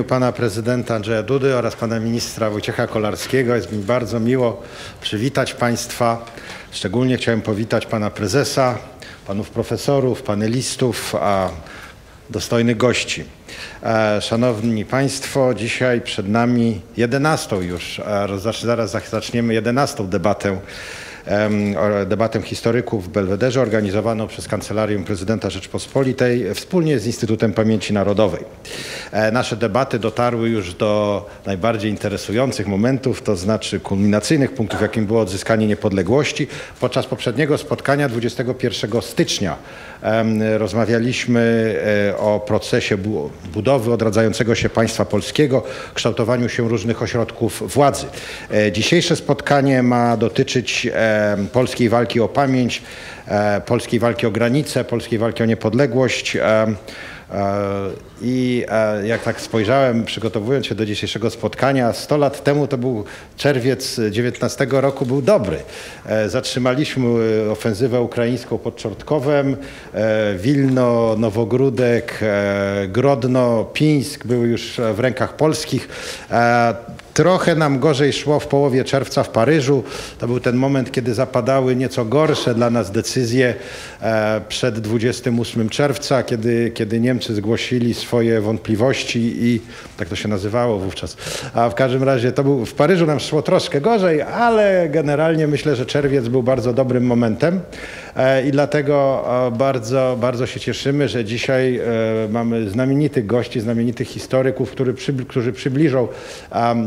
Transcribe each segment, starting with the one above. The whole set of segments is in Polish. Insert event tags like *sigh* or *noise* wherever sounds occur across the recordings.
imieniu pana prezydenta Andrzeja Dudy oraz pana ministra Wojciecha Kolarskiego jest mi bardzo miło przywitać państwa. Szczególnie chciałem powitać pana prezesa, panów profesorów, panelistów, a dostojnych gości. E, Szanowni Państwo, dzisiaj przed nami 11 już, e, zaraz zaczniemy 11 debatę debatę historyków w Belwederze organizowaną przez Kancelarię Prezydenta Rzeczpospolitej wspólnie z Instytutem Pamięci Narodowej. E, Nasze debaty dotarły już do najbardziej interesujących momentów, to znaczy kulminacyjnych punktów, jakim było odzyskanie niepodległości. Podczas poprzedniego spotkania 21 stycznia rozmawialiśmy e, o procesie bu- budowy odradzającego się państwa polskiego, kształtowaniu się różnych ośrodków władzy. E, Dzisiejsze spotkanie ma dotyczyć polskiej walki o pamięć, e, polskiej walki o granice, polskiej walki o niepodległość. E, I e, jak tak spojrzałem, przygotowując się do dzisiejszego spotkania, 100 lat temu to był czerwiec 19 roku, był dobry. E, Zatrzymaliśmy ofensywę ukraińską pod Czortkowem, Wilno, Nowogródek, Grodno, Pińsk były już w rękach polskich. Trochę nam gorzej szło w połowie czerwca w Paryżu. To był ten moment, kiedy zapadały nieco gorsze dla nas decyzje e, przed 28 czerwca, kiedy, kiedy Niemcy zgłosili swoje wątpliwości i tak to się nazywało wówczas. A w każdym razie to był, w Paryżu nam szło troszkę gorzej, ale generalnie myślę, że czerwiec był bardzo dobrym momentem i dlatego e, bardzo, bardzo się cieszymy, że dzisiaj e, mamy znamienitych gości, znamienitych historyków, którzy, przybl- którzy przybliżą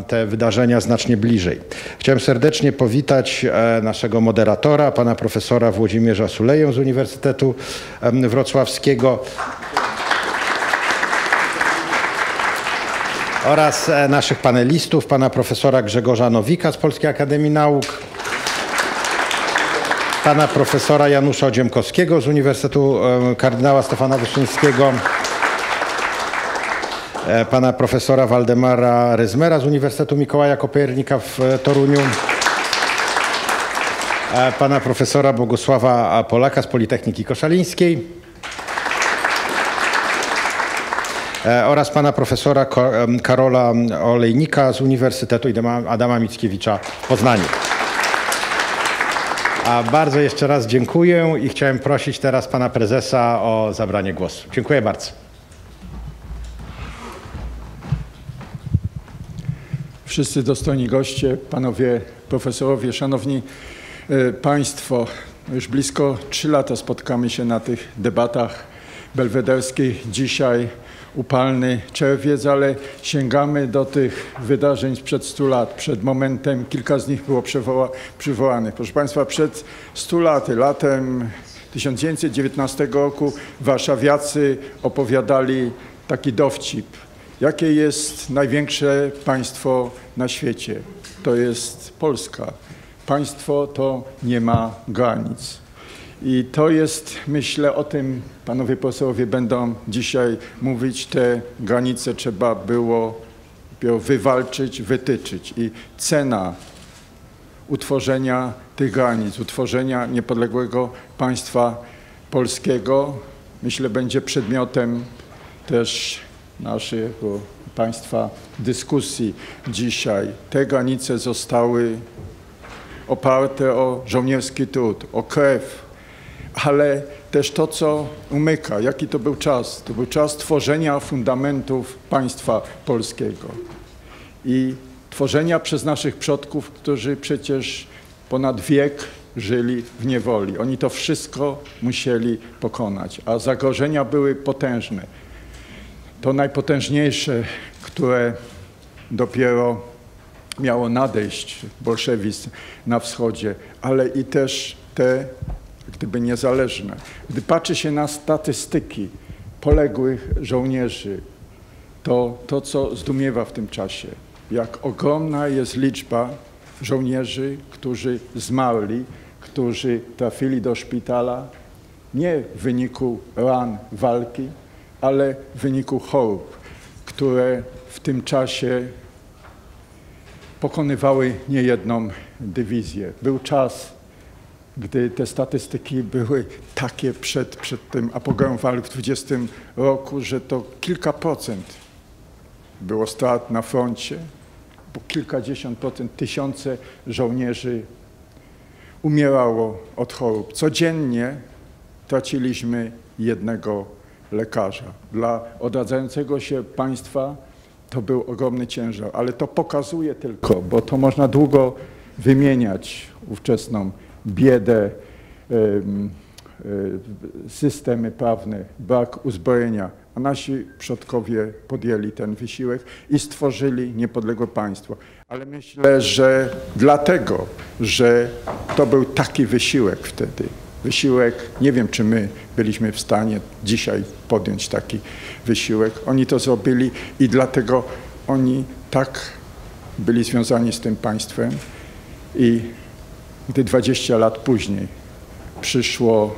te wydarzenia znacznie bliżej. Chciałem serdecznie powitać e, naszego moderatora, pana profesora Włodzimierza Suleję z Uniwersytetu Wrocławskiego. oraz e, naszych panelistów, pana profesora Grzegorza Nowika z Polskiej Akademii Nauk, pana profesora Janusza Odziemkowskiego z Uniwersytetu e, Kardynała Stefana Wyszyńskiego, e, pana profesora Waldemara Ryzmera z Uniwersytetu Mikołaja Kopernika w e, Toruniu, pana profesora Bogusława Polaka z Politechniki Koszalińskiej, oraz pana profesora Karola Olejnika z Uniwersytetu Adama Mickiewicza w Poznaniu. A bardzo jeszcze raz dziękuję i chciałem prosić teraz pana prezesa o zabranie głosu. Dziękuję bardzo. Wszyscy dostojni goście, panowie profesorowie, szanowni e, państwo, już blisko trzy lata spotkamy się na tych debatach belwederskich. Dzisiaj upalny czerwiec, ale sięgamy do tych wydarzeń sprzed 100 lat. Przed momentem kilka z nich było przywoła, przywołanych. Proszę państwa, przed 100 laty, latem 1919 roku warszawiacy opowiadali taki dowcip. Jakie jest największe państwo na świecie? To jest Polska. Państwo to nie ma granic. I to jest, myślę, o tym panowie profesorowie będą dzisiaj mówić. Te granice trzeba było wywalczyć, wytyczyć. I cena utworzenia tych granic, utworzenia niepodległego państwa polskiego, myślę, będzie przedmiotem też naszego państwa dyskusji dzisiaj. Te granice zostały oparte o żołnierski trud, o krew, ale też to, co umyka. Jaki to był czas? To był czas tworzenia fundamentów państwa polskiego i tworzenia przez naszych przodków, którzy przecież ponad wiek żyli w niewoli. Oni to wszystko musieli pokonać, a zagrożenia były potężne. To najpotężniejsze, które dopiero miało nadejść, bolszewizm na wschodzie, ale i też te, gdyby niezależne. Gdy patrzy się na statystyki poległych żołnierzy, to to, co zdumiewa w tym czasie, jak ogromna jest liczba żołnierzy, którzy zmarli, którzy trafili do szpitala nie w wyniku ran walki, ale w wyniku chorób, które w tym czasie pokonywały niejedną dywizję. Był czas, gdy te statystyki były takie przed, przed tym apogeum walk w 20 roku, że to kilka procent było strat na froncie, bo kilkadziesiąt procent, tysiące żołnierzy umierało od chorób. Codziennie traciliśmy jednego lekarza. Dla odradzającego się państwa to był ogromny ciężar, ale to pokazuje tylko, bo to można długo wymieniać ówczesną biedę, systemy prawne, brak uzbrojenia, a nasi przodkowie podjęli ten wysiłek i stworzyli niepodległe państwo. Ale myślę, że dlatego, że to był taki wysiłek wtedy, wysiłek, nie wiem czy my byliśmy w stanie dzisiaj podjąć taki wysiłek, oni to zrobili i dlatego oni tak byli związani z tym państwem i gdy 20 lat później przyszło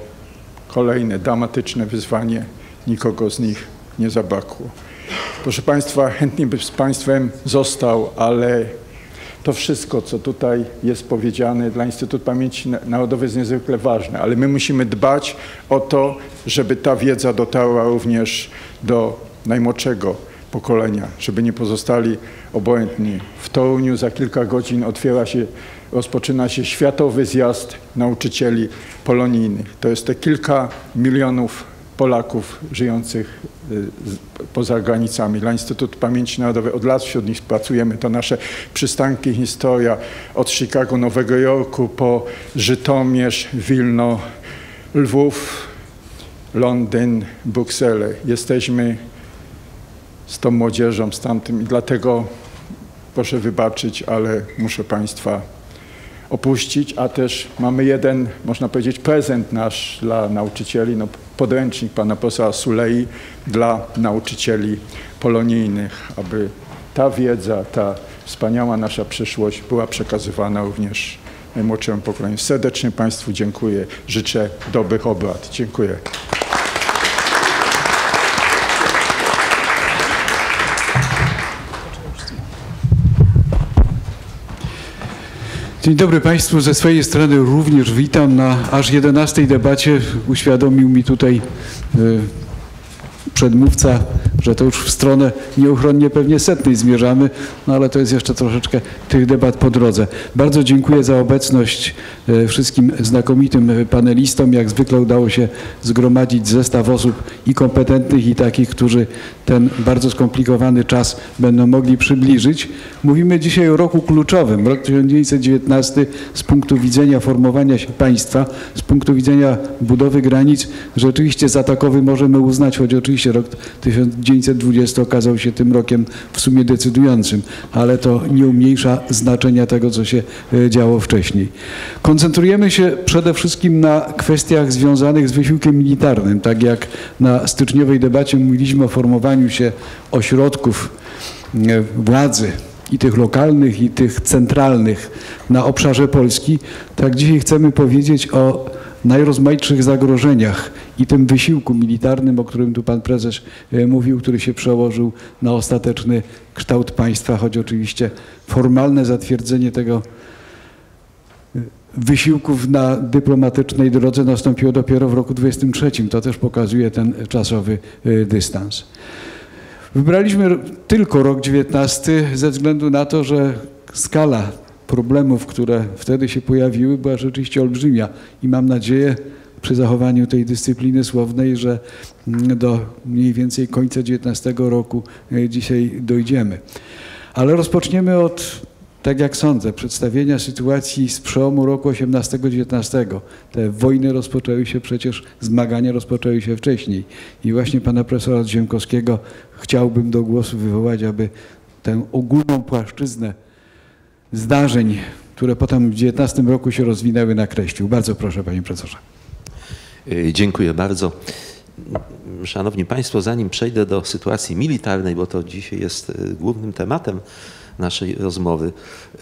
kolejne dramatyczne wyzwanie, nikogo z nich nie zabrakło. Proszę Państwa, chętnie by z Państwem został, ale to wszystko, co tutaj jest powiedziane dla Instytutu Pamięci Narodowej jest niezwykle ważne, ale my musimy dbać o to, żeby ta wiedza dotarła również do najmłodszego pokolenia, żeby nie pozostali obojętni. W Toruniu za kilka godzin otwiera się, rozpoczyna się światowy zjazd nauczycieli polonijnych. To jest te kilka milionów Polaków żyjących y, poza granicami. Dla Instytutu Pamięci Narodowej od lat wśród nich pracujemy. To nasze przystanki historia od Chicago, Nowego Jorku po Żytomierz, Wilno, Lwów, Londyn, Bruksele. Jesteśmy z tą młodzieżą, z tamtym i dlatego proszę wybaczyć, ale muszę Państwa opuścić, a też mamy jeden, można powiedzieć, prezent nasz dla nauczycieli, no, podręcznik pana profesora Sulei dla nauczycieli polonijnych, aby ta wiedza, ta wspaniała nasza przyszłość była przekazywana również najmłodszemu pokoleniu. Serdecznie Państwu dziękuję. Życzę dobrych obrad. Dziękuję. Dzień dobry Państwu. Ze swojej strony również witam na aż 11 debacie. Uświadomił mi tutaj y, przedmówca, że to już w stronę nieuchronnie pewnie setnej zmierzamy, no ale to jest jeszcze troszeczkę tych debat po drodze. Bardzo dziękuję za obecność e, wszystkim znakomitym panelistom. Jak zwykle udało się zgromadzić zestaw osób i kompetentnych i takich, którzy ten bardzo skomplikowany czas będą mogli przybliżyć. Mówimy dzisiaj o roku kluczowym, rok 1919 z punktu widzenia formowania się państwa, z punktu widzenia budowy granic, rzeczywiście za takowy możemy uznać, choć oczywiście rok 1920 okazał się tym rokiem w sumie decydującym, ale to nie umniejsza znaczenia tego, co się e, działo wcześniej. Koncentrujemy się przede wszystkim na kwestiach związanych z wysiłkiem militarnym, tak jak na styczniowej debacie mówiliśmy o formowaniu się ośrodków e, władzy i tych lokalnych, i tych centralnych na obszarze Polski, tak dzisiaj chcemy powiedzieć o najrozmaitszych zagrożeniach i tym wysiłku militarnym, o którym tu pan prezes e, mówił, który się przełożył na ostateczny kształt państwa, choć oczywiście formalne zatwierdzenie tego e, wysiłków na dyplomatycznej drodze nastąpiło dopiero w roku 23. To też pokazuje ten czasowy e, dystans. Wybraliśmy tylko rok 19 ze względu na to, że skala problemów, które wtedy się pojawiły, była rzeczywiście olbrzymia i mam nadzieję, przy zachowaniu tej dyscypliny słownej, że do mniej więcej końca XIX roku e, dzisiaj dojdziemy. Ale rozpoczniemy od, tak jak sądzę, przedstawienia sytuacji z przełomu roku 18-19. Te wojny rozpoczęły się przecież, zmagania rozpoczęły się wcześniej. I właśnie pana profesora Ziemkowskiego chciałbym do głosu wywołać, aby tę ogólną płaszczyznę zdarzeń, które potem w XIX roku się rozwinęły, nakreślił. Bardzo proszę, panie profesorze. Y, dziękuję bardzo. Szanowni Państwo, zanim przejdę do sytuacji militarnej, bo to dzisiaj jest y, głównym tematem naszej rozmowy,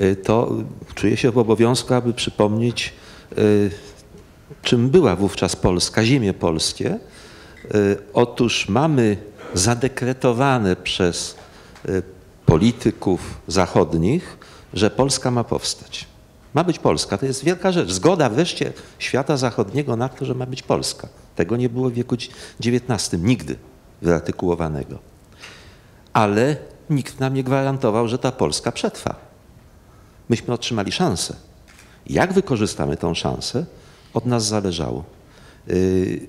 y, to czuję się w obowiązku, aby przypomnieć, czym była wówczas Polska, ziemie polskie. Otóż mamy zadekretowane przez polityków zachodnich, że Polska ma powstać. Ma być Polska, to jest wielka rzecz. Zgoda wreszcie świata zachodniego na to, że ma być Polska. Tego nie było w wieku XIX nigdy wyartykułowanego. Ale nikt nam nie gwarantował, że ta Polska przetrwa. Myśmy otrzymali szansę. Jak wykorzystamy tą szansę, od nas zależało. Y,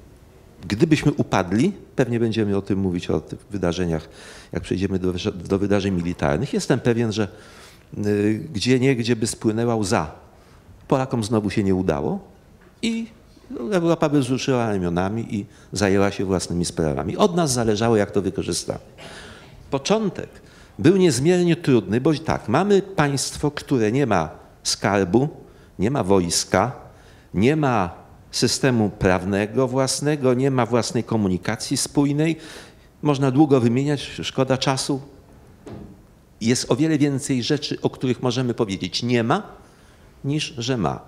gdybyśmy upadli, pewnie będziemy o tym mówić, o tych wydarzeniach, jak przejdziemy do, do wydarzeń militarnych. Jestem pewien, że gdzie nie, gdzie by spłynęła łza. Polakom znowu się nie udało i Europa by wzruszyła ramionami i zajęła się własnymi sprawami. Od nas zależało, jak to wykorzystamy. Początek był niezmiernie trudny, bo tak, mamy państwo, które nie ma skarbu, nie ma wojska, nie ma systemu prawnego własnego, nie ma własnej komunikacji spójnej. Można długo wymieniać, szkoda czasu. Jest o wiele więcej rzeczy, o których możemy powiedzieć nie ma, niż że ma.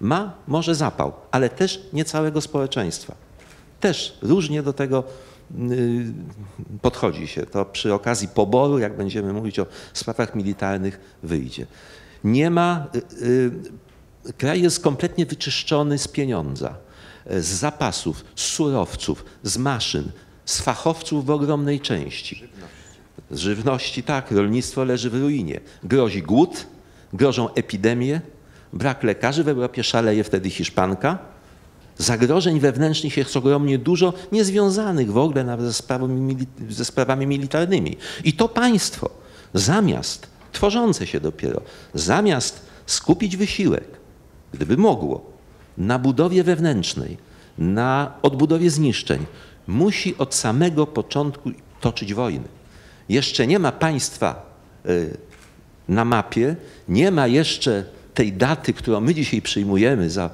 Ma może zapał, ale też nie całego społeczeństwa. Też różnie do tego y, podchodzi się. To przy okazji poboru, jak będziemy mówić o sprawach militarnych, wyjdzie. Nie ma y, y, Kraj jest kompletnie wyczyszczony z pieniądza, z zapasów, z surowców, z maszyn, z fachowców w ogromnej części. Z żywności, tak, rolnictwo leży w ruinie. Grozi głód, grożą epidemie, brak lekarzy, w Europie szaleje wtedy Hiszpanka. Zagrożeń wewnętrznych jest ogromnie dużo, niezwiązanych w ogóle nawet ze sprawami, ze sprawami militarnymi. I to państwo, zamiast, tworzące się dopiero, zamiast skupić wysiłek gdyby mogło, na budowie wewnętrznej, na odbudowie zniszczeń, musi od samego początku toczyć wojny. Jeszcze nie ma państwa y, na mapie, nie ma jeszcze tej daty, którą my dzisiaj przyjmujemy za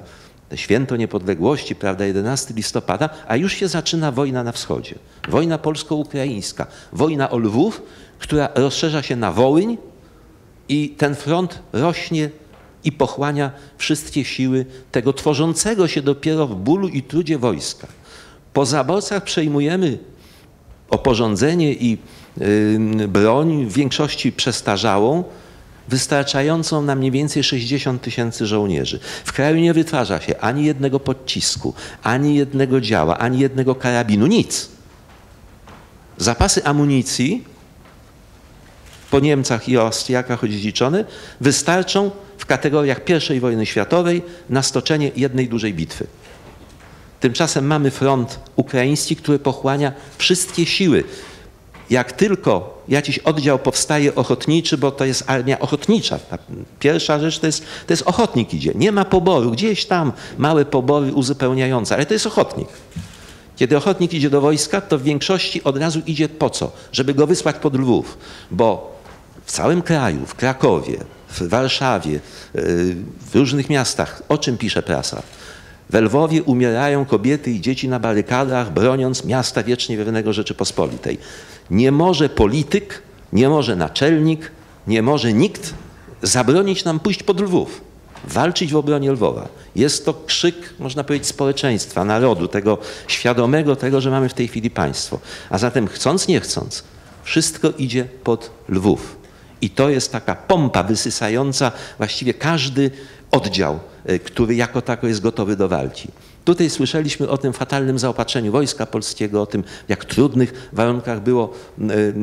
święto niepodległości, prawda, 11 listopada, a już się zaczyna wojna na wschodzie. Wojna polsko-ukraińska, wojna o Lwów, która rozszerza się na Wołyń i ten front rośnie i pochłania wszystkie siły tego tworzącego się dopiero w bólu i trudzie wojska. Po zaborcach przejmujemy oporządzenie i broń w większości przestarzałą, wystarczającą na mniej więcej 60 tysięcy żołnierzy. W kraju nie wytwarza się ani jednego podcisku, ani jednego działa, ani jednego karabinu, nic. Zapasy amunicji po Niemcach i Austriakach odziedziczone wystarczą w kategoriach I wojny światowej na stoczenie jednej dużej bitwy. Tymczasem mamy front ukraiński, który pochłania wszystkie siły. Jak tylko jakiś oddział powstaje ochotniczy, bo to jest armia ochotnicza. Pierwsza rzecz to jest, to jest ochotnik idzie. Nie ma poboru, gdzieś tam małe pobory uzupełniające, ale to jest ochotnik. Kiedy ochotnik idzie do wojska, to w większości od razu idzie po co? Żeby go wysłać pod Lwów, bo w całym kraju, w Krakowie, w Warszawie, e, w różnych miastach. O czym pisze prasa? W Lwowie umierają kobiety i dzieci na barykadach, broniąc miasta wiecznie wiernego Rzeczypospolitej. Nie może polityk, nie może naczelnik, nie może nikt zabronić nam pójść pod Lwów, walczyć w obronie Lwowa. Jest to krzyk, można powiedzieć, społeczeństwa, narodu, tego świadomego tego, że mamy w tej chwili państwo. A zatem chcąc, nie chcąc, wszystko idzie pod Lwów. I to jest taka pompa wysysająca właściwie każdy oddział, e, który jako tako jest gotowy do walki. Tutaj słyszeliśmy o tym fatalnym zaopatrzeniu Wojska Polskiego, o tym, jak trudnych warunkach było,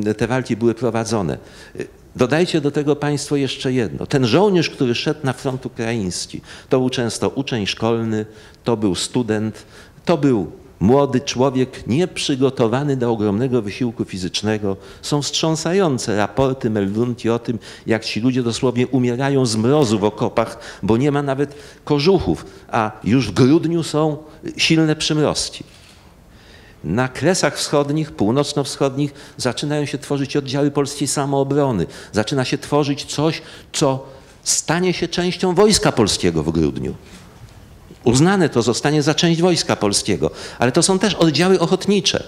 e, te walki były prowadzone. E, dodajcie do tego Państwo jeszcze jedno. Ten żołnierz, który szedł na front ukraiński, to był często uczeń szkolny, to był student, to był młody człowiek nieprzygotowany do ogromnego wysiłku fizycznego. Są wstrząsające raporty, meldunki o tym, jak ci ludzie dosłownie umierają z mrozu w okopach, bo nie ma nawet kożuchów, a już w grudniu są silne przymrozki. Na kresach wschodnich, północno-wschodnich zaczynają się tworzyć oddziały polskiej samoobrony. Zaczyna się tworzyć coś, co stanie się częścią wojska polskiego w grudniu. Uznane to zostanie za część Wojska Polskiego, ale to są też oddziały ochotnicze.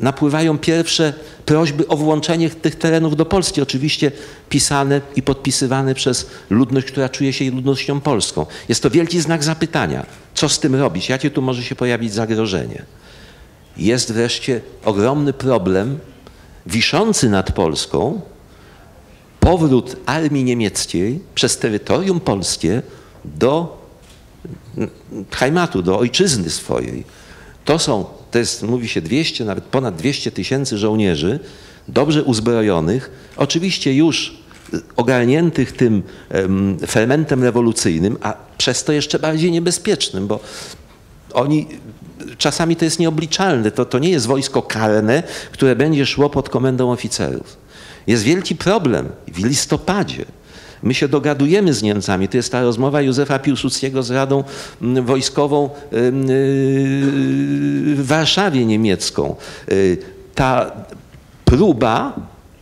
Napływają pierwsze prośby o włączenie tych terenów do Polski, oczywiście pisane i podpisywane przez ludność, która czuje się ludnością polską. Jest to wielki znak zapytania, co z tym robić, jakie tu może się pojawić zagrożenie. Jest wreszcie ogromny problem wiszący nad Polską, powrót armii niemieckiej przez terytorium polskie do Heimatu, do ojczyzny swojej. To są, to jest, mówi się 200, nawet ponad 200 tysięcy żołnierzy, dobrze uzbrojonych, oczywiście już ogarniętych tym fermentem rewolucyjnym, a przez to jeszcze bardziej niebezpiecznym, bo oni czasami to jest nieobliczalne. To, to nie jest wojsko karne, które będzie szło pod komendą oficerów. Jest wielki problem w listopadzie. My się dogadujemy z Niemcami. To jest ta rozmowa Józefa Piłsudskiego z Radą mm, Wojskową yy, w Warszawie niemiecką. Yy, ta próba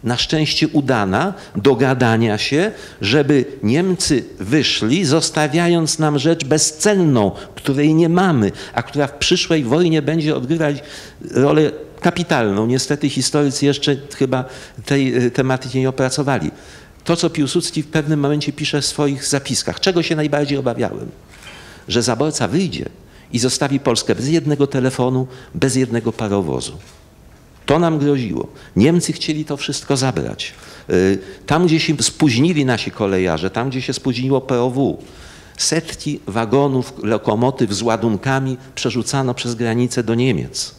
na szczęście udana, dogadania się, żeby Niemcy wyszli, zostawiając nam rzecz bezcenną, której nie mamy, a która w przyszłej wojnie będzie odgrywać rolę kapitalną. Niestety historycy jeszcze chyba tej e, tematyki nie opracowali. To, co Piłsudski w pewnym momencie pisze w swoich zapiskach, czego się najbardziej obawiałem, że zaborca wyjdzie i zostawi Polskę bez jednego telefonu, bez jednego parowozu. To nam groziło. Niemcy chcieli to wszystko zabrać. Y, tam, gdzie się spóźnili nasi kolejarze, tam, gdzie się spóźniło POW, setki wagonów, lokomotyw z ładunkami przerzucano przez granicę do Niemiec.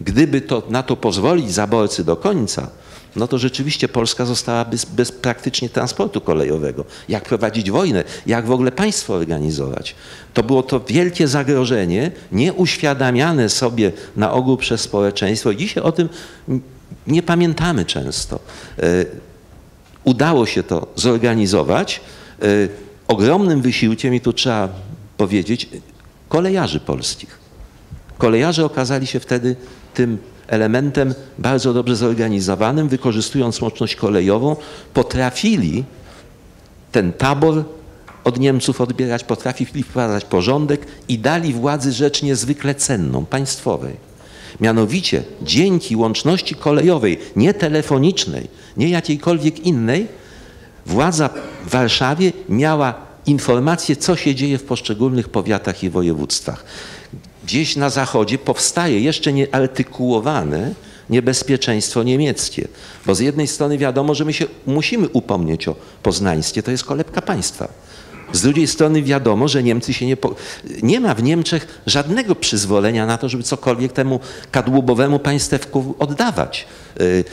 Gdyby to, na to pozwolić zaborcy do końca, no to rzeczywiście Polska została bez, bez, praktycznie transportu kolejowego. Jak prowadzić wojnę, jak w ogóle państwo organizować. To było to wielkie zagrożenie, nieuświadamiane sobie na ogół przez społeczeństwo. Dzisiaj o tym nie pamiętamy często. E, udało się to zorganizować e, ogromnym wysiłkiem, i tu trzeba powiedzieć, kolejarzy polskich. Kolejarze okazali się wtedy tym elementem bardzo dobrze zorganizowanym, wykorzystując łączność kolejową, potrafili ten tabor od Niemców odbierać, potrafili wprowadzać porządek i dali władzy rzecz niezwykle cenną, państwowej. Mianowicie dzięki łączności kolejowej, nie telefonicznej, nie jakiejkolwiek innej, władza w Warszawie miała informacje, co się dzieje w poszczególnych powiatach i województwach gdzieś na zachodzie powstaje jeszcze nieartykułowane niebezpieczeństwo niemieckie. Bo z jednej strony wiadomo, że my się musimy upomnieć o poznańskie, to jest kolebka państwa. Z drugiej strony wiadomo, że Niemcy się nie... Po... Nie ma w Niemczech żadnego przyzwolenia na to, żeby cokolwiek temu kadłubowemu państewku oddawać. Y,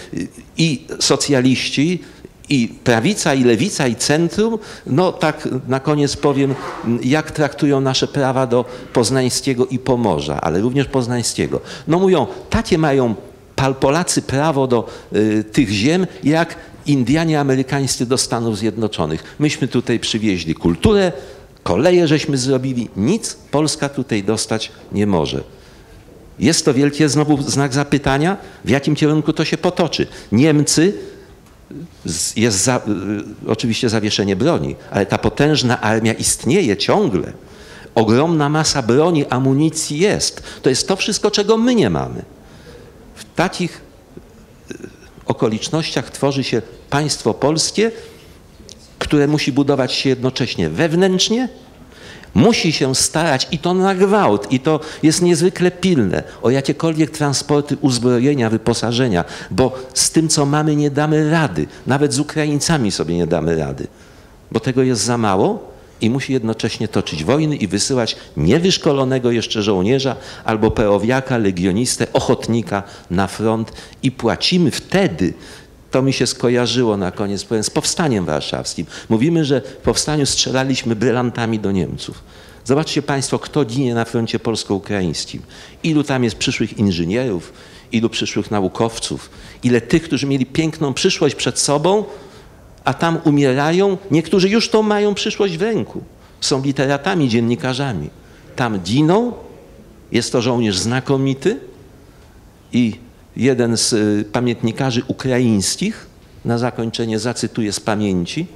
I socjaliści i prawica, i lewica, i centrum, no tak na koniec powiem, jak traktują nasze prawa do poznańskiego i Pomorza, ale również poznańskiego. No mówią, takie mają Polacy prawo do y, tych ziem, jak Indianie amerykańscy do Stanów Zjednoczonych. Myśmy tutaj przywieźli kulturę, koleje żeśmy zrobili, nic Polska tutaj dostać nie może. Jest to wielkie znowu znak zapytania, w jakim kierunku to się potoczy. Niemcy jest za, y, oczywiście zawieszenie broni, ale ta potężna armia istnieje ciągle. Ogromna masa broni, amunicji jest. To jest to wszystko, czego my nie mamy. W takich y, okolicznościach tworzy się państwo polskie, które musi budować się jednocześnie wewnętrznie musi się starać i to na gwałt, i to jest niezwykle pilne, o jakiekolwiek transporty uzbrojenia, wyposażenia, bo z tym, co mamy, nie damy rady. Nawet z Ukraińcami sobie nie damy rady, bo tego jest za mało i musi jednocześnie toczyć wojny i wysyłać niewyszkolonego jeszcze żołnierza albo peowiaka, legionistę, ochotnika na front i płacimy wtedy to mi się skojarzyło na koniec powiem, z powstaniem warszawskim. Mówimy, że w powstaniu strzelaliśmy brylantami do Niemców. Zobaczcie Państwo, kto ginie na froncie polsko-ukraińskim. Ilu tam jest przyszłych inżynierów, ilu przyszłych naukowców, ile tych, którzy mieli piękną przyszłość przed sobą, a tam umierają. Niektórzy już tą mają przyszłość w ręku. Są literatami, dziennikarzami. Tam giną. Jest to żołnierz znakomity i jeden z y, pamiętnikarzy ukraińskich, na zakończenie zacytuję z pamięci,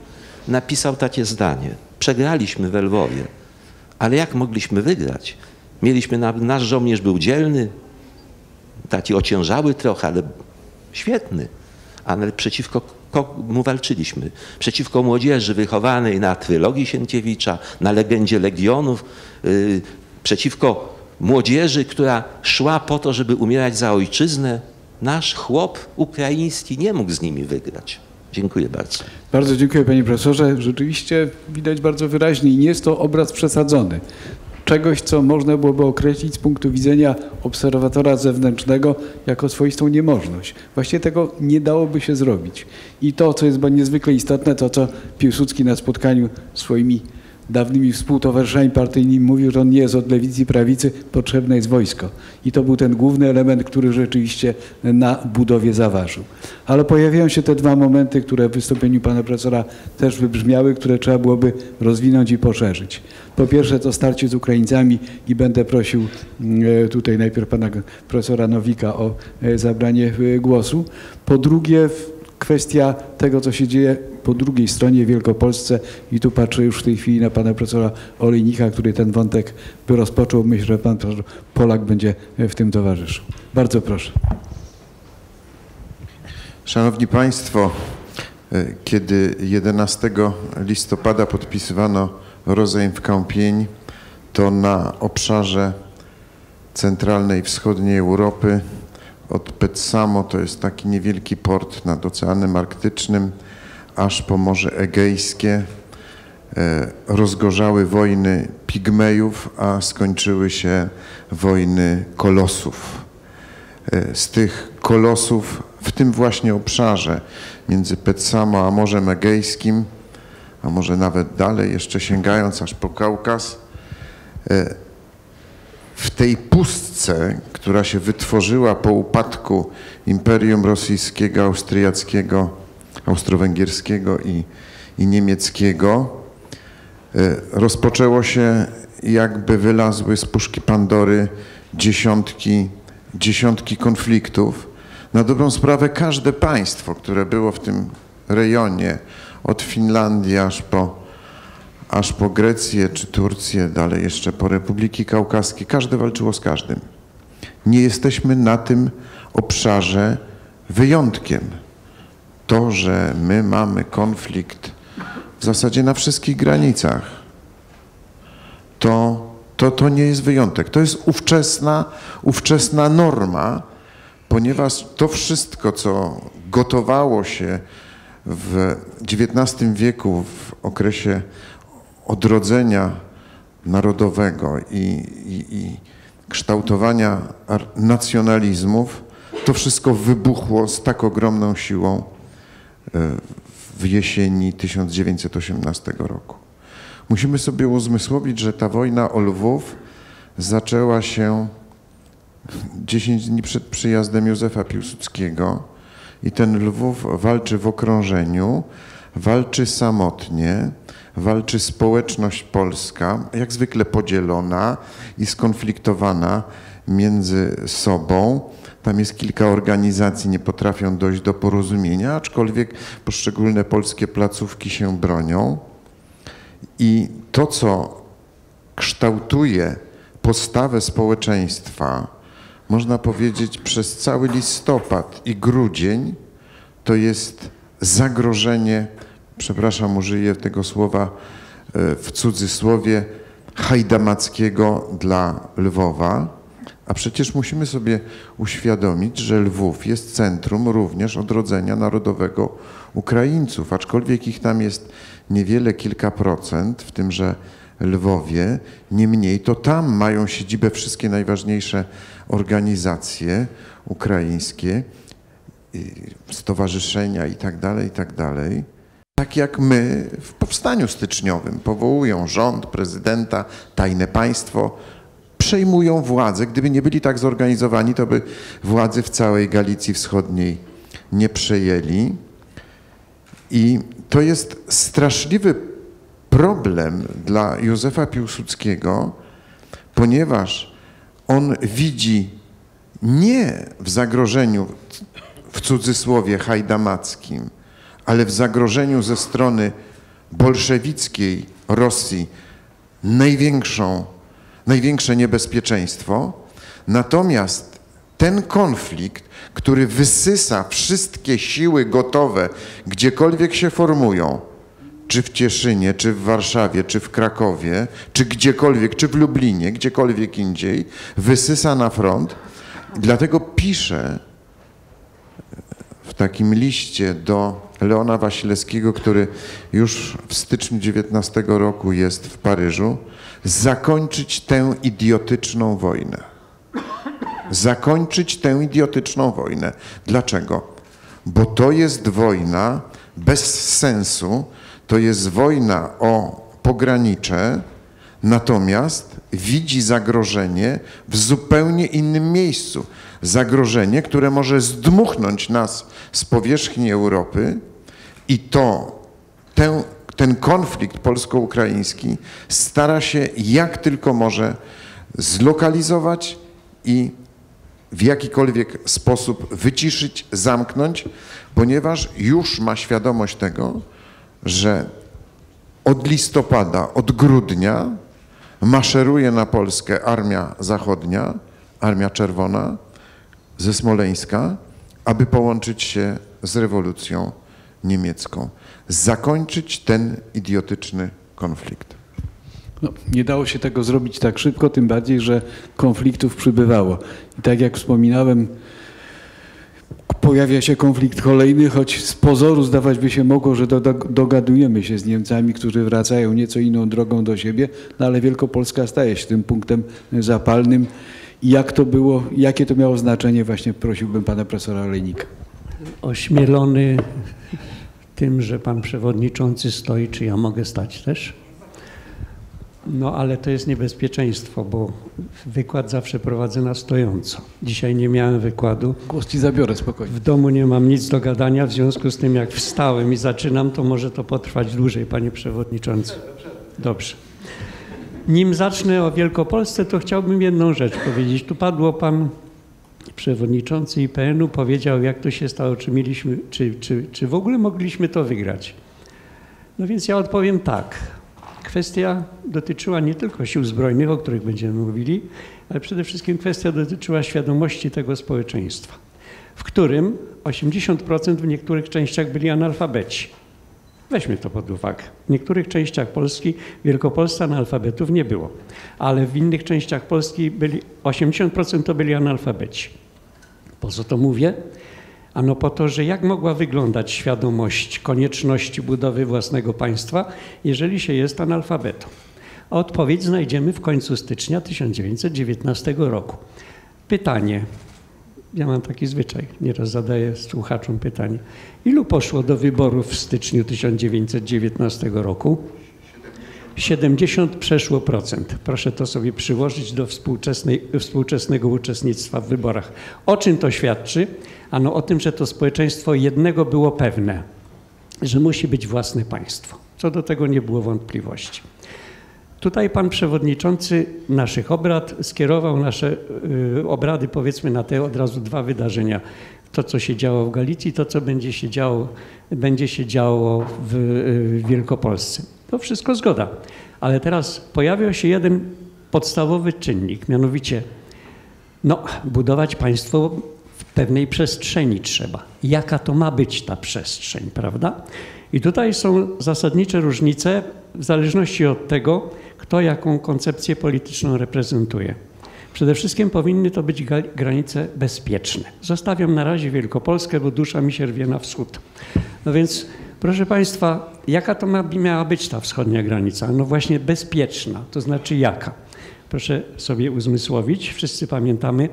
napisał takie zdanie. Przegraliśmy we Lwowie, ale jak mogliśmy wygrać? Mieliśmy, nasz żołnierz był dzielny, taki ociężały trochę, ale świetny. Ale przeciwko komu walczyliśmy? Przeciwko młodzieży wychowanej na trylogii Sienkiewicza, na legendzie Legionów, yy, przeciwko młodzieży, która szła po to, żeby umierać za ojczyznę, nasz chłop ukraiński nie mógł z nimi wygrać. Dziękuję bardzo. Bardzo dziękuję panie profesorze. Rzeczywiście widać bardzo wyraźnie i nie jest to obraz przesadzony. czegoś, co można byłoby określić z punktu widzenia obserwatora zewnętrznego jako swoistą niemożność. Właściwie tego nie dałoby się zrobić. I to, co jest niezwykle istotne, to co Piłsudski na spotkaniu swoimi dawnymi współtowarzyszami partyjnymi mówił, że on nie jest od lewicy prawicy, potrzebne jest wojsko. I to był ten główny element, który rzeczywiście na budowie zaważył. Ale pojawiają się te dwa momenty, które w wystąpieniu pana profesora też wybrzmiały, które trzeba byłoby rozwinąć i poszerzyć. Po pierwsze to starcie z Ukraińcami i będę prosił mm, tutaj najpierw pana profesora Nowika o e, zabranie e, głosu. Po drugie kwestia tego, co się dzieje po drugiej stronie w Wielkopolsce i tu patrzę już w tej chwili na pana profesora Olejnika, który ten wątek by rozpoczął. Myślę, że pan profesor Polak będzie w tym towarzyszył. Bardzo proszę. Szanowni Państwo, e, kiedy 11 listopada podpisywano rozejm w Kąpień, to na obszarze centralnej i wschodniej Europy od Petsamo, to jest taki niewielki port nad Oceanem Arktycznym, aż po Morze Egejskie e, rozgorzały wojny pigmejów, a skończyły się wojny kolosów. E, z tych kolosów w tym właśnie obszarze między Petsamo a Morzem Egejskim, a może nawet dalej, jeszcze sięgając aż po Kaukaz, e, w tej pustce, która się wytworzyła po upadku Imperium Rosyjskiego, Austriackiego, Austro-Węgierskiego i, i Niemieckiego, e, rozpoczęło się jakby wylazły z puszki Pandory dziesiątki, dziesiątki konfliktów. Na dobrą sprawę każde państwo, które było w tym rejonie, od Finlandii aż po aż po Grecję czy Turcję, dalej jeszcze po Republiki Kaukaskie, każdy walczyło z każdym. Nie jesteśmy na tym obszarze wyjątkiem. To, że my mamy konflikt w zasadzie na wszystkich granicach, to, to, to nie jest wyjątek. To jest ówczesna, ówczesna norma, ponieważ to wszystko, co gotowało się w XIX wieku w okresie odrodzenia narodowego i, i, i kształtowania nacjonalizmów, to wszystko wybuchło z tak ogromną siłą e, w jesieni 1918 roku. Musimy sobie uzmysłowić, że ta wojna o Lwów zaczęła się 10 dni przed przyjazdem Józefa Piłsudskiego i ten Lwów walczy w okrążeniu, walczy samotnie, walczy społeczność polska, jak zwykle podzielona i skonfliktowana między sobą. Tam jest kilka organizacji, nie potrafią dojść do porozumienia, aczkolwiek poszczególne polskie placówki się bronią. I to, co kształtuje postawę społeczeństwa, można powiedzieć, przez cały listopad i grudzień, to jest zagrożenie przepraszam, użyję tego słowa e, w cudzysłowie, hajdamackiego dla Lwowa. A przecież musimy sobie uświadomić, że Lwów jest centrum również odrodzenia narodowego Ukraińców, aczkolwiek ich tam jest niewiele, kilka procent, w tym, że Lwowie, niemniej to tam mają siedzibę wszystkie najważniejsze organizacje ukraińskie, stowarzyszenia itd., tak itd. Tak jak my w powstaniu styczniowym powołują rząd, prezydenta, tajne państwo, przejmują władzę. Gdyby nie byli tak zorganizowani, to by władzy w całej Galicji Wschodniej nie przejęli. I to jest straszliwy problem dla Józefa Piłsudskiego, ponieważ on widzi nie w zagrożeniu, w cudzysłowie, hajdamackim, ale w zagrożeniu ze strony bolszewickiej Rosji największą, największe niebezpieczeństwo. Natomiast ten konflikt, który wysysa wszystkie siły gotowe, gdziekolwiek się formują, czy w Cieszynie, czy w Warszawie, czy w Krakowie, czy gdziekolwiek, czy w Lublinie, gdziekolwiek indziej, wysysa na front. Dlatego pisze w takim liście do Leona Wasilewskiego, który już w styczniu 19 roku jest w Paryżu, zakończyć tę idiotyczną wojnę. Zakończyć tę idiotyczną wojnę. Dlaczego? Bo to jest wojna bez sensu, to jest wojna o pogranicze, natomiast widzi zagrożenie w zupełnie innym miejscu. Zagrożenie, które może zdmuchnąć nas z powierzchni Europy i to ten, ten konflikt polsko-ukraiński stara się jak tylko może zlokalizować i w jakikolwiek sposób wyciszyć, zamknąć, ponieważ już ma świadomość tego, że od listopada, od grudnia maszeruje na Polskę Armia Zachodnia, Armia Czerwona ze Smoleńska, aby połączyć się z rewolucją niemiecką, zakończyć ten idiotyczny konflikt. No, nie dało się tego zrobić tak szybko, tym bardziej, że konfliktów przybywało. I tak jak wspominałem, pojawia się konflikt kolejny, choć z pozoru zdawać by się mogło, że do, do, dogadujemy się z Niemcami, którzy wracają nieco inną drogą do siebie, no ale Wielkopolska staje się tym punktem zapalnym. Jak to było, jakie to miało znaczenie, właśnie prosiłbym pana profesora Olejnika. Ośmielony tym, że pan przewodniczący stoi, czy ja mogę stać też? No ale to jest niebezpieczeństwo, bo wykład zawsze prowadzę na stojąco. Dzisiaj nie miałem wykładu. Głos ci zabiorę spokojnie. W domu nie mam nic do gadania, w związku z tym jak wstałem i zaczynam, to może to potrwać dłużej, panie przewodniczący. Dobrze. Nim zacznę o Wielkopolsce, to chciałbym jedną rzecz powiedzieć. Tu padło pan przewodniczący IPN-u, powiedział, jak to się stało, czy mieliśmy, czy, czy, czy w ogóle mogliśmy to wygrać. No więc ja odpowiem tak. Kwestia dotyczyła nie tylko sił zbrojnych, o których będziemy mówili, ale przede wszystkim kwestia dotyczyła świadomości tego społeczeństwa, w którym 80% w niektórych częściach byli analfabeci. Weźmy to pod uwagę. W niektórych częściach Polski, Wielkopolsce analfabetów nie było, ale w innych częściach Polski byli 80% to byli analfabeci. Po co to mówię? Ano po to, że jak mogła wyglądać świadomość konieczności budowy własnego państwa, jeżeli się jest analfabetą? Odpowiedź znajdziemy w końcu stycznia 1919 roku. Pytanie. Ja mam taki zwyczaj, nieraz zadaję słuchaczom pytanie. Ilu poszło do wyborów w styczniu 1919 roku? 70 przeszło procent. Proszę to sobie przyłożyć do współczesnego uczestnictwa w wyborach. O czym to świadczy? Ano o tym, że to społeczeństwo jednego było pewne, że musi być własne państwo. Co do tego nie było wątpliwości. Tutaj pan przewodniczący naszych obrad skierował nasze y, obrady powiedzmy na te od razu dwa wydarzenia. To, co się działo w Galicji, to, co będzie się działo, będzie się działo w, y, Wielkopolsce. To wszystko zgoda. Ale teraz pojawił się jeden podstawowy czynnik, mianowicie no, budować państwo w pewnej przestrzeni trzeba. Jaka to ma być ta przestrzeń, prawda? I tutaj są zasadnicze różnice w zależności od tego, kto jaką koncepcję polityczną reprezentuje. Przede wszystkim powinny to być granice bezpieczne. Zostawiam na razie Wielkopolskę, bo dusza mi się rwie na wschód. No więc, proszę Państwa, jaka to miała być ta wschodnia granica? No właśnie bezpieczna, to znaczy jaka? Proszę sobie uzmysłowić. Wszyscy pamiętamy,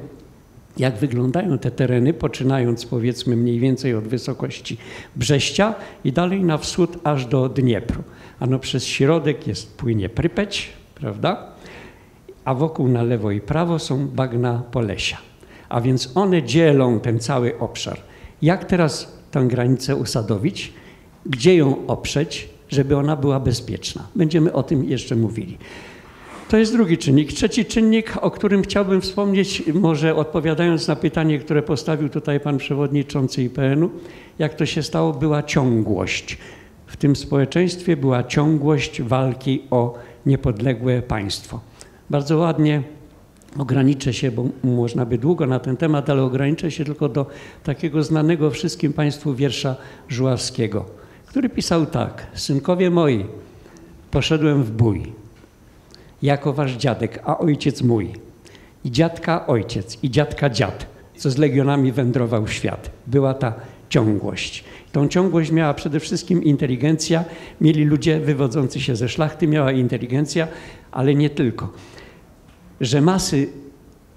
jak wyglądają te tereny, poczynając powiedzmy mniej więcej od wysokości Brześcia i dalej na wschód aż do Dniepru. Ano przez środek jest, płynie Prypeć, prawda? A wokół na lewo i prawo są bagna Polesia. A więc one dzielą ten cały obszar. Jak teraz tę granicę usadowić? Gdzie ją oprzeć, żeby ona była bezpieczna? Będziemy o tym jeszcze mówili. To jest drugi czynnik. Trzeci czynnik, o którym chciałbym wspomnieć, może odpowiadając na pytanie, które postawił tutaj pan przewodniczący IPN-u, jak to się stało, była ciągłość. Tym społeczeństwie była ciągłość walki o niepodległe państwo. Bardzo ładnie ograniczę się, bo można by długo na ten temat, ale ograniczę się tylko do takiego znanego wszystkim Państwu wiersza Żuławskiego, który pisał tak. Synkowie moi, poszedłem w bój jako wasz dziadek, a ojciec mój. I dziadka ojciec, i dziadka dziad, co z legionami wędrował świat. Była ta ciągłość. Tą ciągłość miała przede wszystkim inteligencja, mieli ludzie wywodzący się ze szlachty, miała inteligencja, ale nie tylko. Że masy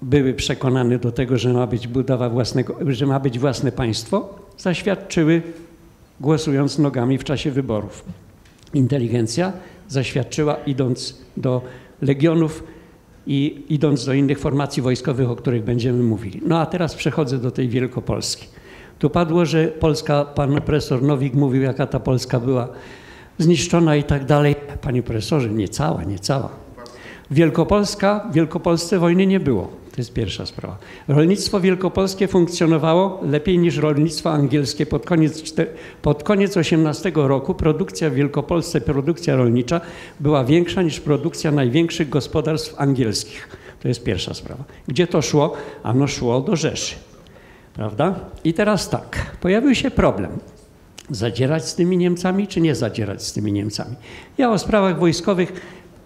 były przekonane do tego, że ma być budowa własnego, że ma być własne państwo, zaświadczyły głosując nogami w czasie wyborów. Inteligencja zaświadczyła idąc do legionów i idąc do innych formacji wojskowych, o których będziemy mówili. No a teraz przechodzę do tej Wielkopolski. Tu padło, że Polska, pan profesor Nowik mówił, jaka ta Polska była zniszczona i tak dalej. Panie profesorze, nie cała, nie cała. Wielkopolska, w Wielkopolsce wojny nie było. To jest pierwsza sprawa. Rolnictwo wielkopolskie funkcjonowało lepiej niż rolnictwo angielskie. Pod koniec, pod koniec 18 roku produkcja w Wielkopolsce, produkcja rolnicza była większa niż produkcja największych gospodarstw angielskich. To jest pierwsza sprawa. Gdzie to szło? Ano szło do Rzeszy. Prawda? I teraz tak, pojawił się problem. Zadzierać z tymi Niemcami, czy nie zadzierać z tymi Niemcami? Ja o sprawach wojskowych,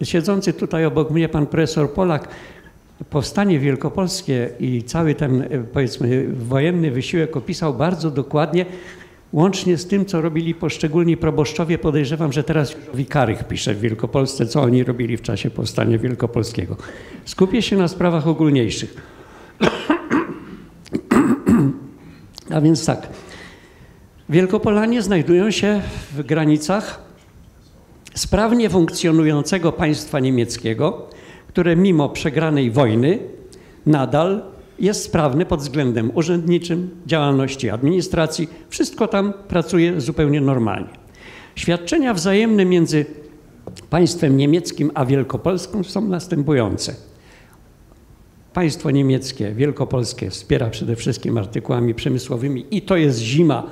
siedzący tutaj obok mnie pan profesor Polak, powstanie wielkopolskie i cały ten, powiedzmy, wojenny wysiłek opisał bardzo dokładnie, łącznie z tym, co robili poszczególni proboszczowie. Podejrzewam, że teraz Wikarych pisze w Wielkopolsce, co oni robili w czasie powstania wielkopolskiego. Skupię się na sprawach ogólniejszych. A więc tak, Wielkopolanie znajdują się w granicach sprawnie funkcjonującego państwa niemieckiego, które mimo przegranej wojny nadal jest sprawny pod względem urzędniczym, działalności administracji. Wszystko tam pracuje zupełnie normalnie. Świadczenia wzajemne między państwem niemieckim a Wielkopolską są następujące. Państwo niemieckie, wielkopolskie wspiera przede wszystkim artykułami przemysłowymi i to jest zima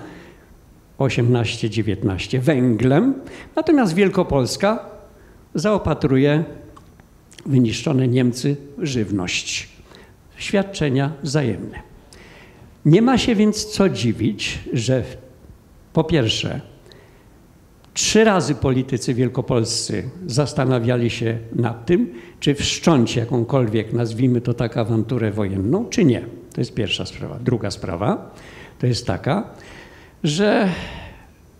18-19 węglem, natomiast Wielkopolska zaopatruje wyniszczone Niemcy żywność. Świadczenia wzajemne. Nie ma się więc co dziwić, że po pierwsze, trzy razy politycy wielkopolscy zastanawiali się nad tym, czy wszcząć jakąkolwiek, nazwijmy to tak, awanturę wojenną, czy nie. To jest pierwsza sprawa. Druga sprawa to jest taka, że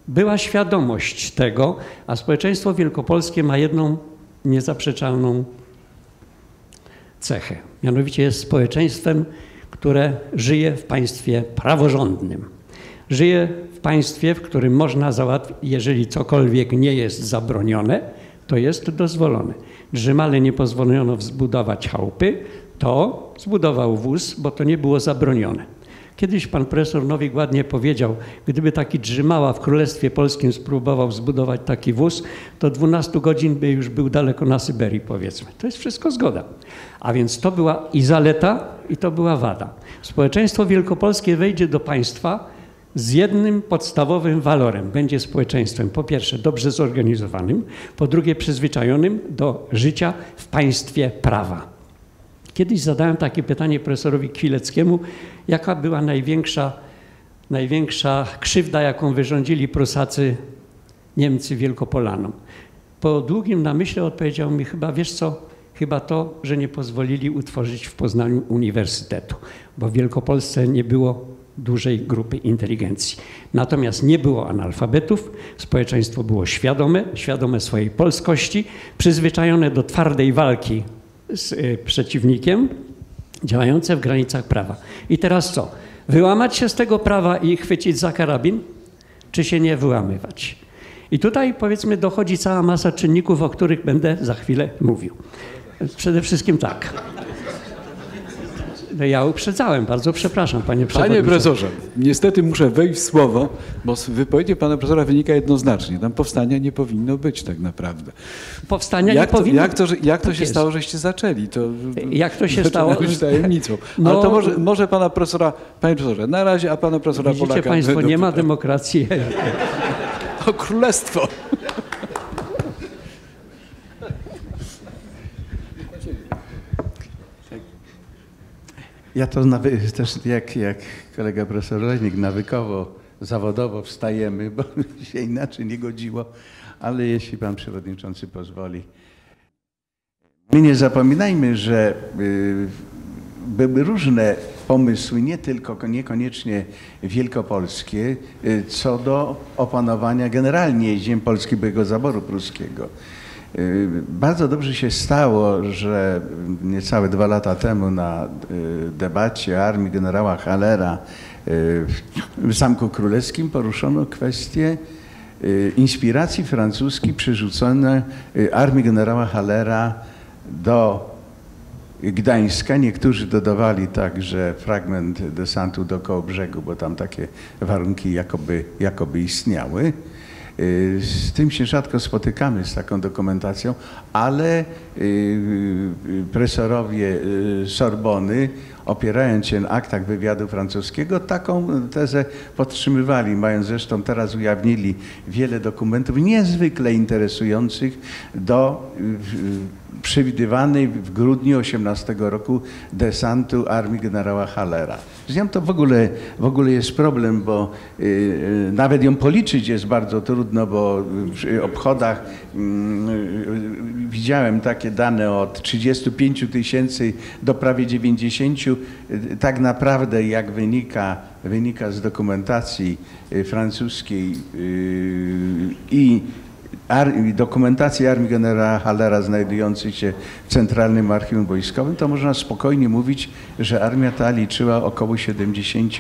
była świadomość tego, a społeczeństwo wielkopolskie ma jedną niezaprzeczalną cechę. Mianowicie jest społeczeństwem, które żyje w państwie praworządnym. Żyje w państwie, w którym można załatwić, jeżeli cokolwiek nie jest zabronione, to jest dozwolone. Drzymale nie pozwolono zbudować chałupy, to zbudował wóz, bo to nie było zabronione. Kiedyś pan profesor Nowik ładnie powiedział, gdyby taki Drzymała w Królestwie Polskim spróbował zbudować taki wóz, to 12 godzin by już był daleko na Syberii, powiedzmy. To jest wszystko zgoda. A więc to była i zaleta, i to była wada. Społeczeństwo wielkopolskie wejdzie do państwa z jednym podstawowym walorem. Będzie społeczeństwem, po pierwsze, dobrze zorganizowanym, po drugie, przyzwyczajonym do życia w państwie prawa. Kiedyś zadałem takie pytanie profesorowi Kwileckiemu, jaka była największa, największa krzywda, jaką wyrządzili Prusacy Niemcy Wielkopolanom. Po długim namyśle odpowiedział mi chyba, wiesz co, chyba to, że nie pozwolili utworzyć w Poznaniu uniwersytetu, bo w Wielkopolsce nie było dużej grupy inteligencji. Natomiast nie było analfabetów, społeczeństwo było świadome, świadome swojej polskości, przyzwyczajone do twardej walki z y, przeciwnikiem, działające w granicach prawa. I teraz co? Wyłamać się z tego prawa i chwycić za karabin, czy się nie wyłamywać? I tutaj powiedzmy dochodzi cała masa czynników, o których będę za chwilę mówił. Przede wszystkim tak. No ja uprzedzałem, bardzo przepraszam, panie Panie profesorze, niestety muszę wejść w słowo, bo z wypowiedzi pana profesora wynika jednoznacznie. Tam powstania nie powinno być tak naprawdę. Powstania jak nie powinno Jak to, jak to tak się jest. stało, żeście zaczęli? To, Jak to się stało? być tajemnicą. No- Ale to może, może pana profesora, panie profesorze, na razie, a pana profesora Widzicie Polaka... państwo, będę nie ma demokracji. *laughs* O królestwo. Ja to nawy- *laughs* też jak, jak kolega profesor Leźnik nawykowo, zawodowo wstajemy, bo *laughs* się inaczej nie godziło, ale jeśli pan przewodniczący pozwoli. My nie zapominajmy, że y, były różne pomysły, nie tylko, niekoniecznie wielkopolskie, y, co do opanowania generalnie ziem polskich byłego zaboru pruskiego. Y, Bardzo dobrze się stało, że niecałe dwa lata temu na y, debacie armii generała Hallera y, w Zamku Królewskim poruszono kwestię inspiracji francuskiej przerzucone armii generała Hallera do Gdańska. Niektórzy dodawali także fragment desantu do Kołobrzegu, bo tam takie warunki jakoby, jakoby istniały. Y, Z tym się rzadko spotykamy, z taką dokumentacją, ale y, y, profesorowie Sorbony, opierając się na aktach wywiadu francuskiego, taką tezę podtrzymywali, mając zresztą teraz ujawnili wiele dokumentów niezwykle interesujących do przewidywanej w grudniu 18 roku desantu armii generała Hallera. Z nią to w ogóle, w ogóle jest problem, bo y, y, nawet ją policzyć jest bardzo trudno, bo w obchodach mm, y, widziałem takie dane od 35 tysięcy do prawie 90. Y, Tak naprawdę, jak wynika, wynika z dokumentacji francuskiej y, i ar- dokumentacji armii generała Hallera znajdującej się w Centralnym Archiwum Wojskowym, to można spokojnie mówić, że armia ta liczyła około 70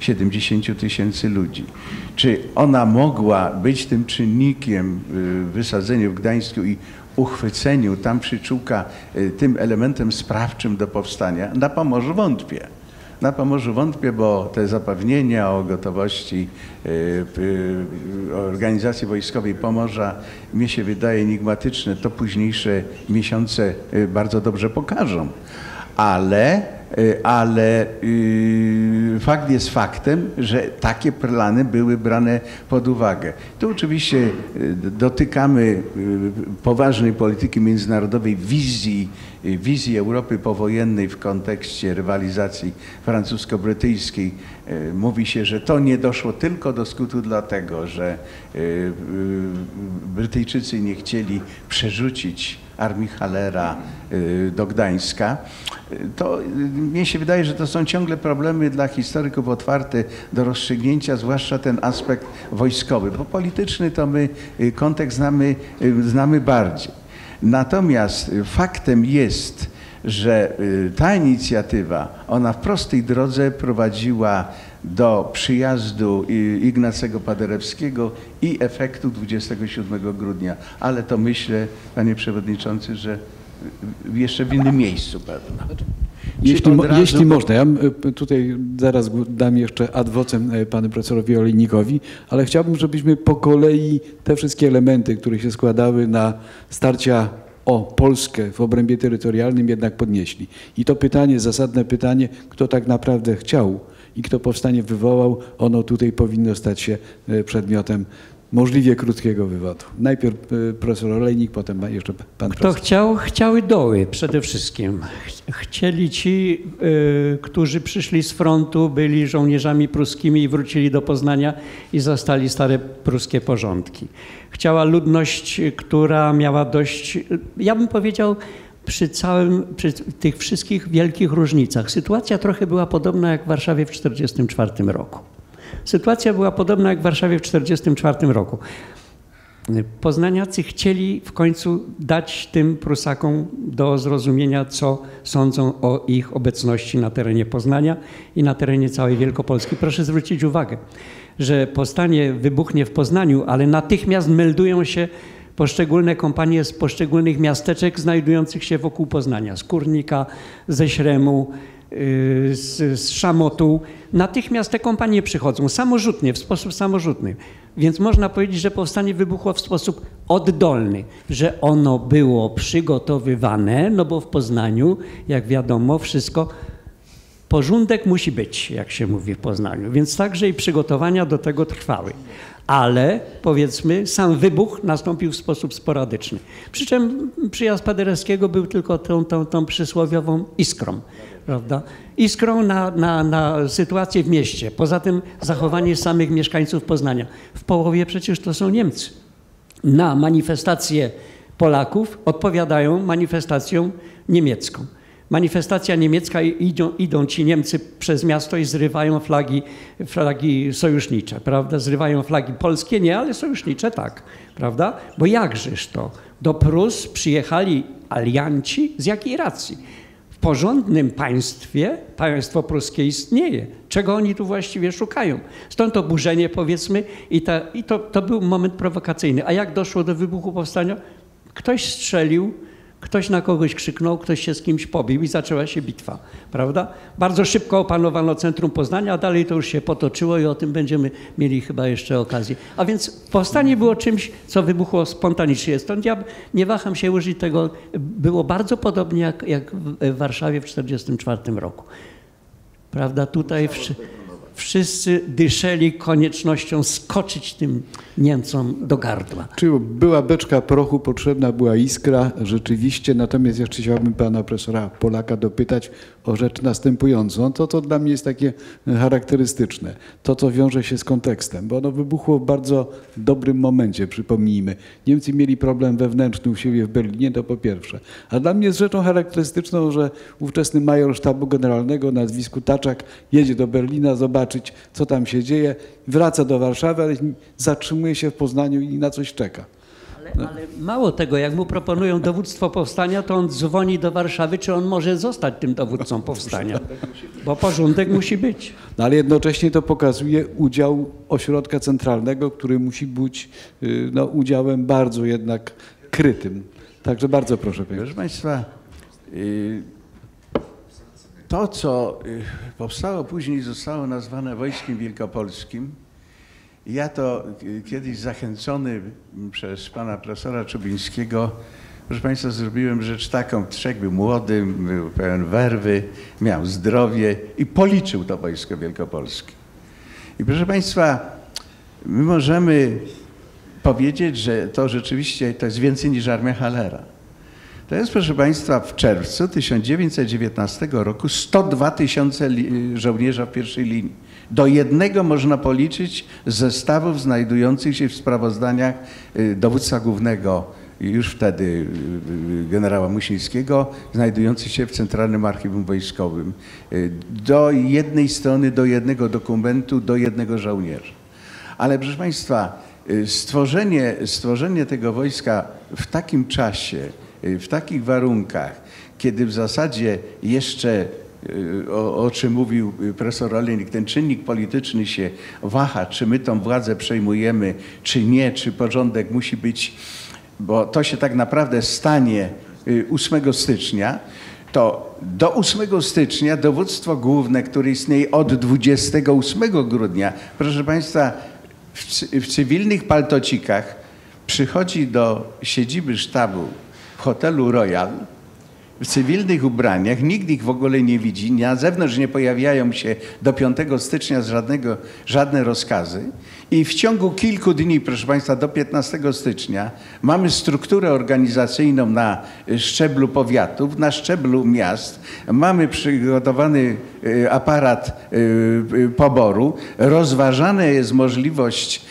70 tysięcy ludzi. Czy ona mogła być tym czynnikiem y, wysadzeniu w Gdańsku i uchwyceniu tam przyczółka y, tym elementem sprawczym do powstania? Na Pomorzu wątpię. Na Pomorzu wątpię, bo te zapewnienia o gotowości y, y, organizacji wojskowej Pomorza mnie się wydaje enigmatyczne. To późniejsze miesiące y, bardzo dobrze pokażą. Ale, y, ale y, fakt jest faktem, że takie plany były brane pod uwagę. Tu oczywiście y, dotykamy y, poważnej polityki międzynarodowej, wizji, y, wizji Europy powojennej w kontekście rywalizacji francusko-brytyjskiej. Y, Mówi się, że to nie doszło tylko do skutku dlatego, że y, y, Brytyjczycy nie chcieli przerzucić armii Hallera y, do Gdańska, y, to y, mnie się wydaje, że to są ciągle problemy dla historyków otwarte do rozstrzygnięcia, zwłaszcza ten aspekt wojskowy, bo polityczny to my kontekst znamy, znamy bardziej. Natomiast faktem jest, że ta inicjatywa, ona w prostej drodze prowadziła do przyjazdu Ignacego Paderewskiego i efektu 27 grudnia. Ale to myślę, panie przewodniczący, że jeszcze w innym miejscu pewno. Jeśli, Czy od mo- razu- jeśli można, ja tutaj zaraz dam jeszcze ad vocem y, panu profesorowi Olejnikowi, ale chciałbym, żebyśmy po kolei te wszystkie elementy, które się składały na starcia o Polskę w obrębie terytorialnym jednak podnieśli. I to pytanie, zasadne pytanie, kto tak naprawdę chciał i kto powstanie wywołał, ono tutaj powinno stać się y, przedmiotem możliwie krótkiego wywodu. Najpierw y, profesor Olejnik, potem jeszcze pan Kto profesor. chciał? Chciały doły przede wszystkim. Ch- Chcieli ci, y, którzy przyszli z frontu, byli żołnierzami pruskimi i wrócili do Poznania i zastali stare pruskie porządki. Chciała ludność, która miała dość, ja bym powiedział, przy całym, przy tych wszystkich wielkich różnicach. Sytuacja trochę była podobna jak w Warszawie w 1944 roku. Sytuacja była podobna jak w Warszawie w 1944 roku. Poznaniacy chcieli w końcu dać tym Prusakom do zrozumienia, co sądzą o ich obecności na terenie Poznania i na terenie całej Wielkopolski. Proszę zwrócić uwagę, że powstanie wybuchnie w Poznaniu, ale natychmiast meldują się poszczególne kompanie z poszczególnych miasteczek znajdujących się wokół Poznania, z Kurnika, ze Śremu, yy, z, z Szamotu. Natychmiast te kompanie przychodzą samorzutnie, w sposób samorzutny. Więc można powiedzieć, że powstanie wybuchło w sposób oddolny, że ono było przygotowywane, no bo w Poznaniu, jak wiadomo, wszystko porządek musi być, jak się mówi w Poznaniu. Więc także i przygotowania do tego trwały. Ale powiedzmy, sam wybuch nastąpił w sposób sporadyczny. Przy czym przyjazd Paderewskiego był tylko tą, tą, tą przysłowiową iskrą, prawda? Iskrą na, na, na sytuację w mieście. Poza tym zachowanie samych mieszkańców Poznania. W połowie przecież to są Niemcy. Na manifestację Polaków odpowiadają manifestacją niemiecką. Manifestacja niemiecka idą, idą ci Niemcy przez miasto i zrywają flagi, flagi sojusznicze, prawda? Zrywają flagi polskie, nie, ale sojusznicze tak, prawda? Bo jakżeż to? Do Prus przyjechali alianci z jakiej racji? W porządnym państwie państwo pruskie istnieje. Czego oni tu właściwie szukają? Stąd oburzenie powiedzmy i, ta, i to, to był moment prowokacyjny. A jak doszło do wybuchu powstania? Ktoś strzelił, Ktoś na kogoś krzyknął, ktoś się z kimś pobił i zaczęła się bitwa, prawda? Bardzo szybko opanowano centrum Poznania, a dalej to już się potoczyło i o tym będziemy mieli chyba jeszcze okazję. A więc powstanie było czymś, co wybuchło spontanicznie. Stąd ja nie waham się użyć tego, było bardzo podobnie jak, jak w Warszawie w 1944 roku. Prawda? Tutaj wszyscy dyszeli koniecznością skoczyć tym Niemcom do gardła. Czyli była beczka prochu, potrzebna była iskra, rzeczywiście. Natomiast jeszcze chciałbym pana profesora Polaka dopytać o rzecz następującą. To, co dla mnie jest takie charakterystyczne, to, co wiąże się z kontekstem, bo ono wybuchło w bardzo dobrym momencie, przypomnijmy. Niemcy mieli problem wewnętrzny u siebie w Berlinie, to po pierwsze. A dla mnie jest rzeczą charakterystyczną, że ówczesny major sztabu generalnego nazwisku Taczak jedzie do Berlina zobaczyć, co tam się dzieje, wraca do Warszawy, ale zatrzymuje się w Poznaniu i na coś czeka. Ale, ale, mało tego, jak mu proponują dowództwo powstania, to on dzwoni do Warszawy, czy on może zostać tym dowódcą powstania, bo porządek musi być. No ale jednocześnie to pokazuje udział ośrodka centralnego, który musi być y, no, udziałem bardzo jednak krytym. Także bardzo proszę. Proszę Państwa, y, to co y, powstało później zostało nazwane Wojskiem Wielkopolskim, ja to kiedyś zachęcony przez pana profesora Czubińskiego, proszę Państwa, zrobiłem rzecz taką. Trzech był młody, był pełen werwy, miał zdrowie i policzył to Wojsko Wielkopolskie. I proszę Państwa, my możemy powiedzieć, że to rzeczywiście to jest więcej niż armia Halera. To jest, proszę Państwa, w czerwcu 1919 roku 102 tysiące żołnierza w pierwszej linii. Do jednego można policzyć zestawów znajdujących się w sprawozdaniach y, dowódca głównego już wtedy y, y, generała Musińskiego, znajdujących się w Centralnym Archiwum Wojskowym. Do jednej strony, do jednego dokumentu, do jednego żołnierza. Ale proszę Państwa, stworzenie, stworzenie tego wojska w takim czasie, w takich warunkach, kiedy w zasadzie jeszcze Y, o, o, czym mówił profesor Olenik, ten czynnik polityczny się waha, czy my tą władzę przejmujemy, czy nie, czy porządek musi być, bo to się tak naprawdę stanie 8 y, stycznia, to do 8 stycznia dowództwo główne, które istnieje od 28 grudnia, proszę Państwa, w, w cywilnych paltocikach przychodzi do siedziby sztabu w hotelu Royal, w cywilnych ubraniach, nikt ich w ogóle nie widzi, na zewnątrz nie pojawiają się do 5 stycznia żadnego, żadne rozkazy. I w ciągu kilku dni, proszę Państwa, do 15 stycznia mamy strukturę organizacyjną na szczeblu powiatów, na szczeblu miast, mamy przygotowany y, aparat y, y, poboru, rozważana jest możliwość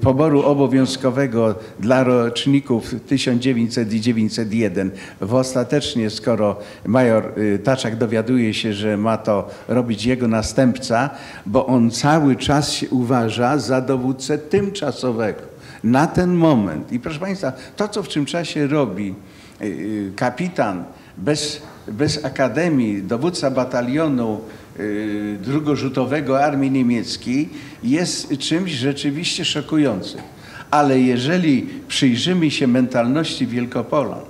poboru obowiązkowego dla roczników 1900 i 901. W ostatecznie, skoro major y, Taczak dowiaduje się, że ma to robić jego następca, bo on cały czas się uważa za dowódcę tymczasowego na ten moment. I proszę Państwa, to co w tym czasie robi y, kapitan bez, bez akademii, dowódca batalionu, Y, drugorzutowego armii niemieckiej jest czymś rzeczywiście szokującym. Ale jeżeli przyjrzymy się mentalności Wielkopolan,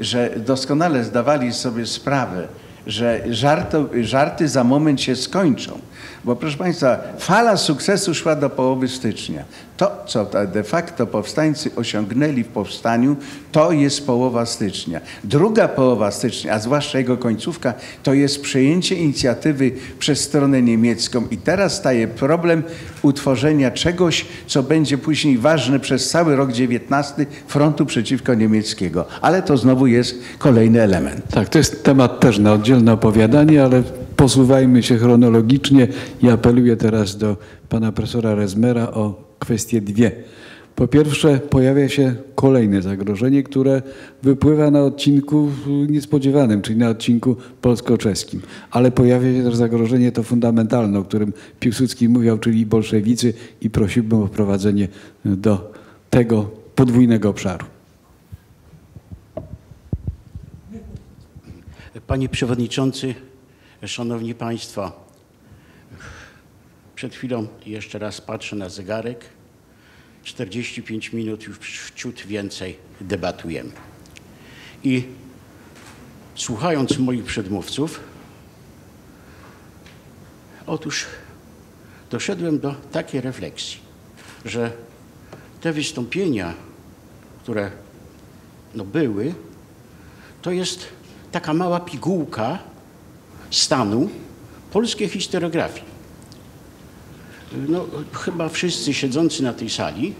że doskonale zdawali sobie sprawę, że żarto, żarty za moment się skończą, bo proszę Państwa, fala sukcesu szła do połowy stycznia. To, co de facto powstańcy osiągnęli w powstaniu, to jest połowa stycznia. Druga połowa stycznia, a zwłaszcza jego końcówka, to jest przejęcie inicjatywy przez stronę niemiecką. I teraz staje problem utworzenia czegoś, co będzie później ważne przez cały rok 19 frontu przeciwko niemieckiego. Ale to znowu jest kolejny element. Tak, to jest temat też na oddzielne opowiadanie, ale posuwajmy się chronologicznie i apeluję teraz do pana profesora Rezmera o kwestie dwie. Po pierwsze, pojawia się kolejne zagrożenie, które wypływa na odcinku niespodziewanym, czyli na odcinku polsko-czeskim. Ale pojawia się też zagrożenie to fundamentalne, o którym Piłsudski mówił, czyli bolszewicy i prosiłbym o wprowadzenie do tego podwójnego obszaru. Panie Przewodniczący, Szanowni Państwo, przed chwilą jeszcze raz patrzę na zegarek. 45 minut już wciut więcej debatujemy. I słuchając moich przedmówców, otóż doszedłem do takiej refleksji, że te wystąpienia, które no były, to jest taka mała pigułka stanu polskiej historiografii. No, chyba wszyscy siedzący na tej sali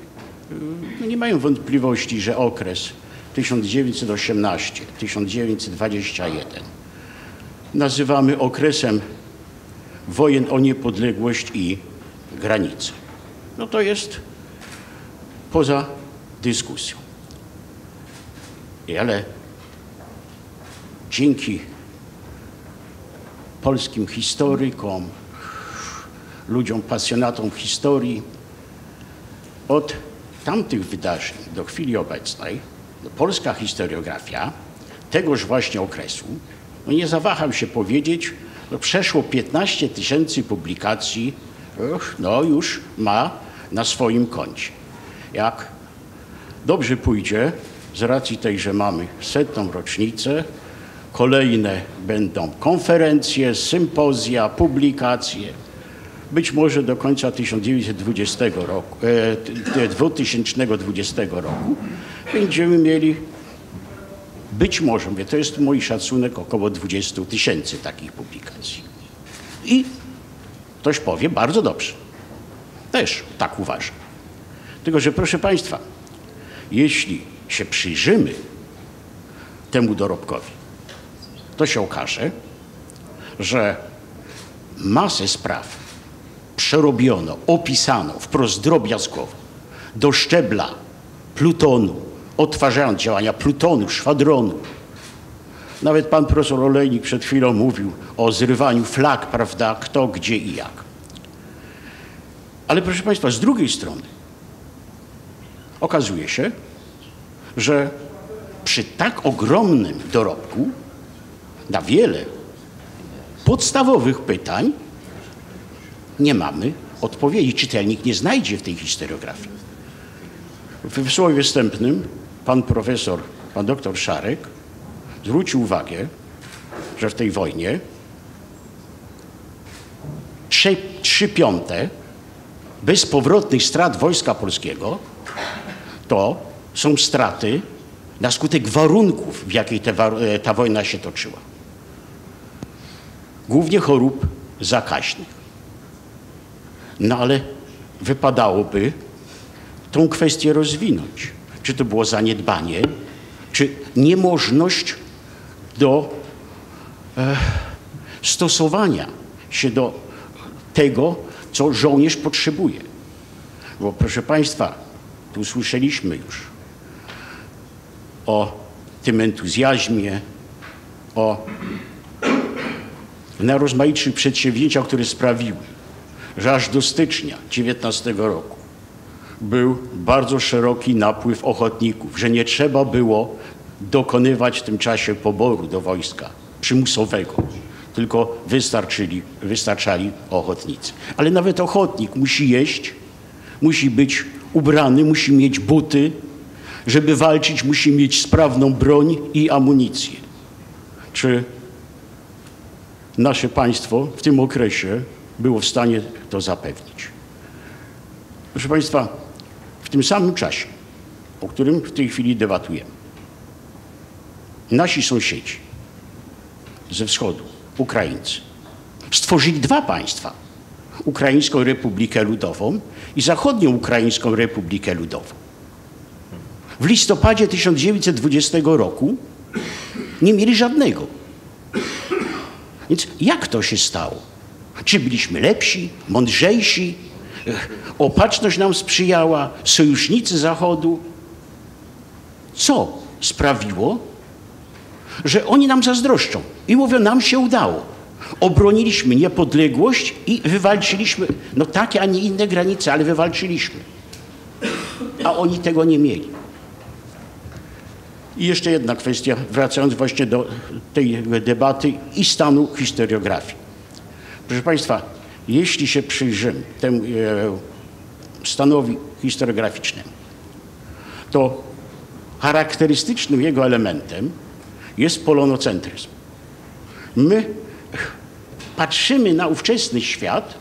no, nie mają wątpliwości, że okres 1918-1921 nazywamy okresem wojen o niepodległość i granice. No to jest poza dyskusją. Ale dzięki polskim historykom, ludziom pasjonatom historii, od tamtych wydarzeń do chwili obecnej polska historiografia tegoż właśnie okresu, no nie zawaham się powiedzieć, no przeszło 15 tysięcy publikacji, no już ma na swoim koncie. Jak dobrze pójdzie, z racji tej, że mamy setną rocznicę, kolejne będą konferencje, sympozja, publikacje. Być może do końca 1920 roku, e, 2020 roku będziemy mieli, być może, mówię, to jest mój szacunek, około 20 tysięcy takich publikacji. I ktoś powie, bardzo dobrze. Też tak uważam. Tylko, że proszę Państwa, jeśli się przyjrzymy temu dorobkowi, to się okaże, że masę spraw przerobiono, opisano wprost drobiazgowo do szczebla plutonu, odtwarzając działania plutonu, szwadronu. Nawet pan profesor Olejnik przed chwilą mówił o zrywaniu flag, prawda, kto, gdzie i jak. Ale proszę Państwa, z drugiej strony okazuje się, że przy tak ogromnym dorobku na wiele podstawowych pytań nie mamy odpowiedzi. Czytelnik nie znajdzie w tej historiografii. W słowie wstępnym pan profesor, pan doktor Szarek zwrócił uwagę, że w tej wojnie trzy, trzy piąte bezpowrotnych strat Wojska Polskiego to są straty na skutek warunków, w jakich te, e, ta wojna się toczyła. Głównie chorób zakaźnych. No ale wypadałoby tą kwestię rozwinąć. Czy to było zaniedbanie, czy niemożność do e, stosowania się do tego, co żołnierz potrzebuje. Bo proszę Państwa, tu słyszeliśmy już o tym entuzjazmie, o najrozmaitszych przedsięwzięciach, które sprawiły, że aż do stycznia 19 roku był bardzo szeroki napływ ochotników, że nie trzeba było dokonywać w tym czasie poboru do wojska przymusowego, tylko wystarczyli, wystarczali ochotnicy. Ale nawet ochotnik musi jeść, musi być ubrany, musi mieć buty, żeby walczyć, musi mieć sprawną broń i amunicję. Czy nasze państwo w tym okresie było w stanie to zapewnić? Proszę Państwa, w tym samym czasie, o którym w tej chwili debatujemy, nasi sąsiedzi ze wschodu, Ukraińcy, stworzyli dwa państwa. Ukraińską Republikę Ludową i Zachodnią Ukraińską Republikę Ludową. W listopadzie 1920 roku nie mieli żadnego. Więc jak to się stało? Czy byliśmy lepsi, mądrzejsi, Opatrzność nam sprzyjała, sojusznicy Zachodu. Co sprawiło, że oni nam zazdroszczą i mówią, nam się udało. Obroniliśmy niepodległość i wywalczyliśmy, no takie, a nie inne granice, ale wywalczyliśmy. A oni tego nie mieli. I jeszcze jedna kwestia, wracając właśnie do tej debaty i stanu historiografii. Proszę Państwa, jeśli się przyjrzymy temu e, stanowi historiograficznemu, to charakterystycznym jego elementem jest polonocentryzm. My patrzymy na ówczesny świat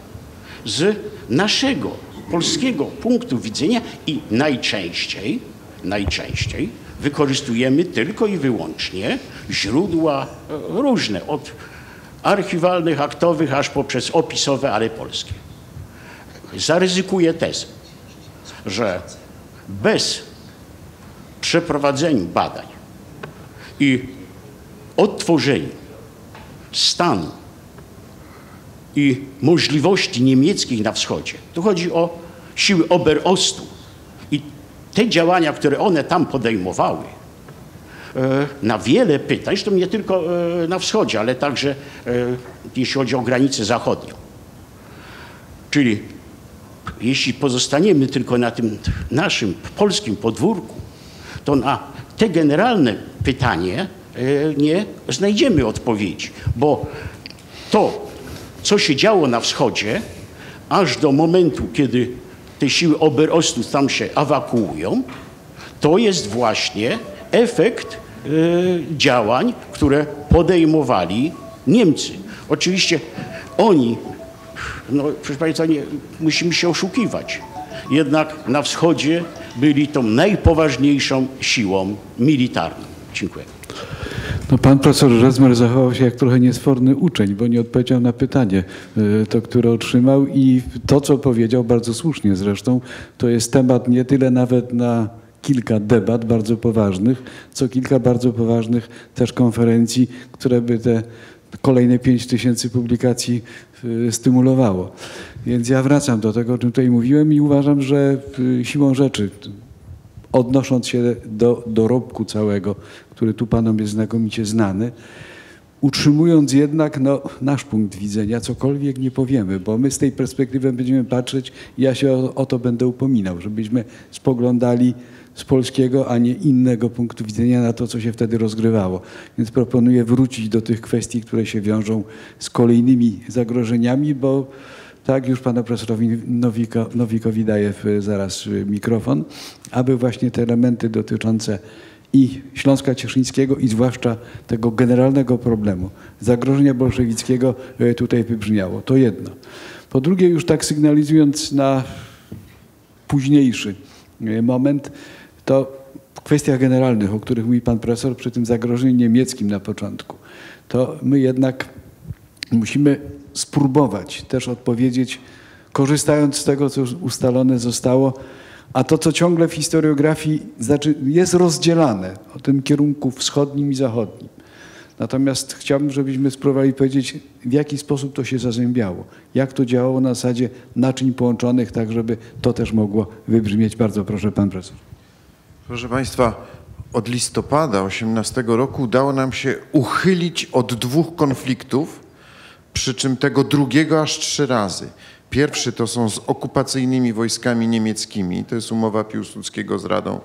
z naszego polskiego punktu widzenia i najczęściej, najczęściej wykorzystujemy tylko i wyłącznie źródła e, różne, od archiwalnych, aktowych, aż poprzez opisowe, ale polskie. Zaryzykuję tezę, że bez przeprowadzenia badań i odtworzenia stanu i możliwości niemieckich na wschodzie, tu chodzi o siły Oberostu te działania, które one tam podejmowały, e, na wiele pytań, zresztą nie tylko e, na wschodzie, ale także e, jeśli chodzi o granicę zachodnią. Czyli jeśli pozostaniemy tylko na tym naszym polskim podwórku, to na te generalne pytanie nie znajdziemy odpowiedzi, bo to, co się działo na wschodzie, aż do momentu, kiedy te siły Oberostu tam się ewakuują, to jest właśnie efekt y, działań, które podejmowali Niemcy. Oczywiście oni, no proszę Państwa, nie, musimy się oszukiwać. Jednak na wschodzie byli tą najpoważniejszą siłą militarną. Dziękuję. No, pan profesor Rezmer zachował się jak trochę niesforny uczeń, bo nie odpowiedział na pytanie, y, to, które otrzymał i to, co powiedział bardzo słusznie zresztą, to jest temat nie tyle nawet na kilka debat bardzo poważnych, co kilka bardzo poważnych też konferencji, które by te kolejne pięć tysięcy publikacji y, stymulowało. Więc ja wracam do tego, o czym tutaj mówiłem i uważam, że y, siłą rzeczy odnosząc się do dorobku całego, który tu panom jest znakomicie znany, utrzymując jednak no, nasz punkt widzenia, cokolwiek nie powiemy, bo my z tej perspektywy będziemy patrzeć ja się o, o, to będę upominał, żebyśmy spoglądali z polskiego, a nie innego punktu widzenia na to, co się wtedy rozgrywało. Więc proponuję wrócić do tych kwestii, które się wiążą z kolejnymi zagrożeniami, bo tak, już panu profesorowi Nowiko, Nowikowi daję zaraz mikrofon, aby właśnie te elementy dotyczące i Śląska Cieszyńskiego i zwłaszcza tego generalnego problemu zagrożenia bolszewickiego e, tutaj wybrzmiało. To jedno. Po drugie, już tak sygnalizując na późniejszy e, moment, to w kwestiach generalnych, o których mówi pan profesor przy tym zagrożeniu niemieckim na początku, to my jednak musimy spróbować też odpowiedzieć, korzystając z tego, co już ustalone zostało, a to, co ciągle w historiografii znaczy jest rozdzielane o tym kierunku wschodnim i zachodnim. Natomiast chciałbym, żebyśmy spróbowali powiedzieć, w jaki sposób to się zazębiało, jak to działało na zasadzie naczyń połączonych, tak żeby to też mogło wybrzmieć. Bardzo proszę, pan profesor. Proszę Państwa, od listopada 18 roku udało nam się uchylić od dwóch konfliktów, przy czym tego drugiego aż trzy razy. Pierwszy to są z okupacyjnymi wojskami niemieckimi, to jest umowa Piłsudskiego z Radą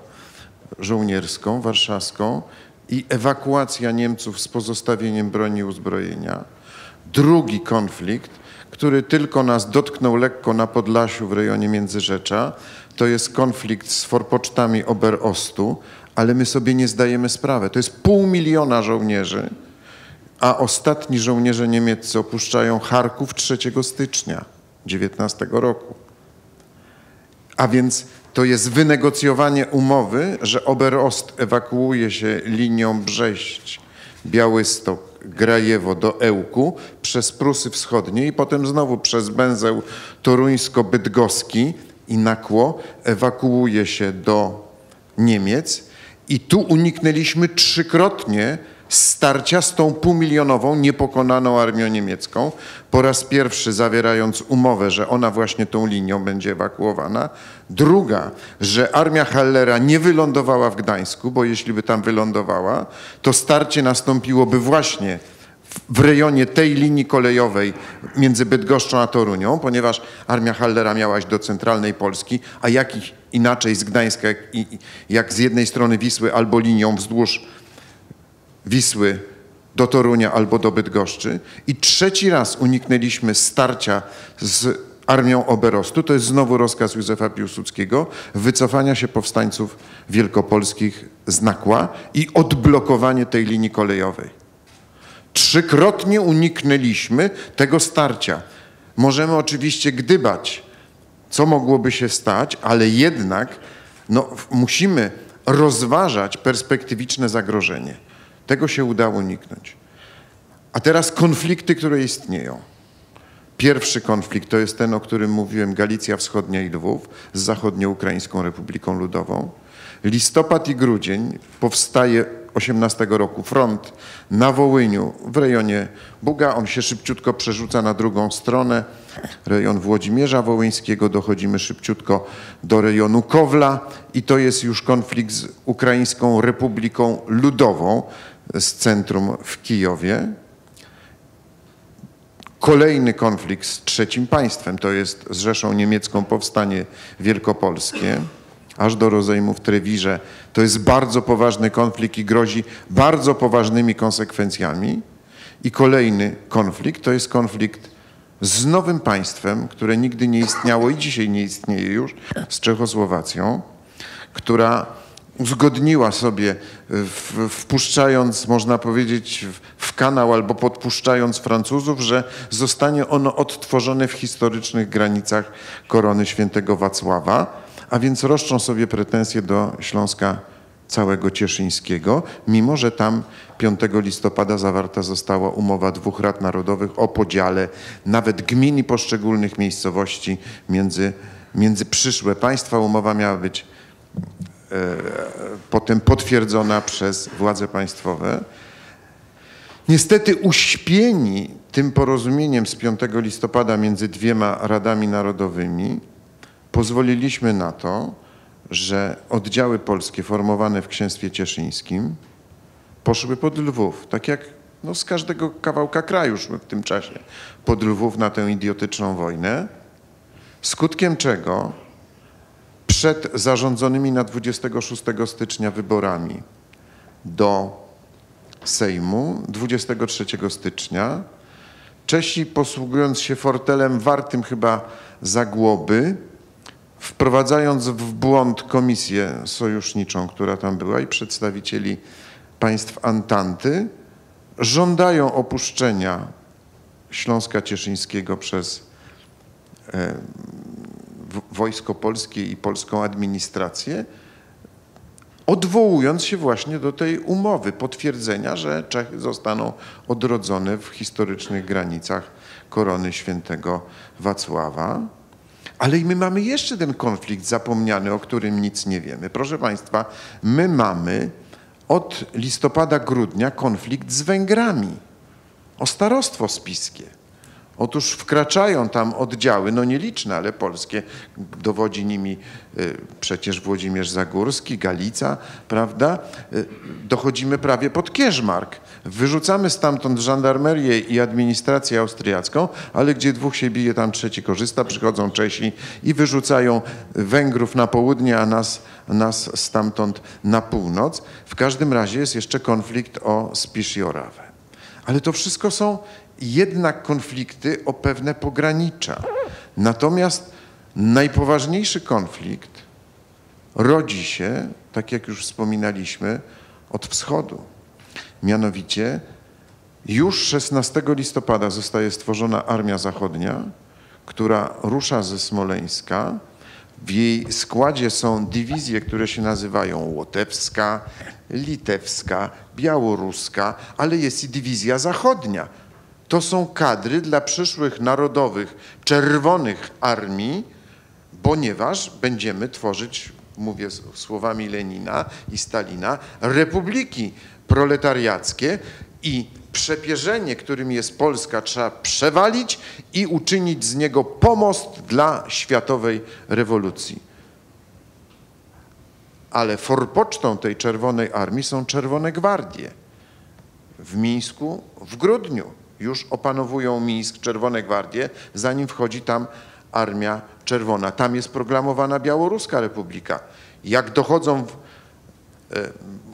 Żołnierską, warszawską i ewakuacja Niemców z pozostawieniem broni i uzbrojenia. Drugi konflikt, który tylko nas dotknął lekko na Podlasiu w rejonie Międzyrzecza, to jest konflikt z forpocztami Oberostu, ale my sobie nie zdajemy sprawy. To jest pół miliona żołnierzy, a ostatni żołnierze niemieccy opuszczają Charków 3 stycznia 19 roku. A więc to jest wynegocjowanie umowy, że Oberost ewakuuje się linią Brześć, Białystok, Grajewo do Ełku przez Prusy Wschodnie i potem znowu przez węzeł toruńsko-bydgoski i Nakło ewakuuje się do Niemiec. I tu uniknęliśmy trzykrotnie starcia z tą półmilionową, niepokonaną armią niemiecką, po raz pierwszy zawierając umowę, że ona właśnie tą linią będzie ewakuowana. Druga, że armia Hallera nie wylądowała w Gdańsku, bo jeśli by tam wylądowała, to starcie nastąpiłoby właśnie w rejonie tej linii kolejowej między Bydgoszczą a Torunią, ponieważ armia Hallera miała iść do centralnej Polski, a jak inaczej z Gdańska, jak, jak z jednej strony Wisły albo linią wzdłuż Wisły do Torunia albo do Bydgoszczy. I trzeci raz uniknęliśmy starcia z armią Oberostu. To jest znowu rozkaz Józefa Piłsudskiego wycofania się powstańców wielkopolskich z Nakła i odblokowanie tej linii kolejowej. Trzykrotnie uniknęliśmy tego starcia. Możemy oczywiście gdybać, co mogłoby się stać, ale jednak no, musimy rozważać perspektywiczne zagrożenie. Tego się udało uniknąć. A teraz konflikty, które istnieją. Pierwszy konflikt to jest ten, o którym mówiłem, Galicja Wschodnia i Lwów z Zachodnioukraińską Republiką Ludową. Listopad i grudzień powstaje 18 roku front na Wołyniu w rejonie Buga. On się szybciutko przerzuca na drugą stronę, rejon Włodzimierza Wołyńskiego. Dochodzimy szybciutko do rejonu Kowla i to jest już konflikt z Ukraińską Republiką Ludową z centrum w Kijowie. Kolejny konflikt z trzecim państwem, to jest z Rzeszą Niemiecką powstanie wielkopolskie, aż do rozejmu w Trewirze. To jest bardzo poważny konflikt i grozi bardzo poważnymi konsekwencjami. I kolejny konflikt to jest konflikt z nowym państwem, które nigdy nie istniało i dzisiaj nie istnieje już, z Czechosłowacją, która uzgodniła sobie, wpuszczając, można powiedzieć, w kanał albo podpuszczając Francuzów, że zostanie ono odtworzone w historycznych granicach korony świętego Wacława, a więc roszczą sobie pretensje do Śląska całego Cieszyńskiego, mimo że tam 5 listopada zawarta została umowa dwóch rad narodowych o podziale nawet gmin i poszczególnych miejscowości między, między przyszłe państwa. Umowa miała być E, potem potwierdzona przez władze państwowe. Niestety uśpieni tym porozumieniem z 5 listopada między dwiema radami narodowymi pozwoliliśmy na to, że oddziały polskie formowane w księstwie cieszyńskim poszły pod Lwów, tak jak no, z każdego kawałka kraju w tym czasie pod Lwów na tę idiotyczną wojnę, skutkiem czego przed zarządzonymi na 26 stycznia wyborami do Sejmu 23 stycznia. Czesi posługując się fortelem wartym chyba zagłoby, wprowadzając w błąd komisję sojuszniczą, która tam była i przedstawicieli państw Antanty, żądają opuszczenia Śląska Cieszyńskiego przez e, Wojsko Polskie i polską administrację, odwołując się właśnie do tej umowy, potwierdzenia, że Czechy zostaną odrodzone w historycznych granicach korony świętego Wacława. Ale i my mamy jeszcze ten konflikt zapomniany, o którym nic nie wiemy. Proszę Państwa, my mamy od listopada, grudnia konflikt z Węgrami o starostwo spiskie. Otóż wkraczają tam oddziały, no nieliczne, ale polskie, dowodzi nimi y, przecież Włodzimierz Zagórski, Galica, prawda? Y, dochodzimy prawie pod Kierzmark. Wyrzucamy stamtąd żandarmerię i administrację austriacką, ale gdzie dwóch się bije, tam trzeci korzysta, przychodzą Czesi i wyrzucają Węgrów na południe, a nas, nas stamtąd na północ. W każdym razie jest jeszcze konflikt o Spisz i Orawę. Ale to wszystko są jednak konflikty o pewne pogranicza. Natomiast najpoważniejszy konflikt rodzi się, tak jak już wspominaliśmy, od wschodu. Mianowicie już 16 listopada zostaje stworzona Armia Zachodnia, która rusza ze Smoleńska. W jej składzie są dywizje, które się nazywają Łotewska, Litewska, Białoruska, ale jest i dywizja zachodnia, to są kadry dla przyszłych narodowych czerwonych armii, ponieważ będziemy tworzyć, mówię słowami Lenina i Stalina, republiki proletariackie i przepierzenie, którym jest Polska, trzeba przewalić i uczynić z niego pomost dla światowej rewolucji. Ale forpocztą tej Czerwonej Armii są Czerwone Gwardie. W Mińsku w grudniu już opanowują Mińsk Czerwone Gwardie, zanim wchodzi tam Armia Czerwona. Tam jest proklamowana Białoruska Republika. Jak dochodzą w, e,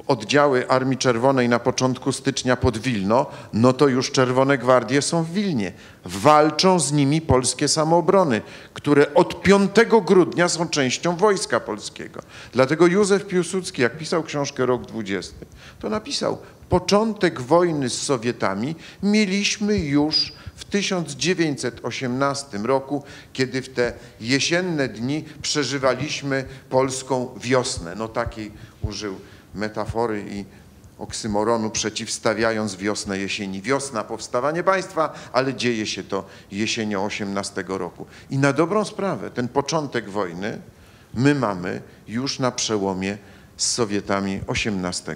oddziały Armii Czerwonej na początku stycznia pod Wilno, no to już Czerwone Gwardie są w Wilnie. Walczą z nimi polskie samoobrony, które od 5 grudnia są częścią Wojska Polskiego. Dlatego Józef Piłsudski, jak pisał książkę Rok 20, to napisał, początek wojny z Sowietami mieliśmy już w 1918 roku, kiedy w te jesienne dni przeżywaliśmy polską wiosnę. No takiej użył metafory i oksymoronu przeciwstawiając wiosnę jesieni. Wiosna, powstawanie państwa, ale dzieje się to jesienią 18 roku. I na dobrą sprawę ten początek wojny my mamy już na przełomie z Sowietami 18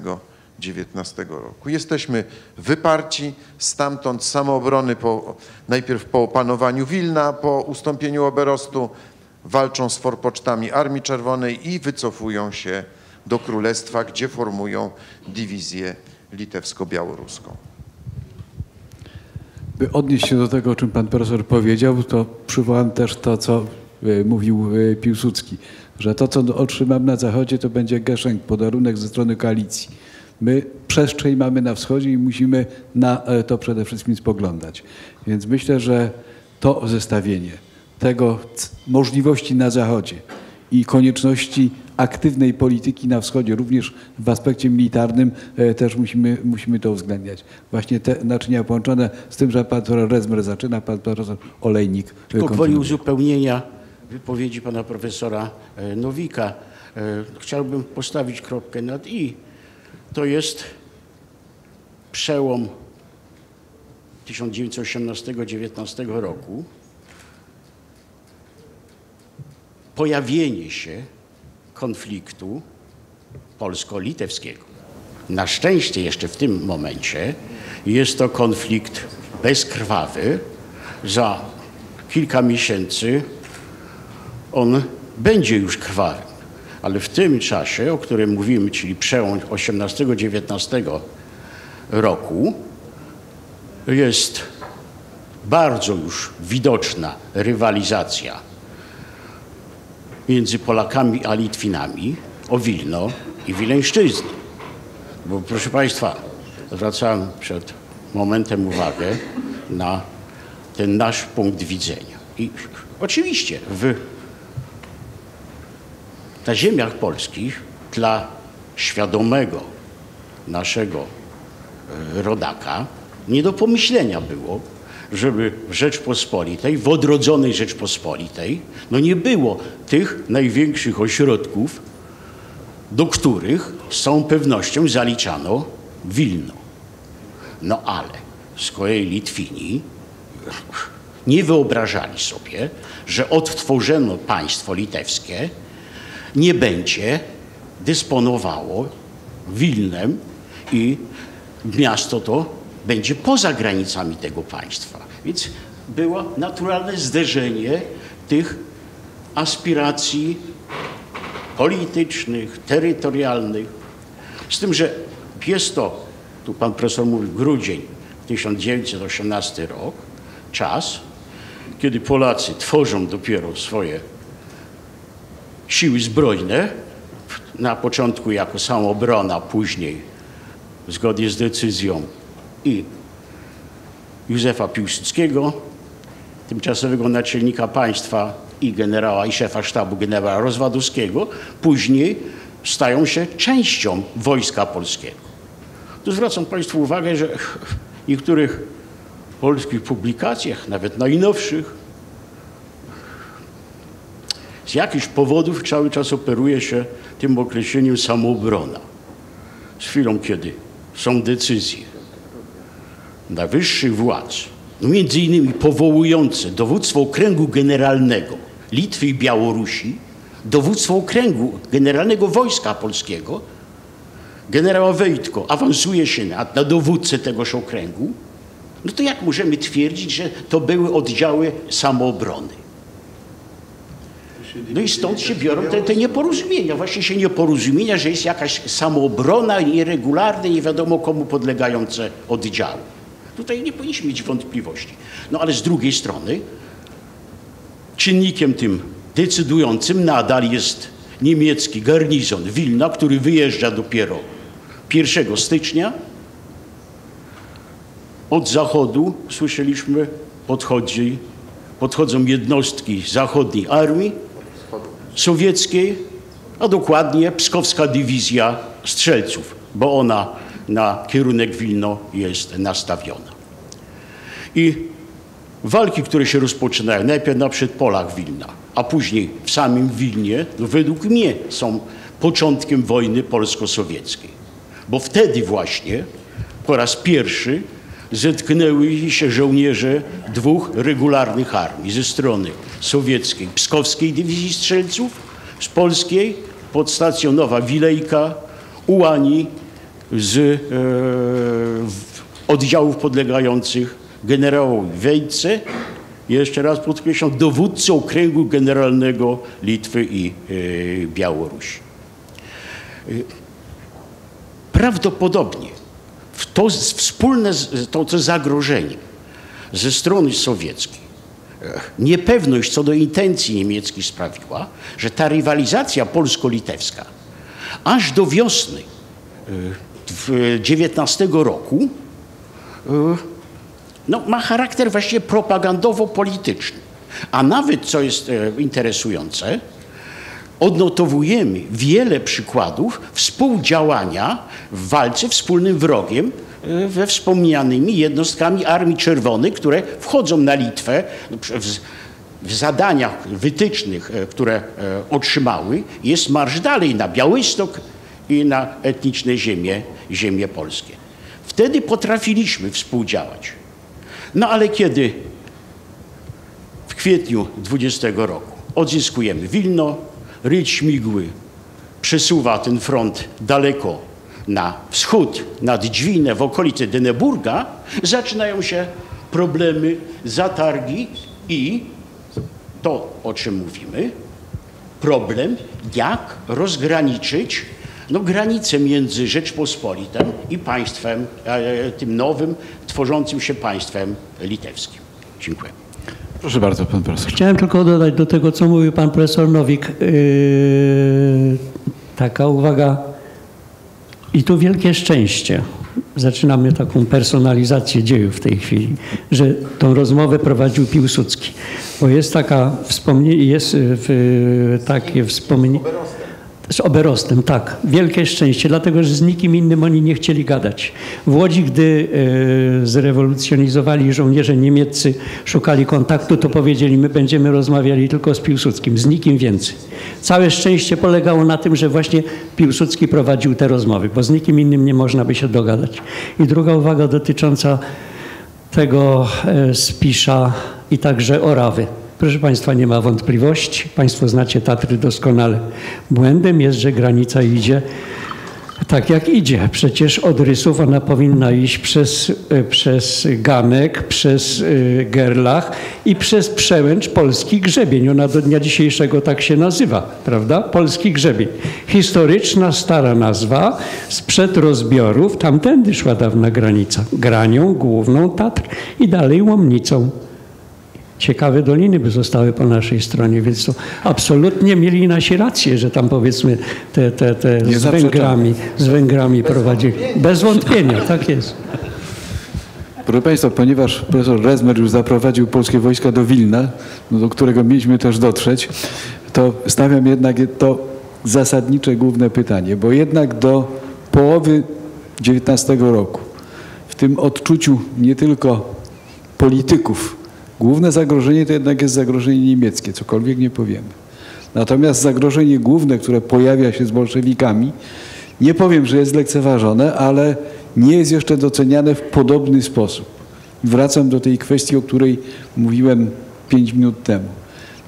19 roku. Jesteśmy wyparci stamtąd samoobrony po, najpierw po opanowaniu Wilna, po ustąpieniu Oberostu, walczą z forpocztami Armii Czerwonej i wycofują się do Królestwa, gdzie formują dywizję litewsko-białoruską. By odnieść się do tego, o czym pan profesor powiedział, to przywołam też to, co e, mówił e, Piłsudski, że to, co otrzymam na Zachodzie, to będzie geszenk, podarunek ze strony koalicji. My przestrzeń mamy na wschodzie i musimy na e, to przede wszystkim spoglądać. Więc myślę, że to zestawienie tego możliwości na zachodzie i konieczności aktywnej polityki na wschodzie, również w aspekcie militarnym e, też musimy, musimy to uwzględniać. Właśnie te naczynia połączone z tym, że pan profesor Rezmer zaczyna, pan profesor Olejnik e, Tylko gwoli uzupełnienia wypowiedzi pana profesora Nowika chciałbym postawić kropkę nad i to jest przełom 1918-19 roku, pojawienie się konfliktu polsko-litewskiego. Na szczęście jeszcze w tym momencie jest to konflikt bezkrwawy. Za kilka miesięcy on będzie już krwawy ale w tym czasie, o którym mówimy, czyli przełom 18-19 roku, jest bardzo już widoczna rywalizacja między Polakami a Litwinami o Wilno i Wileńszczyznę. Bo proszę Państwa, zwracałem przed momentem uwagę na ten nasz punkt widzenia. I oczywiście w na ziemiach polskich dla świadomego naszego e, rodaka nie do pomyślenia było, żeby w Rzeczpospolitej, w odrodzonej Rzeczpospolitej, no nie było tych największych ośrodków, do których z całą pewnością zaliczano Wilno. No ale z kolei Litwini nie wyobrażali sobie, że odtworzono państwo litewskie nie będzie dysponowało Wilnem i miasto to będzie poza granicami tego państwa. Więc było naturalne zderzenie tych aspiracji politycznych, terytorialnych. Z tym, że jest to, tu pan profesor mówił, grudzień 1918 rok, czas, kiedy Polacy tworzą dopiero swoje siły zbrojne, na początku jako samoobrona, później zgodnie z decyzją i Józefa Piłsudskiego, tymczasowego naczelnika państwa i generała i szefa sztabu generała Rozwadowskiego, później stają się częścią Wojska Polskiego. Tu zwracam Państwu uwagę, że w niektórych polskich publikacjach, nawet najnowszych, z jakichś powodów cały czas operuje się tym określeniem samoobrona. Z chwilą, kiedy są decyzje najwyższych władz, no między innymi powołujące dowództwo okręgu generalnego Litwy i Białorusi, dowództwo okręgu generalnego Wojska Polskiego, generał Wejtko awansuje się na, na dowódcę tegoż okręgu, no to jak możemy twierdzić, że to były oddziały samoobrony? No i stąd się biorą te, te nieporozumienia, właśnie się nieporozumienia, że jest jakaś samoobrona nieregularne, nie wiadomo komu podlegające oddziały. Tutaj nie powinniśmy mieć wątpliwości. No ale z drugiej strony czynnikiem tym decydującym nadal jest niemiecki garnizon Wilna, który wyjeżdża dopiero 1 stycznia. Od zachodu, słyszeliśmy, podchodzi, podchodzą jednostki zachodniej armii sowieckiej, a dokładnie Pskowska Dywizja Strzelców, bo ona na kierunek Wilno jest nastawiona. I walki, które się rozpoczynają najpierw na przedpolach Wilna, a później w samym Wilnie, no według mnie są początkiem wojny polsko-sowieckiej. Bo wtedy właśnie po raz pierwszy zetknęły się żołnierze dwóch regularnych armii ze strony sowieckiej, Pskowskiej Dywizji Strzelców, z polskiej podstacjonowa Wilejka, Ułani z e, oddziałów podlegających generałowi Wejce, jeszcze raz podkreślam, dowódcy okręgu generalnego Litwy i e, Białorusi. E, prawdopodobnie w to wspólne to, to zagrożenie ze strony sowieckiej, niepewność co do intencji niemieckich sprawiła, że ta rywalizacja polsko-litewska aż do wiosny XIX roku no, ma charakter właśnie propagandowo-polityczny. A nawet, co jest interesujące, odnotowujemy wiele przykładów współdziałania w walce wspólnym wrogiem we wspomnianymi jednostkami Armii Czerwonej, które wchodzą na Litwę w, w zadaniach wytycznych, które otrzymały, jest marsz dalej na Białystok i na etniczne ziemie, ziemie polskie. Wtedy potrafiliśmy współdziałać. No ale kiedy w kwietniu 20 roku odzyskujemy Wilno, Rydź Śmigły przesuwa ten front daleko na wschód, nad Dźwinę, w okolice Deneburga, zaczynają się problemy, zatargi i to, o czym mówimy, problem, jak rozgraniczyć no, granicę między Rzeczpospolitą i państwem, e, tym nowym, tworzącym się państwem litewskim. Dziękuję. Proszę bardzo, pan profesor. Chciałem tylko dodać do tego, co mówił pan profesor Nowik. Yy, taka uwaga. I tu wielkie szczęście. Zaczynamy taką personalizację dziejów w tej chwili, że tą rozmowę prowadził Piłsudski. Bo jest taka wspomnienie, jest w, takie wspomnienie. Z Oberostem, tak. Wielkie szczęście, dlatego że z nikim innym oni nie chcieli gadać. W Łodzi, gdy e, zrewolucjonizowali żołnierze niemieccy, szukali kontaktu, to powiedzieli, my będziemy rozmawiali tylko z Piłsudskim, z nikim więcej. Całe szczęście polegało na tym, że właśnie Piłsudski prowadził te rozmowy, bo z nikim innym nie można by się dogadać. I druga uwaga dotycząca tego e, spisza i także Orawy. Proszę Państwa, nie ma wątpliwości. Państwo znacie Tatry doskonale. Błędem jest, że granica idzie tak jak idzie. Przecież od rysów ona powinna iść przez, przez Ganek, przez Gerlach i przez Przełęcz Polski Grzebień. Ona do dnia dzisiejszego tak się nazywa, prawda? Polski Grzebień. Historyczna, stara nazwa sprzed rozbiorów. Tamtędy szła dawna granica. Granią główną Tatr i dalej Łomnicą ciekawe doliny by zostały po naszej stronie, więc to absolutnie mieli nasi rację, że tam powiedzmy te, te, te z Węgrami, z Węgrami prowadzili. Bez wątpienia, tak jest. Proszę Państwa, ponieważ profesor Rezmer już zaprowadził polskie wojska do Wilna, no do którego mieliśmy też dotrzeć, to stawiam jednak to zasadnicze główne pytanie, bo jednak do połowy XIX roku w tym odczuciu nie tylko polityków, Główne zagrożenie to jednak jest zagrożenie niemieckie, cokolwiek nie powiemy. Natomiast zagrożenie główne, które pojawia się z bolszewikami, nie powiem, że jest lekceważone, ale nie jest jeszcze doceniane w podobny sposób. Wracam do tej kwestii, o której mówiłem pięć minut temu.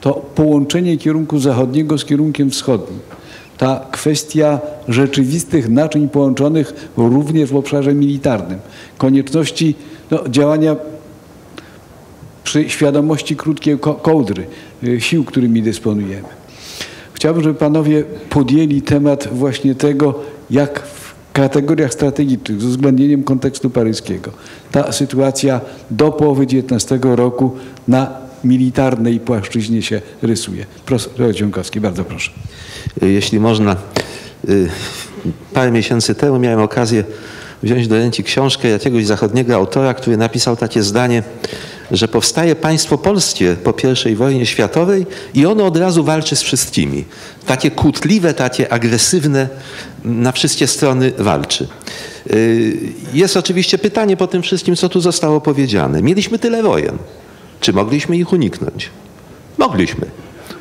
To połączenie kierunku zachodniego z kierunkiem wschodnim. ta kwestia rzeczywistych naczyń połączonych również w obszarze militarnym, konieczności no, działania przy świadomości krótkiej ko kołdry y, sił, którymi dysponujemy. Chciałbym, żeby panowie podjęli temat właśnie tego, jak w kategoriach strategicznych z uwzględnieniem kontekstu paryskiego ta sytuacja do połowy XIX roku na militarnej płaszczyźnie się rysuje. Profesor Dziąkowski, bardzo proszę. Jeśli można, y, parę miesięcy temu miałem okazję wziąć do ręki książkę jakiegoś zachodniego autora, który napisał takie zdanie, że powstaje państwo polskie po I wojnie światowej i ono od razu walczy z wszystkimi. Takie kłótliwe, takie agresywne, na wszystkie strony walczy. Y, jest oczywiście pytanie po tym wszystkim, co tu zostało powiedziane. Mieliśmy tyle wojen. Czy mogliśmy ich uniknąć? Mogliśmy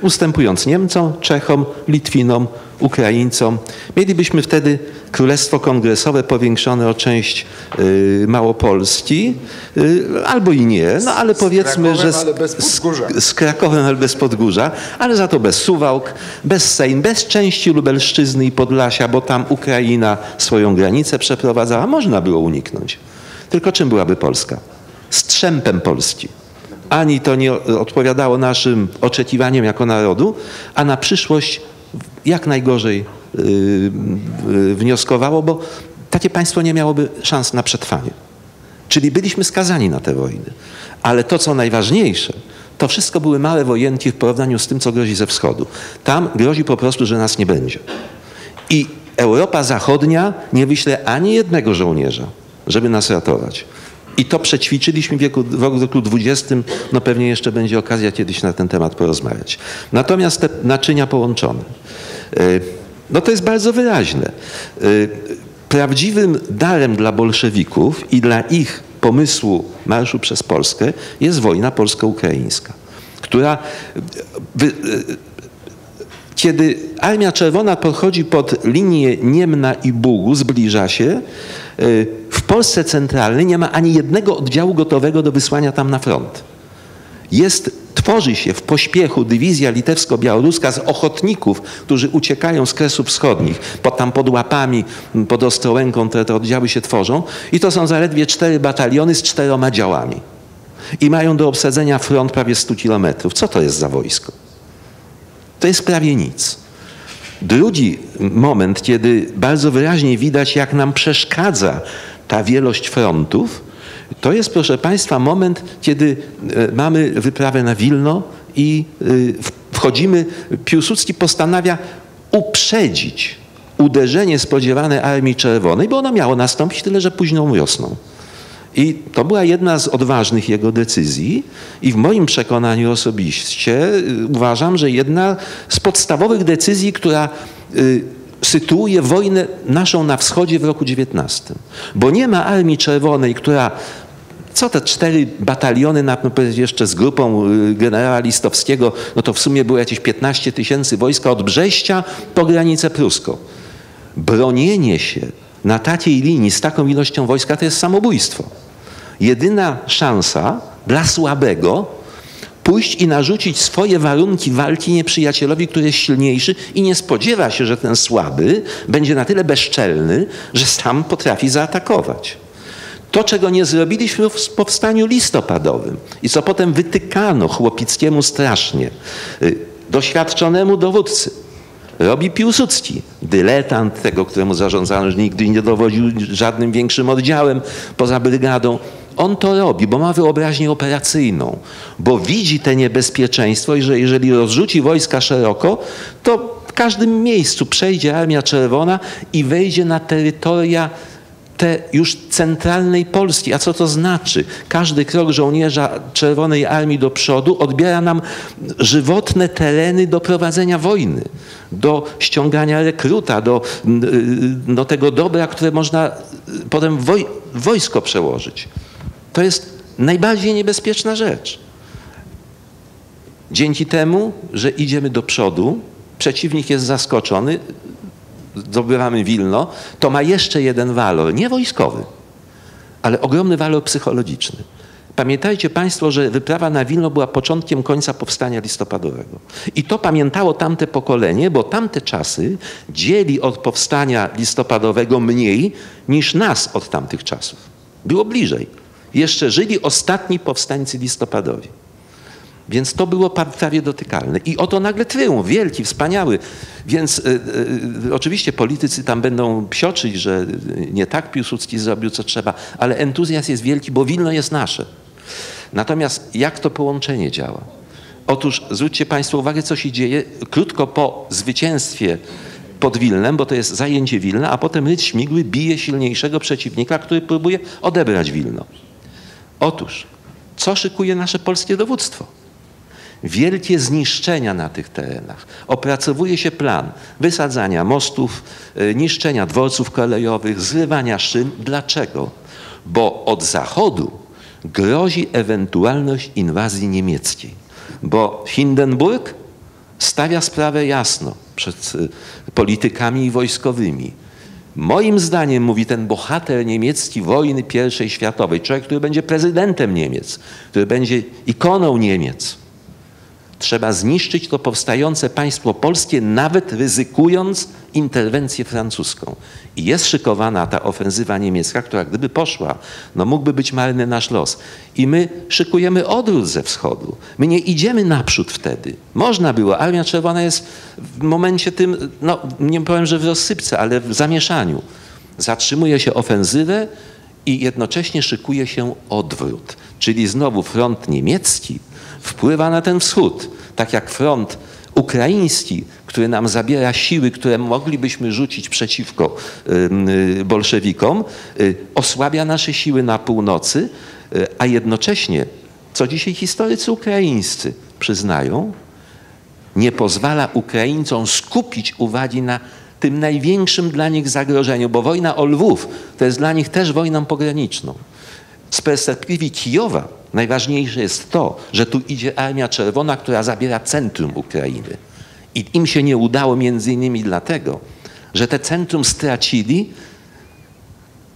ustępując Niemcom, Czechom, Litwinom, Ukraińcom. Mielibyśmy wtedy Królestwo Kongresowe powiększone o część y, Małopolski, y, albo i nie, no ale powiedzmy, że Podgórza. z, z Krakowem, ale bez Podgórza, ale za to bez Suwałk, bez Sejm, bez części Lubelszczyzny i Podlasia, bo tam Ukraina swoją granicę przeprowadzała. Można było uniknąć. Tylko czym byłaby Polska? Strzępem Polski ani to nie odpowiadało naszym oczekiwaniom jako narodu, a na przyszłość jak najgorzej yy, yy, wnioskowało, bo takie państwo nie miałoby szans na przetrwanie. Czyli byliśmy skazani na te wojny. Ale to, co najważniejsze, to wszystko były małe wojenki w porównaniu z tym, co grozi ze wschodu. Tam grozi po prostu, że nas nie będzie. I Europa Zachodnia nie wyśle ani jednego żołnierza, żeby nas ratować. I to przećwiczyliśmy w wieku, w roku XX, no pewnie jeszcze będzie okazja kiedyś na ten temat porozmawiać. Natomiast te naczynia połączone, y, no to jest bardzo wyraźne. Y, prawdziwym darem dla bolszewików i dla ich pomysłu marszu przez Polskę jest wojna polsko-ukraińska, która y, kiedy Armia Czerwona podchodzi pod linię Niemna i Bugu, zbliża się, w Polsce centralnej nie ma ani jednego oddziału gotowego do wysłania tam na front. Jest, tworzy się w pośpiechu dywizja litewsko-białoruska z ochotników, którzy uciekają z Kresów Wschodnich, pod, tam pod łapami, pod Ostrołęką te, te oddziały się tworzą i to są zaledwie cztery bataliony z czteroma działami. I mają do obsadzenia front prawie 100 kilometrów. Co to jest za wojsko? To jest prawie nic. Drugi moment, kiedy bardzo wyraźnie widać, jak nam przeszkadza ta wielość frontów, to jest, proszę Państwa, moment, kiedy e, mamy wyprawę na Wilno i e, wchodzimy. Piłsudski postanawia uprzedzić uderzenie spodziewane Armii Czerwonej, bo ono miało nastąpić tyle, że późną wiosną. I to była jedna z odważnych jego decyzji i w moim przekonaniu osobiście y, uważam, że jedna z podstawowych decyzji, która y, sytuuje wojnę naszą na wschodzie w roku XIX. Bo nie ma Armii Czerwonej, która co te cztery bataliony, no jeszcze z grupą y, generała Listowskiego, no to w sumie było jakieś 15 tysięcy wojska od Brześcia po granicę pruską. Bronienie się na takiej linii z taką ilością wojska to jest samobójstwo jedyna szansa dla słabego pójść i narzucić swoje warunki walki nieprzyjacielowi, który jest silniejszy i nie spodziewa się, że ten słaby będzie na tyle bezczelny, że sam potrafi zaatakować. To, czego nie zrobiliśmy w powstaniu listopadowym i co potem wytykano Chłopickiemu strasznie, y, doświadczonemu dowódcy, robi Piłsudski, dyletant tego, któremu zarządzano, że nigdy nie dowodził żadnym większym oddziałem poza brygadą. On to robi, bo ma wyobraźnię operacyjną, bo widzi te niebezpieczeństwo i że jeżeli rozrzuci wojska szeroko, to w każdym miejscu przejdzie Armia Czerwona i wejdzie na terytoria te już centralnej Polski. A co to znaczy? Każdy krok żołnierza Czerwonej Armii do przodu odbiera nam żywotne tereny do prowadzenia wojny, do ściągania rekruta, do, do tego dobra, które można potem woj wojsko przełożyć. To jest najbardziej niebezpieczna rzecz. Dzięki temu, że idziemy do przodu, przeciwnik jest zaskoczony, zdobywamy Wilno, to ma jeszcze jeden walor, nie wojskowy, ale ogromny walor psychologiczny. Pamiętajcie Państwo, że wyprawa na Wilno była początkiem końca powstania listopadowego. I to pamiętało tamte pokolenie, bo tamte czasy dzieli od powstania listopadowego mniej niż nas od tamtych czasów. Było bliżej. Jeszcze żyli ostatni powstańcy listopadowi. Więc to było prawie dotykalne. I oto nagle triumf, wielki, wspaniały. Więc y, y, oczywiście politycy tam będą psioczyć, że nie tak Piłsudski zrobił, co trzeba, ale entuzjazm jest wielki, bo Wilno jest nasze. Natomiast jak to połączenie działa? Otóż zwróćcie Państwo uwagę, co się dzieje krótko po zwycięstwie pod Wilnem, bo to jest zajęcie Wilna, a potem Rydz Śmigły bije silniejszego przeciwnika, który próbuje odebrać Wilno. Otóż, co szykuje nasze polskie dowództwo? Wielkie zniszczenia na tych terenach. Opracowuje się plan wysadzania mostów, y, niszczenia dworców kolejowych, zrywania szyn. Dlaczego? Bo od zachodu grozi ewentualność inwazji niemieckiej, bo Hindenburg stawia sprawę jasno przed y, politykami i wojskowymi. Moim zdaniem, mówi ten bohater niemiecki wojny I światowej, człowiek, który będzie prezydentem Niemiec, który będzie ikoną Niemiec, Trzeba zniszczyć to powstające państwo polskie, nawet ryzykując interwencję francuską. I jest szykowana ta ofensywa niemiecka, która gdyby poszła, no mógłby być marny nasz los. I my szykujemy odwrót ze wschodu. My nie idziemy naprzód wtedy. Można było. Armia Czerwona jest w momencie tym, no nie powiem, że w rozsypce, ale w zamieszaniu. Zatrzymuje się ofensywę i jednocześnie szykuje się odwrót. Czyli znowu front niemiecki wpływa na ten wschód. Tak jak front ukraiński, który nam zabiera siły, które moglibyśmy rzucić przeciwko y, bolszewikom, y, osłabia nasze siły na północy, y, a jednocześnie, co dzisiaj historycy ukraińscy przyznają, nie pozwala Ukraińcom skupić uwagi na tym największym dla nich zagrożeniu, bo wojna o Lwów to jest dla nich też wojną pograniczną. Z perspektywy Kijowa najważniejsze jest to, że tu idzie Armia Czerwona, która zabiera centrum Ukrainy. I im się nie udało między innymi dlatego, że te centrum stracili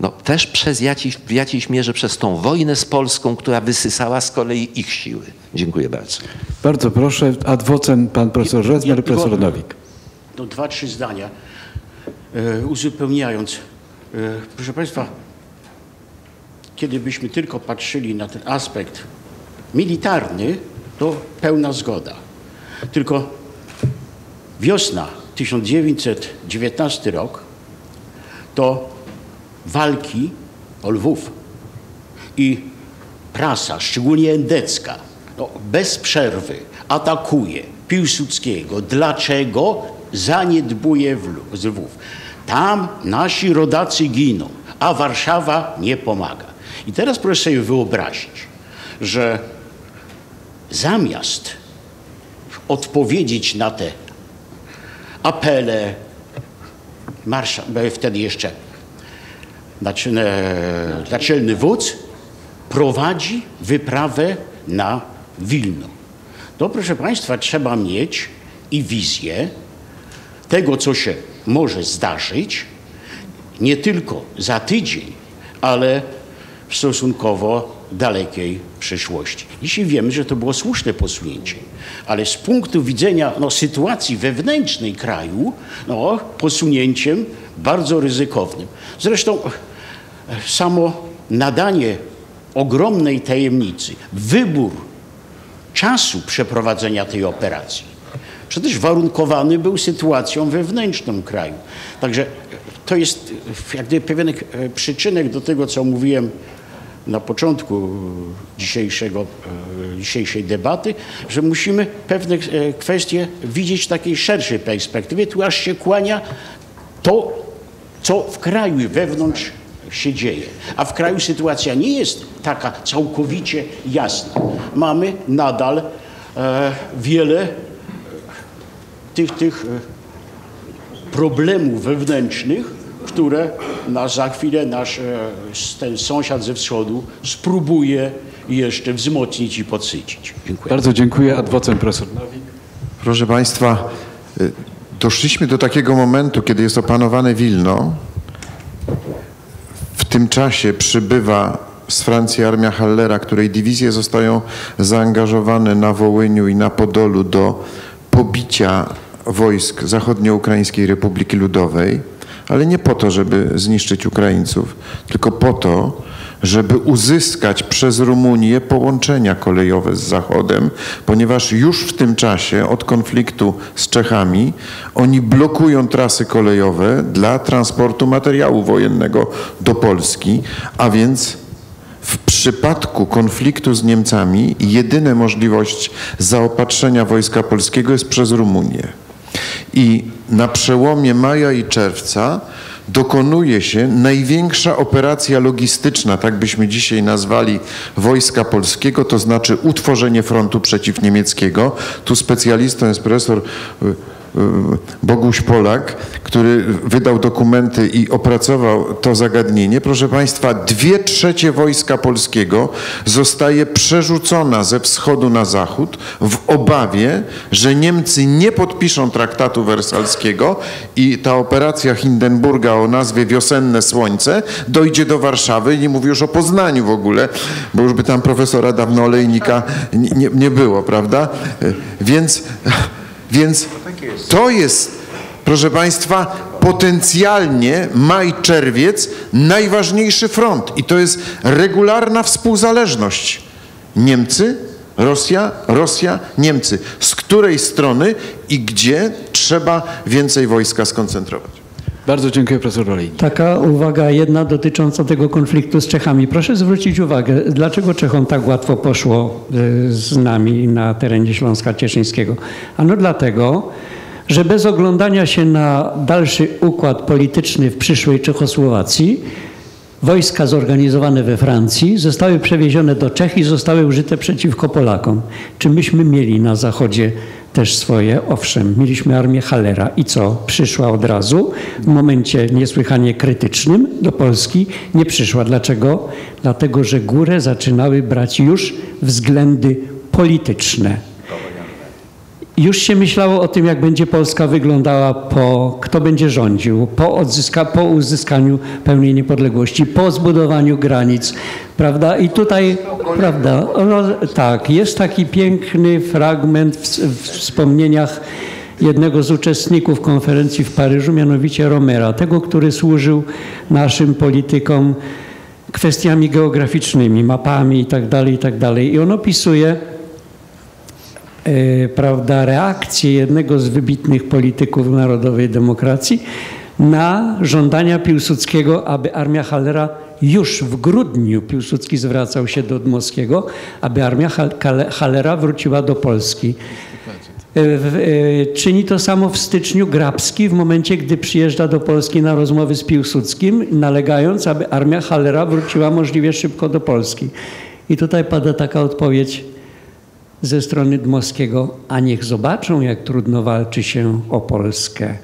no, też przez jakiś, w jakiejś mierze przez tą wojnę z Polską, która wysysała z kolei ich siły. Dziękuję bardzo. Bardzo proszę, adwocem pan profesor Rezmer, ja, profesor Nowik. No, dwa, trzy zdania. E, uzupełniając, e, proszę Państwa, kiedy byśmy tylko patrzyli na ten aspekt militarny, to pełna zgoda. Tylko wiosna 1919 rok to walki o Lwów i prasa, szczególnie endecka, no, bez przerwy atakuje Piłsudskiego. Dlaczego zaniedbuje Lwów? Tam nasi rodacy giną, a Warszawa nie pomaga. I teraz proszę sobie wyobrazić, że zamiast odpowiedzieć na te apele, marsza, wtedy jeszcze naczelny wódz prowadzi wyprawę na Wilno. To, proszę Państwa, trzeba mieć i wizję tego, co się może zdarzyć, nie tylko za tydzień, ale stosunkowo dalekiej przyszłości. Dzisiaj wiemy, że to było słuszne posunięcie, ale z punktu widzenia no, sytuacji wewnętrznej kraju, no, posunięciem bardzo ryzykownym. Zresztą e, samo nadanie ogromnej tajemnicy, wybór czasu przeprowadzenia tej operacji, przecież warunkowany był sytuacją wewnętrzną kraju. Także to jest jak gdyby pewien e, przyczynek do tego, co mówiłem na początku dzisiejszego, e, dzisiejszej debaty, że musimy pewne e, kwestie widzieć w takiej szerszej perspektywie. Tu aż się kłania to, co w kraju wewnątrz się dzieje. A w kraju sytuacja nie jest taka całkowicie jasna. Mamy nadal e, wiele tych, tych problemów wewnętrznych, które na, za chwilę nasz e, ten sąsiad ze wschodu spróbuje jeszcze wzmocnić i podsycić. Dziękuję. Bardzo dziękuję. Adwocem profesor Proszę Państwa, y, doszliśmy do takiego momentu, kiedy jest opanowane Wilno. W tym czasie przybywa z Francji armia Hallera, której dywizje zostają zaangażowane na Wołyniu i na Podolu do pobicia wojsk Zachodnioukraińskiej Republiki Ludowej, ale nie po to, żeby zniszczyć Ukraińców, tylko po to, żeby uzyskać przez Rumunię połączenia kolejowe z Zachodem, ponieważ już w tym czasie od konfliktu z Czechami oni blokują trasy kolejowe dla transportu materiału wojennego do Polski, a więc w przypadku konfliktu z Niemcami jedyna możliwość zaopatrzenia wojska polskiego jest przez Rumunię. I na przełomie maja i czerwca dokonuje się największa operacja logistyczna, tak byśmy dzisiaj nazwali Wojska Polskiego, to znaczy utworzenie frontu przeciwniemieckiego. Tu specjalistą jest profesor Boguś Polak, który wydał dokumenty i opracował to zagadnienie. Proszę Państwa, dwie trzecie wojska polskiego zostaje przerzucona ze wschodu na zachód w obawie, że Niemcy nie podpiszą traktatu wersalskiego i ta operacja Hindenburga o nazwie Wiosenne Słońce dojdzie do Warszawy. Nie mówię już o Poznaniu w ogóle, bo już by tam profesora dawno olejnika nie, nie, nie było, prawda? Więc więc to jest, proszę Państwa, potencjalnie maj, czerwiec najważniejszy front i to jest regularna współzależność. Niemcy, Rosja, Rosja, Niemcy. Z której strony i gdzie trzeba więcej wojska skoncentrować? Bardzo dziękuję profesor Olejnik. Taka uwaga jedna dotycząca tego konfliktu z Czechami. Proszę zwrócić uwagę, dlaczego Czechom tak łatwo poszło y, z nami na terenie Śląska Cieszyńskiego. Ano dlatego, że bez oglądania się na dalszy układ polityczny w przyszłej Czechosłowacji, wojska zorganizowane we Francji zostały przewiezione do Czech i zostały użyte przeciwko Polakom. Czy myśmy mieli na Zachodzie też swoje. Owszem, mieliśmy armię Hallera i co? Przyszła od razu w momencie niesłychanie krytycznym do Polski. Nie przyszła. Dlaczego? Dlatego, że górę zaczynały brać już względy polityczne. Już się myślało o tym, jak będzie Polska wyglądała po, kto będzie rządził, po, odzyska, po uzyskaniu pełnej niepodległości, po zbudowaniu granic, prawda? I tutaj, prawda, no, tak, jest taki piękny fragment w, w wspomnieniach jednego z uczestników konferencji w Paryżu, mianowicie Romera, tego, który służył naszym politykom kwestiami geograficznymi, mapami itd., tak itd. Tak I on opisuje prawda, reakcję jednego z wybitnych polityków narodowej demokracji na żądania Piłsudskiego, aby armia Hallera już w grudniu Piłsudski zwracał się do Dmowskiego, aby armia Hallera wróciła do Polski. E, e, czyni to samo w styczniu Grabski w momencie, gdy przyjeżdża do Polski na rozmowy z Piłsudskim, nalegając, aby armia Hallera wróciła możliwie szybko do Polski. I tutaj pada taka odpowiedź ze strony Dmowskiego, a niech zobaczą, jak trudno walczy się o Polskę.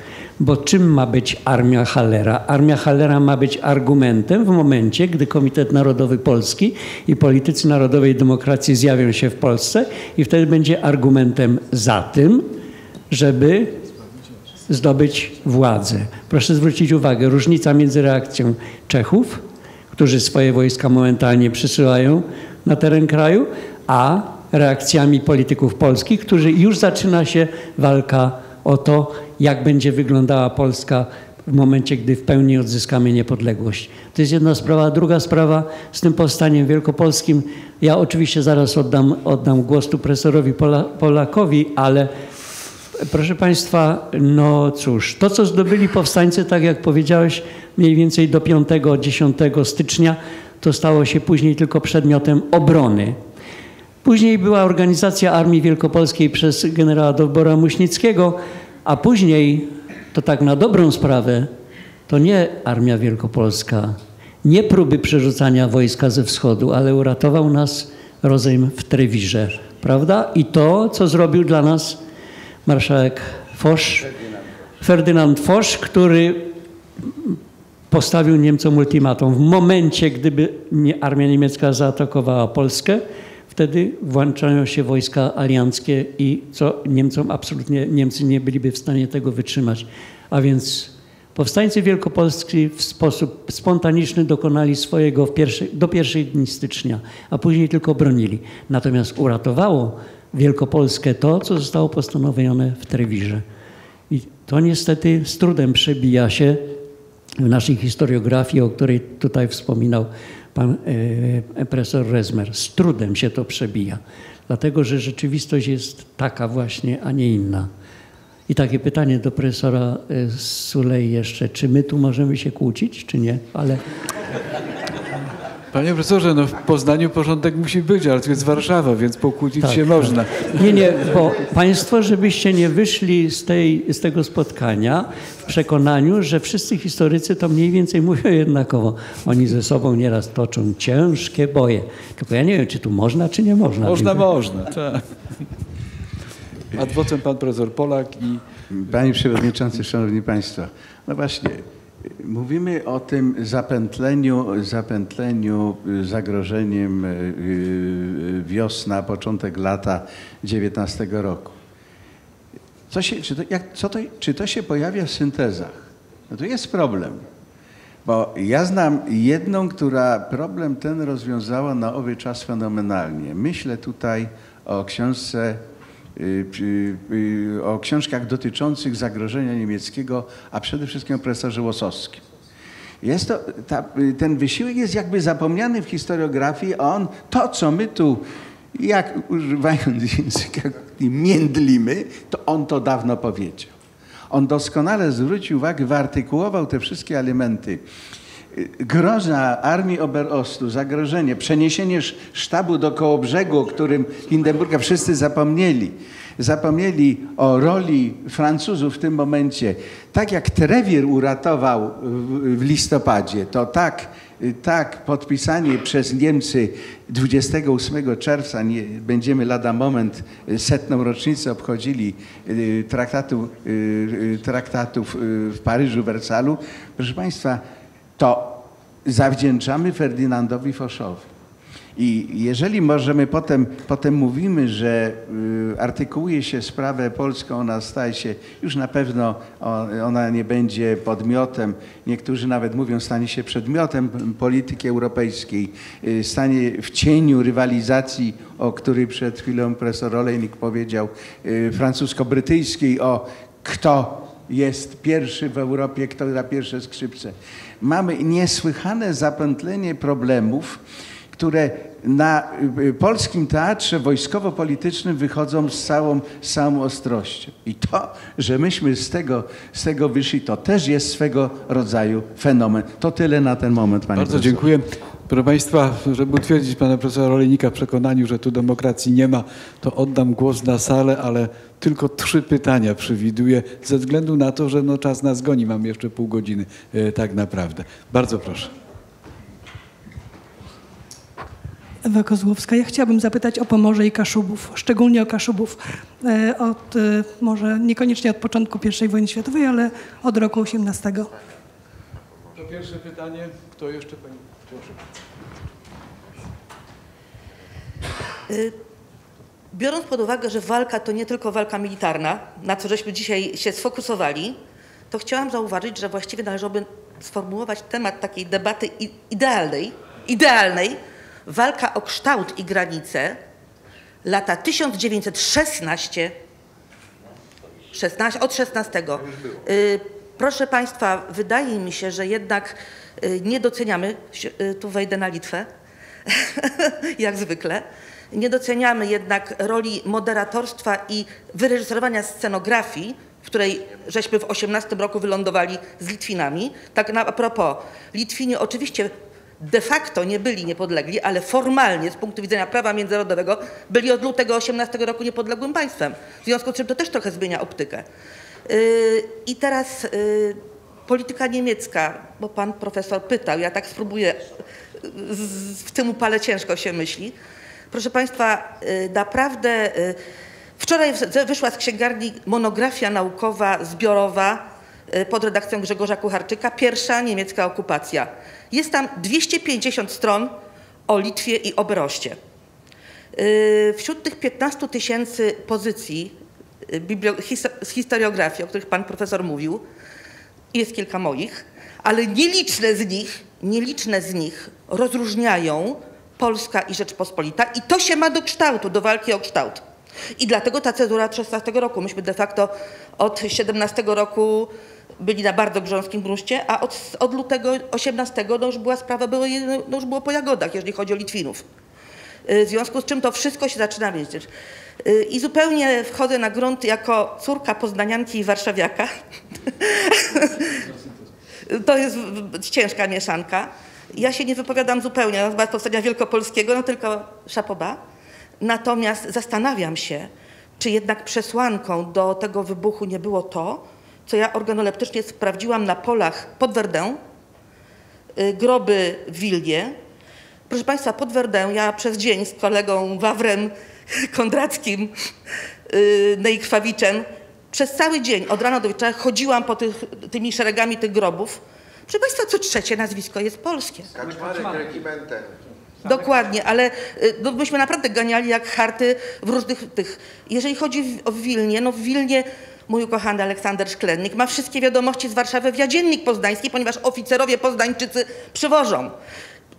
Bo czym ma być armia Hallera? Armia Hallera ma być argumentem w momencie, gdy Komitet Narodowy Polski i politycy narodowej demokracji zjawią się w Polsce i wtedy będzie argumentem za tym, żeby zdobyć władzę. Proszę zwrócić uwagę, różnica między reakcją Czechów, którzy swoje wojska momentalnie przysyłają na teren kraju, a reakcjami polityków polskich, którzy już zaczyna się walka o to, jak będzie wyglądała Polska w momencie, gdy w pełni odzyskamy niepodległość. To jest jedna sprawa. Druga sprawa z tym powstaniem wielkopolskim. Ja oczywiście zaraz oddam, oddam głos tu profesorowi Pola, Polakowi, ale proszę Państwa, no cóż, to co zdobyli powstańcy, tak jak powiedziałeś, mniej więcej do 5-10 stycznia, to stało się później tylko przedmiotem obrony. Później była organizacja Armii Wielkopolskiej przez generała Dobora Muśnickiego, a później, to tak na dobrą sprawę, to nie Armia Wielkopolska, nie próby przerzucania wojska ze wschodu, ale uratował nas rozejm w Trewirze, prawda? I to, co zrobił dla nas marszałek Fosz, Ferdynand Fosz, który postawił Niemcom ultimatum. W momencie, gdyby armia niemiecka zaatakowała Polskę, Wtedy włączają się wojska alianckie i co Niemcom absolutnie, Niemcy nie byliby w stanie tego wytrzymać. A więc Powstańcy wielkopolscy w sposób spontaniczny dokonali swojego pierwszej, do pierwszych dni stycznia, a później tylko bronili. Natomiast uratowało Wielkopolskę to, co zostało postanowione w Trewirze. I to niestety z trudem przebija się w naszej historiografii, o której tutaj wspominał pan e, profesor Rezmer. Z trudem się to przebija, dlatego że rzeczywistość jest taka właśnie, a nie inna. I takie pytanie do profesora e, Sulej jeszcze, czy my tu możemy się kłócić, czy nie? Ale Panie profesorze, no w Poznaniu porządek musi być, ale to jest Warszawa, więc pokłócić Tak, się tak. można. Nie, nie, bo Państwo, żebyście nie wyszli z, tej, z tego spotkania w przekonaniu, że wszyscy historycy to mniej więcej mówią jednakowo. Oni ze sobą nieraz toczą ciężkie boje. Tylko ja nie wiem, czy tu można, czy nie można. Można, Dziękuję. można, tak. Adwocem pan profesor Polak i Panie Przewodniczący, Szanowni Państwo, no właśnie, mówimy o tym zapętleniu, zapętleniu zagrożeniem y, y, wiosna, początek lata 19 roku. Co, się, czy, to, jak, co to, czy to się pojawia w syntezach? No to jest problem. Bo ja znam jedną, która problem ten rozwiązała na owy czas fenomenalnie. Myślę tutaj o książce, o książkach dotyczących zagrożenia niemieckiego, a przede wszystkim o profesorze Łosowskim. Jest to, ta, ten wysiłek jest jakby zapomniany w historiografii, a on, to co my tu, jak używając *laughs* języka, międlimy, to on to dawno powiedział. On doskonale zwrócił uwagę, wyartykułował te wszystkie elementy. Groza armii Oberostu, zagrożenie, przeniesienie sz- sztabu do Kołobrzegu, o którym Hindenburga wszyscy zapomnieli. Zapomnieli o roli Francuzów w tym momencie. Tak jak Trewir uratował w, listopadzie, to tak, tak podpisanie przez Niemcy 28 czerwca, nie, będziemy lada moment setną rocznicę obchodzili y, traktatu, y, y, traktatów w Paryżu, Wersalu. Proszę Państwa, to zawdzięczamy Ferdynandowi Foszowi. I jeżeli możemy potem, potem mówimy, że y, artykułuje się sprawę polską, ona staje się, już na pewno ona nie będzie podmiotem, niektórzy nawet mówią, stanie się przedmiotem polityki europejskiej, y, stanie w cieniu rywalizacji, o której przed chwilą profesor Olejnik powiedział, y, francusko-brytyjskiej, o kto jest pierwszy w Europie, kto gra pierwsze skrzypce. Mamy niesłychane zapętlenie problemów, które na y, polskim teatrze wojskowo-politycznym wychodzą z całą, z całą ostrością. I to, że myśmy z tego, z tego wyszli, to też jest swego rodzaju fenomen. To tyle na ten moment, panie Bardzo profesorze. dziękuję. Proszę Państwa, żeby utwierdzić pana profesora Olejnika w przekonaniu, że tu demokracji nie ma, to oddam głos na salę, ale tylko trzy pytania przewiduję, ze względu na to, że no czas nas goni, mamy jeszcze pół godziny e, tak naprawdę. Bardzo proszę. Ewa Kozłowska. Ja chciałabym zapytać o Pomorze i Kaszubów, szczególnie o Kaszubów. E, Od, e, może niekoniecznie od początku I wojny światowej, ale od roku 18. To pierwsze pytanie, kto jeszcze pani? Proszę. Biorąc pod uwagę, że walka to nie tylko walka militarna, na co żeśmy dzisiaj się sfokusowali, to chciałam zauważyć, że właściwie należałoby sformułować temat takiej debaty idealnej, idealnej, walka o kształt i granice, lata 1916 16, od 16. Proszę Państwa, wydaje mi się, że jednak y, nie doceniamy, y, tu wejdę na Litwę, *laughs* jak zwykle, nie doceniamy jednak roli moderatorstwa i wyreżyserowania scenografii, w której żeśmy w 18 roku wylądowali z Litwinami. Tak na, propos, Litwini oczywiście de facto nie byli niepodlegli, ale formalnie z punktu widzenia prawa międzynarodowego byli od lutego 18 roku niepodległym państwem. W związku z czym to też trochę zmienia optykę. I teraz yy, polityka niemiecka, bo pan profesor pytał, ja tak spróbuję, w tym upale ciężko się myśli. Proszę państwa, yy, naprawdę yy, wczoraj wyszła z księgarni monografia naukowa zbiorowa pod redakcją Grzegorza Kucharczyka, pierwsza niemiecka okupacja. Jest tam 250 stron o Litwie i Oberoście. Wśród tych 15 tysięcy pozycji z historiografii, o których pan profesor mówił, jest kilka moich, ale nieliczne z nich, nieliczne z nich rozróżniają Polska i Rzeczpospolita i to się ma do kształtu, do walki o kształt. I dlatego ta cezura od 16 roku. Myśmy de facto od 17 roku byli na bardzo grząskim gruncie, a od, od lutego 18 no już była sprawa, było, no już było po jagodach, jeżeli chodzi o Litwinów. Y, W związku z czym to wszystko się zaczyna wiedzieć. Y, I zupełnie wchodzę na grunt jako córka poznanianki i warszawiaka. *laughs* To jest ciężka mieszanka. Ja się nie wypowiadam zupełnie na temat powstania wielkopolskiego, no tylko szapoba. Natomiast zastanawiam się, czy jednak przesłanką do tego wybuchu nie było to, co ja organoleptycznie sprawdziłam na polach pod Verdun, y, groby w Wilnie. Proszę Państwa, pod Verdun ja przez dzień z kolegą Wawrem Kondrackim, yy, Nejkrwawiczem, przez cały dzień, od rana do wieczora chodziłam po tych, tymi szeregami tych grobów. Proszę Państwa, co trzecie nazwisko jest polskie. Dokładnie, ale y, no, myśmy naprawdę ganiali jak harty w różnych tych. Jeżeli chodzi w- o Wilnię, no w Wilnie mój ukochany Aleksander Szklennik ma wszystkie wiadomości z Warszawy w Jadziennik Poznański, ponieważ oficerowie poznańczycy przywożą.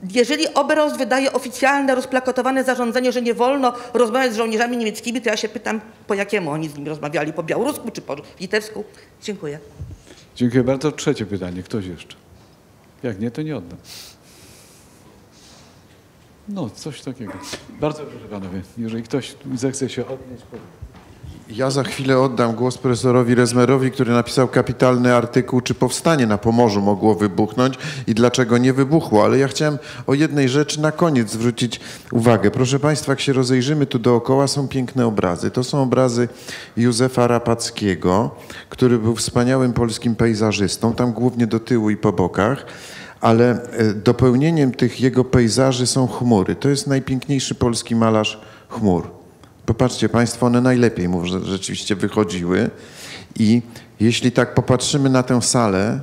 Jeżeli Oberst wydaje oficjalne, rozplakatowane zarządzenie, że nie wolno rozmawiać z żołnierzami niemieckimi, to ja się pytam, po jakiemu oni z nimi rozmawiali, po białorusku czy po litewsku? Dziękuję. Dziękuję bardzo. Trzecie pytanie. Ktoś jeszcze? Jak nie, to nie oddam. No, coś takiego. Bardzo proszę panowie, jeżeli ktoś zechce się odnieść. Ja za chwilę oddam głos profesorowi Rezmerowi, który napisał kapitalny artykuł, czy powstanie na Pomorzu mogło wybuchnąć i dlaczego nie wybuchło. Ale ja chciałem o jednej rzeczy na koniec zwrócić uwagę. Proszę Państwa, jak się rozejrzymy tu dookoła, są piękne obrazy. To są obrazy Józefa Rapackiego, który był wspaniałym polskim pejzażystą, tam głównie do tyłu i po bokach. Ale e, dopełnieniem tych jego pejzaży są chmury. To jest najpiękniejszy polski malarz chmur. Popatrzcie Państwo, one najlepiej rze- rzeczywiście wychodziły. I jeśli tak popatrzymy na tę salę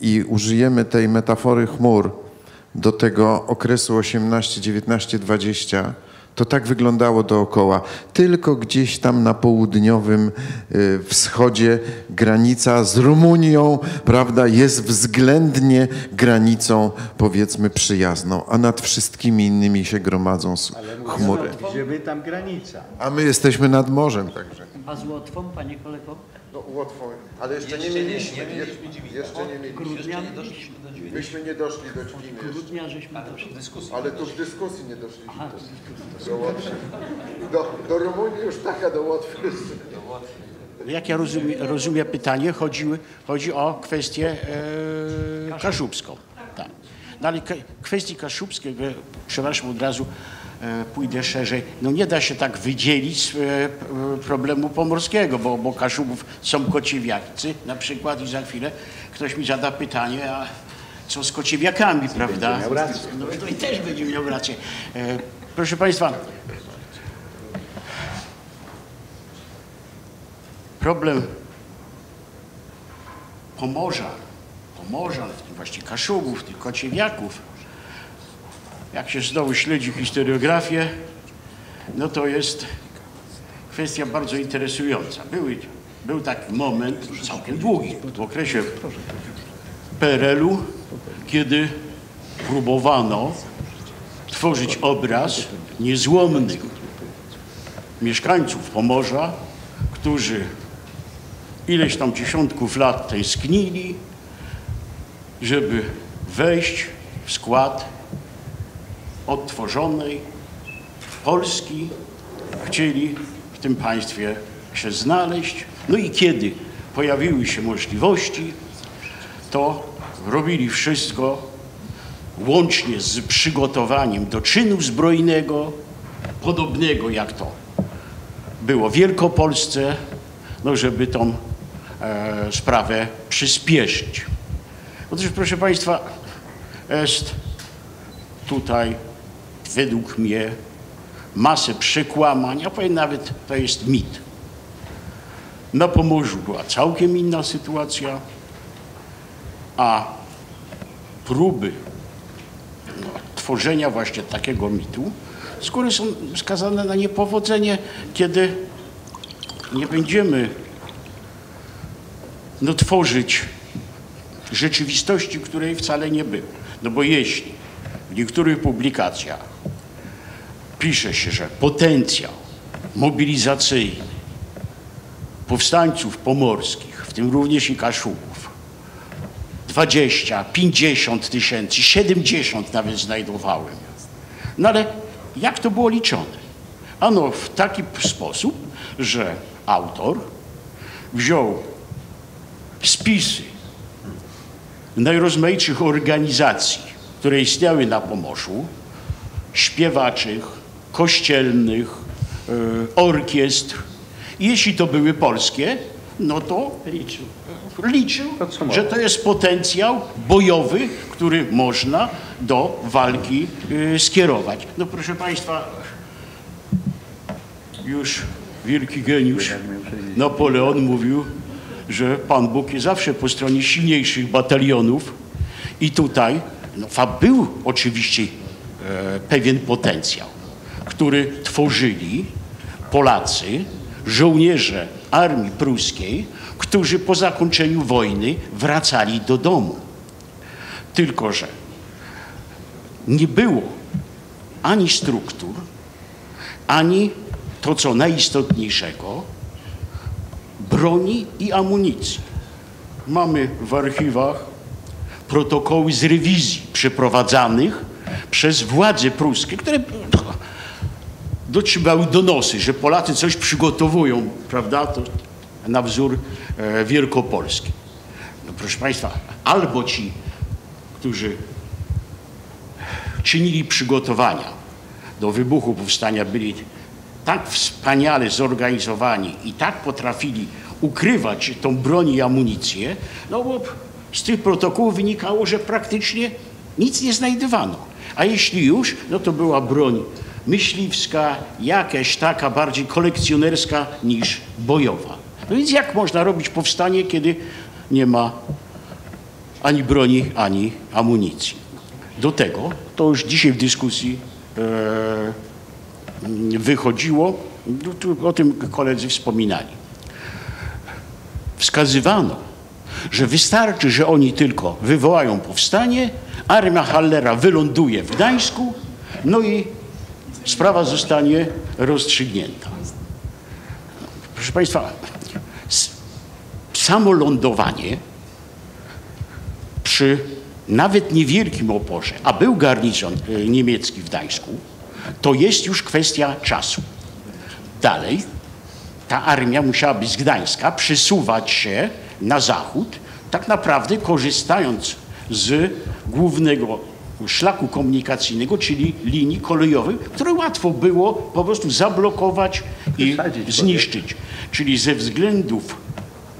i użyjemy tej metafory chmur do tego okresu 18, 19, 20, to tak wyglądało dookoła. Tylko gdzieś tam na południowym y, wschodzie granica z Rumunią, prawda, jest względnie granicą, powiedzmy, przyjazną, a nad wszystkimi innymi się gromadzą chmury. Żeby tam granica. A my jesteśmy nad morzem także. A z Łotwą, panie kolego? No łatwo, ale jeszcze, nie mieliśmy. jeszcze nie mieliśmy. Grudnia, Myśmy nie doszli do Ćwiny grudnia żeśmy doszli. Ale tu w dyskusji nie doszliśmy. Aha, Do Łotwy. Do, do Rumunii już taka, do Łotwy. Jak ja rozumiem, rozumiem pytanie, chodzi, chodzi o kwestię e, kaszubską. Tak. No ale kwestii kaszubskiego, przepraszam od razu, e, pójdę szerzej. No nie da się tak wydzielić e, p- problemu pomorskiego, bo, bo Kaszubów są kociewiacy na przykład i za chwilę ktoś mi zada pytanie, a co z kociewiakami, prawda? No to i też będzie miał rację. E, proszę Państwa, problem Pomorza, Pomorza, w tym właśnie Kaszubów, tych Kociewiaków, jak się znowu śledzi historiografię, no to jest kwestia bardzo interesująca. Były, był taki moment, całkiem długi, w okresie PRL-u, kiedy próbowano tworzyć obraz niezłomnych mieszkańców Pomorza, którzy ileś tam dziesiątków lat tęsknili, żeby wejść w skład odtworzonej Polski, chcieli w tym państwie się znaleźć. No i kiedy pojawiły się możliwości, to robili wszystko łącznie z przygotowaniem do czynu zbrojnego, podobnego jak to było w Wielkopolsce, no żeby tą e, sprawę przyspieszyć. Otóż, proszę Państwa, jest tutaj według mnie masę przekłamań, ja powiem nawet, to jest mit. Na Pomorzu była całkiem inna sytuacja, a próby no, tworzenia właśnie takiego mitu z góry są skazane na niepowodzenie, kiedy nie będziemy no, tworzyć rzeczywistości, której wcale nie było. No bo jeśli w niektórych publikacjach pisze się, że potencjał mobilizacyjny powstańców pomorskich, w tym również i Kaszubów, 20, 50 tysięcy, 70 nawet znajdowałem. No ale jak to było liczone? Ano w taki sposób, że autor wziął spisy najrozmaitszych organizacji, które istniały na Pomorzu, śpiewaczych, kościelnych, e, orkiestr. Jeśli to były polskie, no to liczył, liczył że to jest potencjał bojowy, który można do walki e, skierować. No proszę Państwa, już wielki geniusz Napoleon mówił, że Pan Bóg jest zawsze po stronie silniejszych batalionów i tutaj no, był oczywiście e, pewien potencjał, który tworzyli Polacy, żołnierze armii pruskiej, którzy po zakończeniu wojny wracali do domu. Tylko, że nie było ani struktur, ani to, co najistotniejszego, broni i amunicji. Mamy w archiwach protokoły z rewizji przeprowadzanych przez władze pruskie, które dotrzymały donosy, że Polacy coś przygotowują, prawda, to na wzór e, Wielkopolski. No, proszę Państwa, albo ci, którzy czynili przygotowania do wybuchu powstania, byli tak wspaniale zorganizowani i tak potrafili ukrywać tą broń i amunicję, no bo z tych protokołów wynikało, że praktycznie nic nie znajdowano. A jeśli już, no to była broń myśliwska, jakaś taka bardziej kolekcjonerska niż bojowa. No więc jak można robić powstanie, kiedy nie ma ani broni, ani amunicji? Do tego, to już dzisiaj w dyskusji e, wychodziło, no o tym koledzy wspominali. Wskazywano, że wystarczy, że oni tylko wywołają powstanie, armia Hallera wyląduje w Gdańsku, no i sprawa zostanie rozstrzygnięta. Proszę Państwa, samo lądowanie przy nawet niewielkim oporze, a był garnizon e, niemiecki w Gdańsku, to jest już kwestia czasu. Dalej ta armia musiałaby z Gdańska przesuwać się na zachód, tak naprawdę korzystając z głównego szlaku komunikacyjnego, czyli linii kolejowej, które łatwo było po prostu zablokować i zniszczyć. Czyli ze względów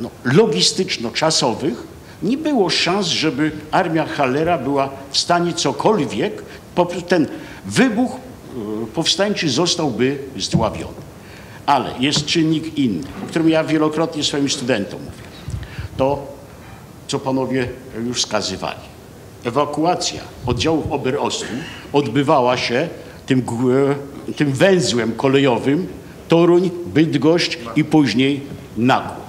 no, logistyczno-czasowych nie było szans, żeby armia Hallera była w stanie cokolwiek, ten wybuch e, powstańczy zostałby zdławiony. Ale jest czynnik inny, o którym ja wielokrotnie swoim studentom mówię. To, co panowie już wskazywali. Ewakuacja oddziałów Oberostu odbywała się tym, tym węzłem kolejowym Toruń, Bydgoszcz i później Nagło.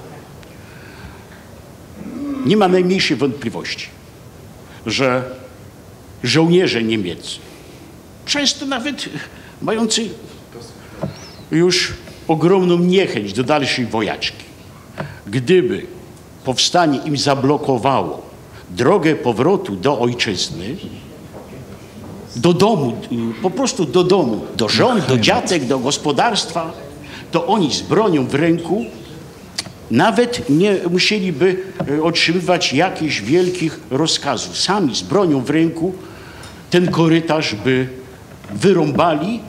Nie ma najmniejszej wątpliwości, że żołnierze niemieccy, często nawet mający już ogromną niechęć do dalszej wojaczki, gdyby powstanie im zablokowało drogę powrotu do ojczyzny, do domu, po prostu do domu, do żon, do dziatek, do gospodarstwa, to oni z bronią w ręku nawet nie musieliby y, otrzymywać jakichś wielkich rozkazów. Sami z bronią w ręku ten korytarz by wyrąbali,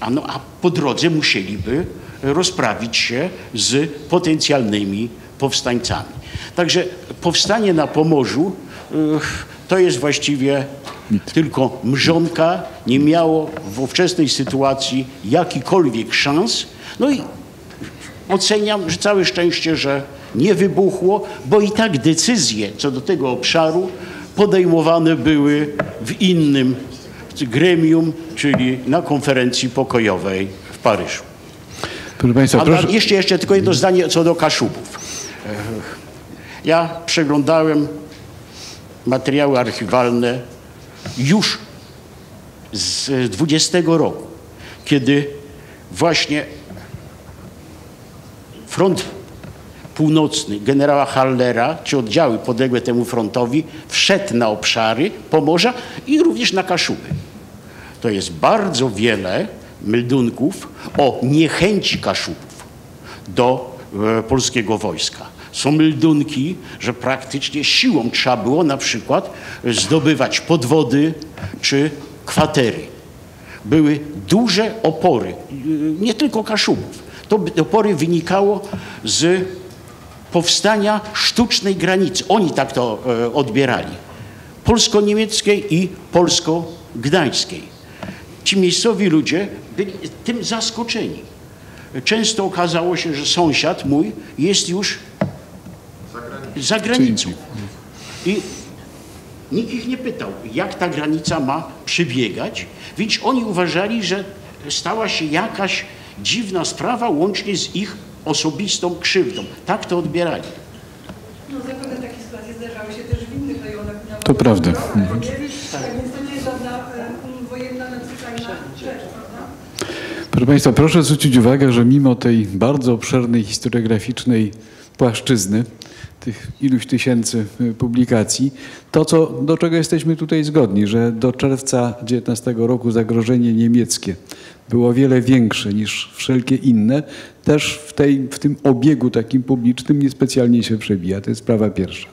a, no, a po drodze musieliby rozprawić się z potencjalnymi powstańcami. Także powstanie na Pomorzu to jest właściwie tylko mrzonka, nie miało w ówczesnej sytuacji jakikolwiek szans. No i oceniam, że całe szczęście, że nie wybuchło, bo i tak decyzje co do tego obszaru podejmowane były w innym gremium, czyli na konferencji pokojowej w Paryżu. Proszę Państwa, proszę. jeszcze, jeszcze tylko jedno zdanie co do Kaszubów. Ja przeglądałem materiały archiwalne już z 20 roku, kiedy właśnie front północny generała Hallera, czy oddziały podległe temu frontowi, wszedł na obszary Pomorza i również na Kaszuby. To jest bardzo wiele meldunków o niechęci Kaszubów do e, polskiego wojska. Są meldunki, że praktycznie siłą trzeba było na przykład zdobywać podwody czy kwatery. Były duże opory, y, nie tylko Kaszubów. To opory wynikało z powstania sztucznej granicy. Oni tak to e, odbierali. Polsko-niemieckiej i polsko-gdańskiej. Ci miejscowi ludzie byli tym zaskoczeni. Często okazało się, że sąsiad mój jest już za granicą. I nikt ich nie pytał, jak ta granica ma przebiegać, więc oni uważali, że stała się jakaś dziwna sprawa łącznie z ich osobistą krzywdą. Tak to odbierali. No zapewne takie sytuacje zdarzały się też w innych rejonach. na To prawda. Tak, Mhm. więc to nie jest żadna e, wojenna nadzwyczajna rzecz, prawda? Proszę Państwa, proszę zwrócić uwagę, że mimo tej bardzo obszernej historiograficznej płaszczyzny, tych iluś tysięcy y, publikacji, to co, do czego jesteśmy tutaj zgodni, że do czerwca 19 roku zagrożenie niemieckie było wiele większe niż wszelkie inne, też w, tej, w tym obiegu takim publicznym niespecjalnie się przebija. To jest sprawa pierwsza.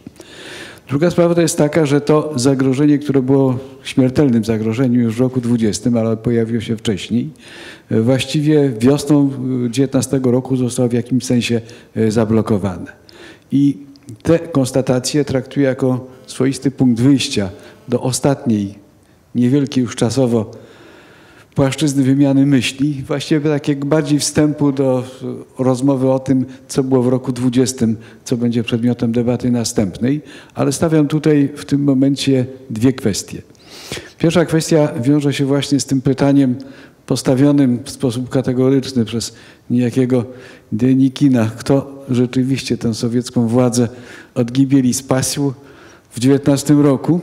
Druga sprawa to jest taka, że to zagrożenie, które było śmiertelnym zagrożeniem już w roku 20, ale pojawiło się wcześniej, e, właściwie wiosną e, 19 roku zostało w jakimś sensie zablokowane. I te konstatacje traktuję jako swoisty punkt wyjścia do ostatniej, niewielkiej już czasowo płaszczyzny wymiany myśli, właściwie tak jak bardziej wstępu do rozmowy o tym, co było w roku 20, co będzie przedmiotem debaty następnej, ale stawiam tutaj w tym momencie dwie kwestie. Pierwsza kwestia wiąże się właśnie z tym pytaniem postawionym w sposób kategoryczny przez niejakiego Denikina, kto rzeczywiście tę sowiecką władzę od Gibieli spasił w 19 roku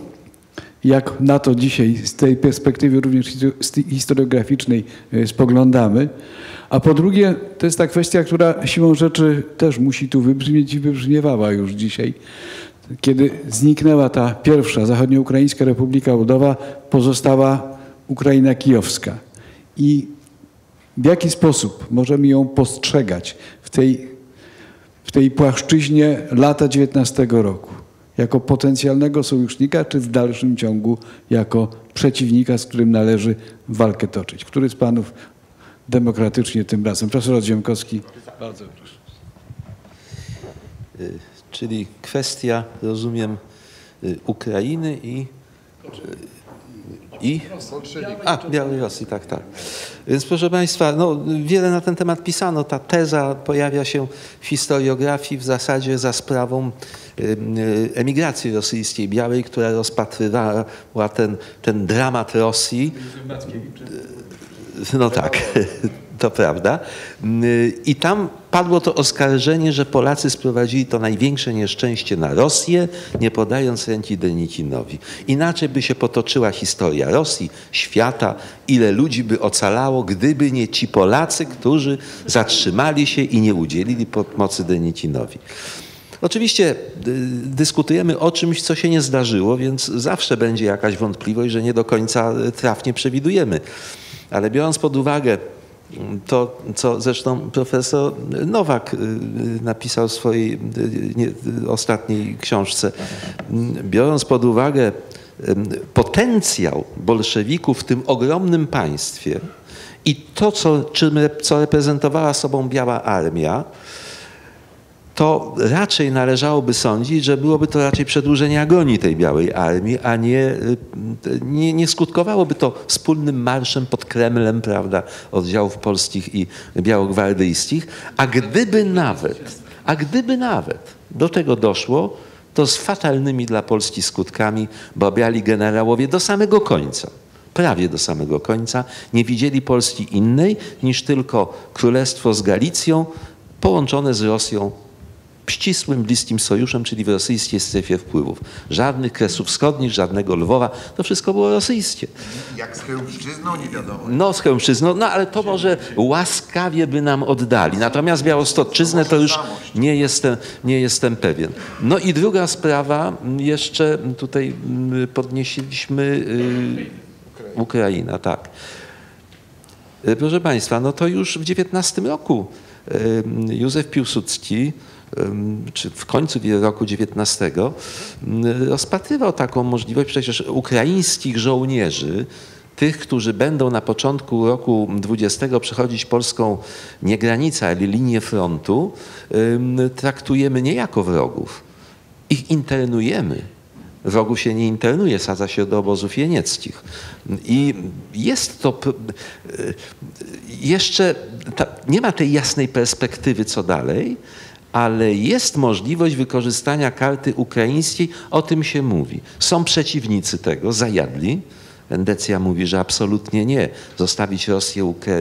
jak na to dzisiaj z tej perspektywy również histo- historiograficznej e, spoglądamy. A po drugie, to jest ta kwestia, która siłą rzeczy też musi tu wybrzmieć i wybrzmiewała już dzisiaj. Kiedy zniknęła ta pierwsza zachodnioukraińska Republika Ludowa, pozostała Ukraina Kijowska. I w jaki sposób możemy ją postrzegać w tej, w tej płaszczyźnie lata 19 roku? Jako potencjalnego sojusznika, czy w dalszym ciągu jako przeciwnika, z którym należy walkę toczyć? Który z panów demokratycznie tym razem? Profesor Odziemkowski. Bardzo proszę. Y, Czyli kwestia, rozumiem, y, Ukrainy i. I? A, Białorusi, tak, tak. Więc proszę Państwa, no, wiele na ten temat pisano. Ta teza pojawia się w historiografii w zasadzie za sprawą y, emigracji rosyjskiej białej, która rozpatrywała ten, ten dramat Rosji. No tak, *laughs* to prawda. I tam padło to oskarżenie, że Polacy sprowadzili to największe nieszczęście na Rosję, nie podając ręki Denikinowi. Inaczej by się potoczyła historia Rosji, świata, ile ludzi by ocalało, gdyby nie ci Polacy, którzy zatrzymali się i nie udzielili pomocy Denikinowi. Oczywiście y, dyskutujemy o czymś, co się nie zdarzyło, więc zawsze będzie jakaś wątpliwość, że nie do końca y, trafnie przewidujemy. Ale biorąc pod uwagę mm, to, co zresztą profesor Nowak y, y, napisał w swojej y, nie, ostatniej książce, mm, biorąc pod uwagę potencjał bolszewików w tym ogromnym państwie i to, co, czym, co reprezentowała sobą Biała Armia, to raczej należałoby sądzić, że byłoby to raczej przedłużenie agonii tej białej armii, a nie, nie, nie skutkowałoby to wspólnym marszem pod Kremlem, prawda, oddziałów polskich i białogwardyjskich. A gdyby nawet, a gdyby nawet do tego doszło, to z fatalnymi dla Polski skutkami, bo biali generałowie do samego końca prawie do samego końca, nie widzieli Polski innej niż tylko królestwo z Galicją połączone z Rosją ścisłym, bliskim sojuszem, czyli w rosyjskiej strefie wpływów. Żadnych Kresów Wschodnich, żadnego Lwowa, to wszystko było rosyjskie. Jak z Chełmszczyzną, nie wiadomo. No z Chełmszczyzną, no ale to może łaskawie by nam oddali. Natomiast Białostoczyznę to już nie jestem, nie jestem pewien. No i druga sprawa, jeszcze tutaj mm, podnieśliśmy y, Ukraina, tak. Y, Proszę Państwa, no to już w XIX roku y, Józef Piłsudski, czy w końcu roku XIX, rozpatrywał taką możliwość przecież ukraińskich żołnierzy, tych, którzy będą na początku roku 20 przechodzić polską nie granicę, ale linię frontu, traktujemy nie jako wrogów. Ich internujemy. Wrogu się nie internuje, sadza się do obozów jenieckich. I jest to y, jeszcze, ta, nie ma tej jasnej perspektywy, co dalej, ale jest możliwość wykorzystania karty ukraińskiej, o tym się mówi. Są przeciwnicy tego, zajadli. Endecja mówi, że absolutnie nie. Zostawić Rosję, Ukra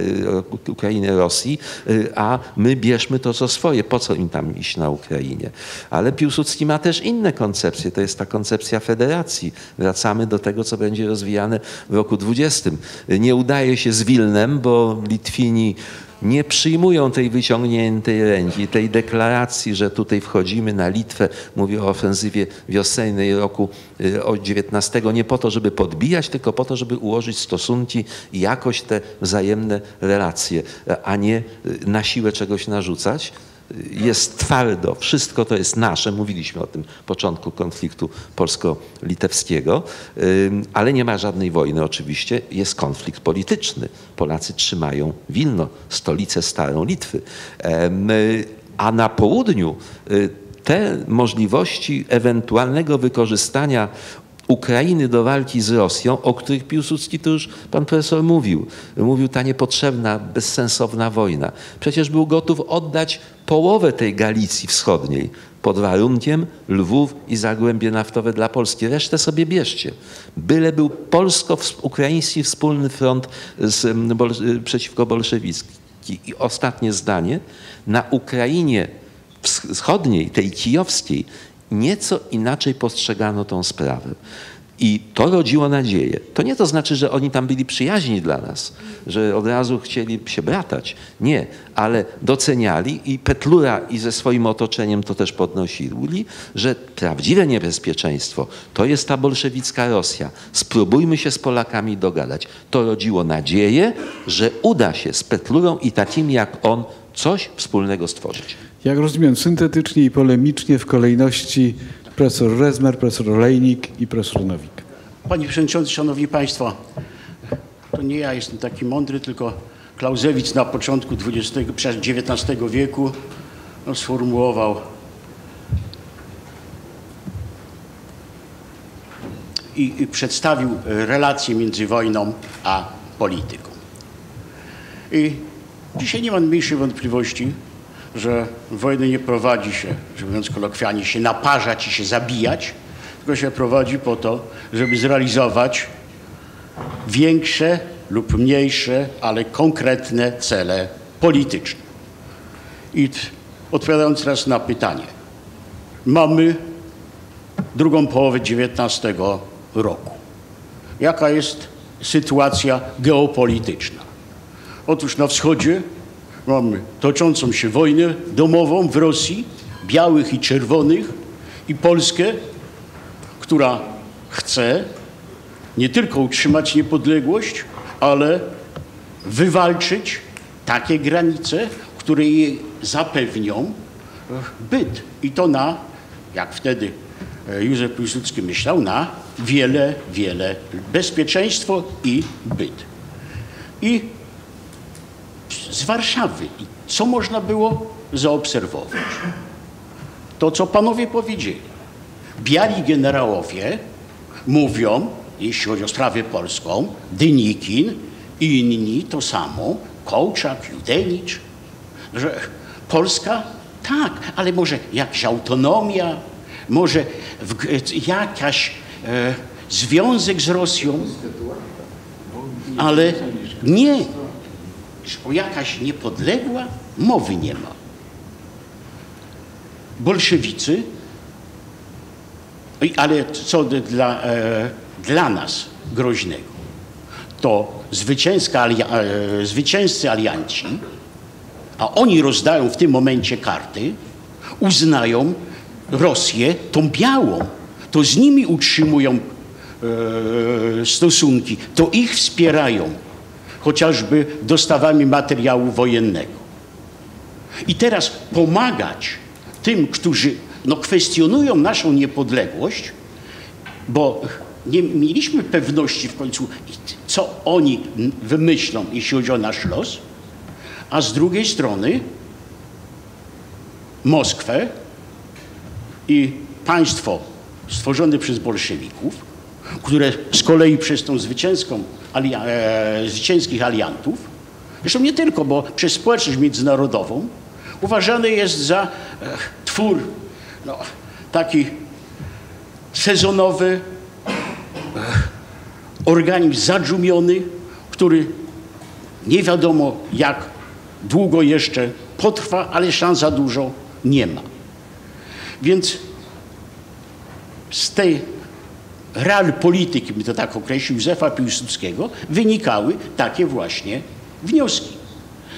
Ukrainę Rosji, y, a my bierzmy to, co swoje. Po co im tam iść na Ukrainie? Ale Piłsudski ma też inne koncepcje. To jest ta koncepcja federacji. Wracamy do tego, co będzie rozwijane w roku 20. Nie udaje się z Wilnem, bo Litwini nie przyjmują tej wyciągniętej ręki, tej deklaracji, że tutaj wchodzimy na Litwę, mówię o ofensywie wiosennej roku y, o 19, nie po to, żeby podbijać, tylko po to, żeby ułożyć stosunki i jakoś te wzajemne relacje, a nie y, na siłę czegoś narzucać jest twardo, wszystko to jest nasze, mówiliśmy o tym początku konfliktu polsko-litewskiego, ale nie ma żadnej wojny oczywiście, jest konflikt polityczny. Polacy trzymają Wilno, stolicę starą Litwy. A na południu y, te możliwości ewentualnego wykorzystania Ukrainy do walki z Rosją, o których Piłsudski to już pan profesor mówił. Mówił ta niepotrzebna, bezsensowna wojna. Przecież był gotów oddać połowę tej Galicji wschodniej pod warunkiem Lwów i Zagłębie Naftowe dla Polski. Resztę sobie bierzcie. Byle był polsko-ukraiński wspólny front z, bol, przeciwko bolszewicki. I ostatnie zdanie. Na Ukrainie wschodniej, tej kijowskiej, nieco inaczej postrzegano tą sprawę. I to rodziło nadzieję. To nie to znaczy, że oni tam byli przyjaźni dla nas, że od razu chcieli się bratać. Nie, ale doceniali i Petlura i ze swoim otoczeniem to też podnosili, że prawdziwe niebezpieczeństwo to jest ta bolszewicka Rosja. Spróbujmy się z Polakami dogadać. To rodziło nadzieję, że uda się z Petlurą i takimi jak on coś wspólnego stworzyć. Jak rozumiem, syntetycznie i polemicznie w kolejności profesor Rezmer, profesor Olejnik i profesor Nowik. Panie Przewodniczący, Szanowni Państwo, to nie ja jestem taki mądry, tylko Clausewitz na początku XX, XIX wieku no, sformułował i, i przedstawił relacje między wojną a polityką. I dzisiaj nie mam mniejszej wątpliwości, że wojny nie prowadzi się, że mówiąc kolokwialnie, się naparzać i się zabijać, tylko się prowadzi po to, żeby zrealizować większe lub mniejsze, ale konkretne cele polityczne. I odpowiadając teraz na pytanie, mamy drugą połowę XIX roku. Jaka jest sytuacja geopolityczna? Otóż na wschodzie mamy toczącą się wojnę domową w Rosji, białych i czerwonych, i Polskę, która chce nie tylko utrzymać niepodległość, ale wywalczyć takie granice, które jej zapewnią byt. I to na, jak wtedy e, Józef Piłsudski myślał, na wiele, wiele bezpieczeństwo i byt. I z Warszawy. I co można było zaobserwować? To, co panowie powiedzieli. Biali generałowie mówią, jeśli chodzi o sprawę polską, Dynikin i inni to samo, Kołczak, Judenicz, że Polska tak, ale może jakaś autonomia, może w, jakaś e, związek z Rosją, ale nie, o jakaś niepodległa mowy nie ma. bolszewicy, ale co dla, e, dla nas groźnego, to zwycięska, e, zwycięzcy alianci, a oni rozdają w tym momencie karty, uznają Rosję tą białą, to z nimi utrzymują e, stosunki, to ich wspierają, chociażby dostawami materiału wojennego. I teraz pomagać tym, którzy no, kwestionują naszą niepodległość, bo nie mieliśmy pewności w końcu, co oni wymyślą, jeśli chodzi o nasz los, a z drugiej strony Moskwę i państwo stworzone przez bolszewików, które z kolei przez tą zwycięską, alia, e, zwycięskich aliantów, zresztą nie tylko, bo przez społeczność międzynarodową, uważany jest za e, twór no, taki sezonowy, e, organizm zadżumiony, który nie wiadomo jak długo jeszcze potrwa, ale szans za dużo nie ma. Więc z tej real polityki, by to tak określił, Józefa Piłsudskiego, wynikały takie właśnie wnioski,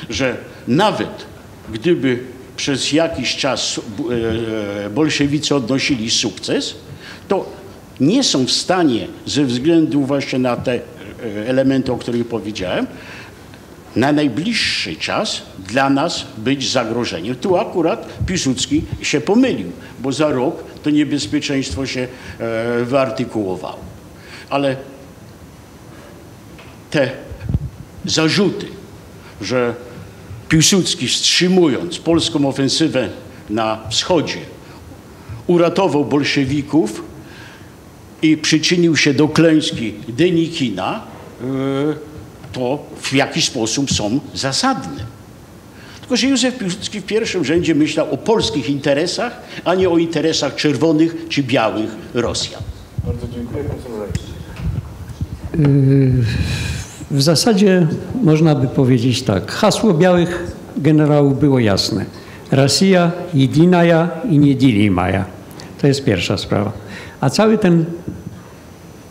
że nawet gdyby przez jakiś czas e, bolszewicy odnosili sukces, to nie są w stanie ze względu właśnie na te e, elementy, o których powiedziałem, na najbliższy czas dla nas być zagrożeniem. Tu akurat Piłsudski się pomylił, bo za rok to niebezpieczeństwo się e, wyartykułowało. Ale te zarzuty, że Piłsudski wstrzymując polską ofensywę na wschodzie uratował bolszewików i przyczynił się do klęski Denikina, e, to w jakiś sposób są zasadne. Tylko, że Józef Piłsudski w pierwszym rzędzie myślał o polskich interesach, a nie o interesach czerwonych czy białych Rosjan. W zasadzie można by powiedzieć tak. Hasło białych generałów było jasne. Rosja, jedinaja i nie. To jest pierwsza sprawa. A cały ten,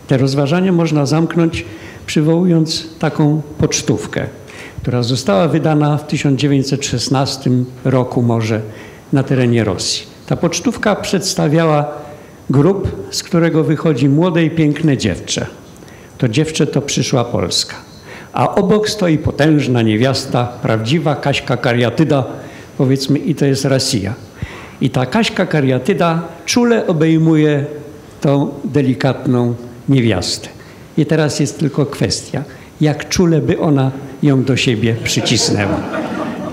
te rozważania można zamknąć przywołując taką pocztówkę, która została wydana w 1916 roku może na terenie Rosji. Ta pocztówka przedstawiała grób, z którego wychodzi młode i piękne dziewczę. To dziewczę to przyszła Polska. A obok stoi potężna niewiasta, prawdziwa Kaśka Kariatyda, powiedzmy, i to jest Rosja. I ta Kaśka Kariatyda czule obejmuje tą delikatną niewiastę. I teraz jest tylko kwestia, jak czule by ona ją do siebie przycisnęła.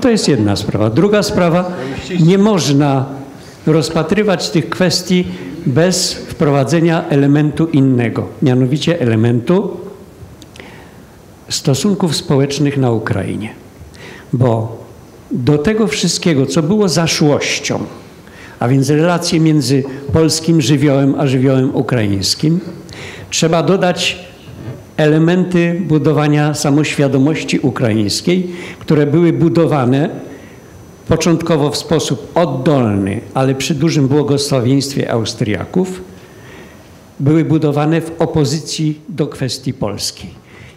To jest jedna sprawa. Druga sprawa, nie można rozpatrywać tych kwestii bez wprowadzenia elementu innego, mianowicie elementu stosunków społecznych na Ukrainie. Bo do tego wszystkiego, co było zaszłością, a więc relacje między polskim żywiołem a żywiołem ukraińskim, trzeba dodać elementy budowania samoświadomości ukraińskiej, które były budowane początkowo w sposób oddolny, ale przy dużym błogosławieństwie Austriaków, były budowane w opozycji do kwestii polskiej.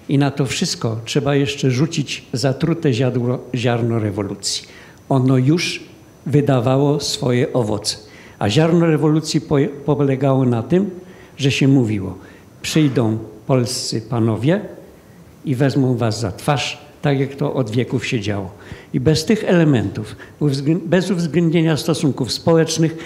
I na to wszystko trzeba jeszcze rzucić zatrute ziadło, ziarno rewolucji. Ono już wydawało swoje owoce. A ziarno rewolucji po- polegało na tym, że się mówiło, przyjdą polscy panowie i wezmą was za twarz, tak jak to od wieków się działo. I bez tych elementów, bez uwzględnienia stosunków społecznych,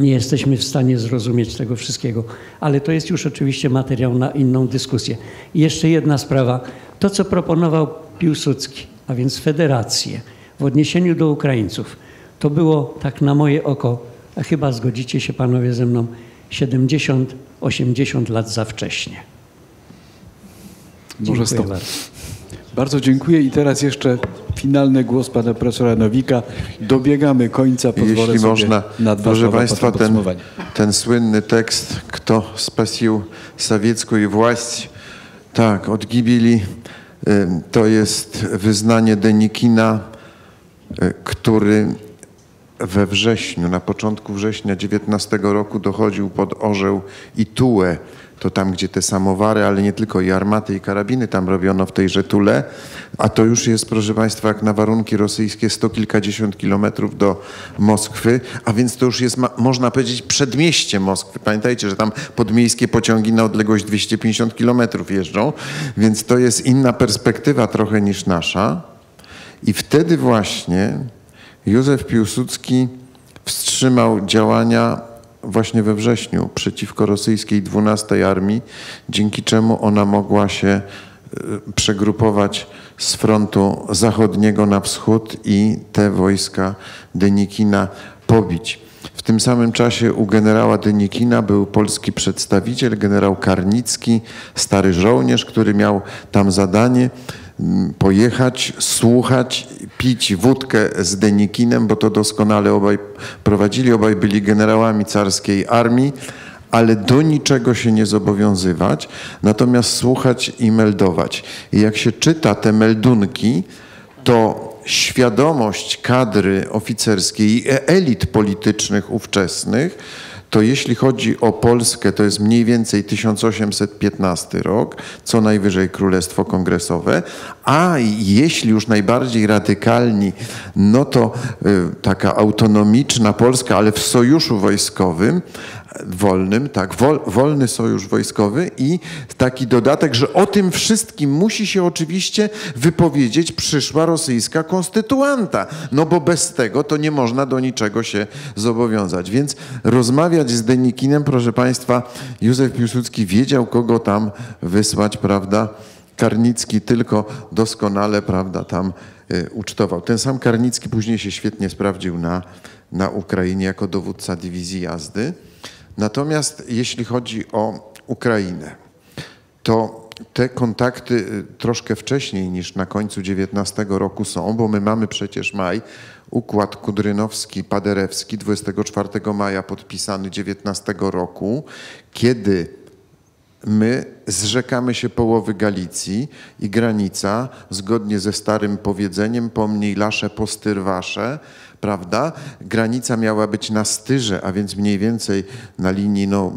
nie jesteśmy w stanie zrozumieć tego wszystkiego. Ale to jest już oczywiście materiał na inną dyskusję. I jeszcze jedna sprawa. To, co proponował Piłsudski, a więc federację w odniesieniu do Ukraińców, to było tak na moje oko, a chyba zgodzicie się panowie ze mną, 70-80 lat za wcześnie. Może stop. bardzo. Bardzo dziękuję i teraz jeszcze finalny głos pana profesora Nowika. Dobiegamy końca, pozwolę Jeśli sobie można, na dwa proszę Państwa, ten, ten słynny tekst, kto spasił sowiecką właść, tak, od gibeli, y, to jest wyznanie Denikina, y, który we wrześniu, na początku września 19 roku dochodził pod Orzeł i Tułę, to tam, gdzie te samowary, ale nie tylko i armaty i karabiny tam robiono w tejże Tule, a to już jest, proszę Państwa, jak na warunki rosyjskie, sto kilkadziesiąt kilometrów do Moskwy, a więc to już jest, można powiedzieć, przedmieście Moskwy. Pamiętajcie, że tam podmiejskie pociągi na odległość 250 kilometrów jeżdżą, więc to jest inna perspektywa trochę niż nasza. I wtedy właśnie Józef Piłsudski wstrzymał działania właśnie we wrześniu przeciwko rosyjskiej 12 armii, dzięki czemu ona mogła się e, przegrupować z frontu zachodniego na wschód i te wojska Denikina pobić. W tym samym czasie u generała Denikina był polski przedstawiciel, generał Karnicki, stary żołnierz, który miał tam zadanie pojechać, słuchać, pić wódkę z Denikinem, bo to doskonale obaj prowadzili, obaj byli generałami carskiej armii, ale do niczego się nie zobowiązywać, natomiast słuchać i meldować. I jak się czyta te meldunki, to świadomość kadry oficerskiej i elit politycznych ówczesnych to jeśli chodzi o Polskę, to jest mniej więcej 1815 rok, co najwyżej Królestwo Kongresowe, a jeśli już najbardziej radykalni, no to y, taka autonomiczna Polska, ale w sojuszu wojskowym, wolnym, tak, wol, wolny sojusz wojskowy i taki dodatek, że o tym wszystkim musi się oczywiście wypowiedzieć przyszła rosyjska konstytuanta, no bo bez tego to nie można do niczego się zobowiązać. Więc rozmawiać z Denikinem, proszę Państwa, Józef Piłsudski wiedział, kogo tam wysłać, prawda? Karnicki tylko doskonale, prawda, tam y, ucztował. Ten sam Karnicki później się świetnie sprawdził na, na Ukrainie jako dowódca dywizji jazdy. Natomiast jeśli chodzi o Ukrainę, to te kontakty y, troszkę wcześniej niż na końcu XIX roku są, bo my mamy przecież maj, układ Kudrynowski-Paderewski 24 maja podpisany XIX roku, kiedy my zrzekamy się połowy Galicji i granica, zgodnie ze starym powiedzeniem, pomniej lasze postyrwasze, prawda? Granica miała być na Styrze, a więc mniej więcej na linii no,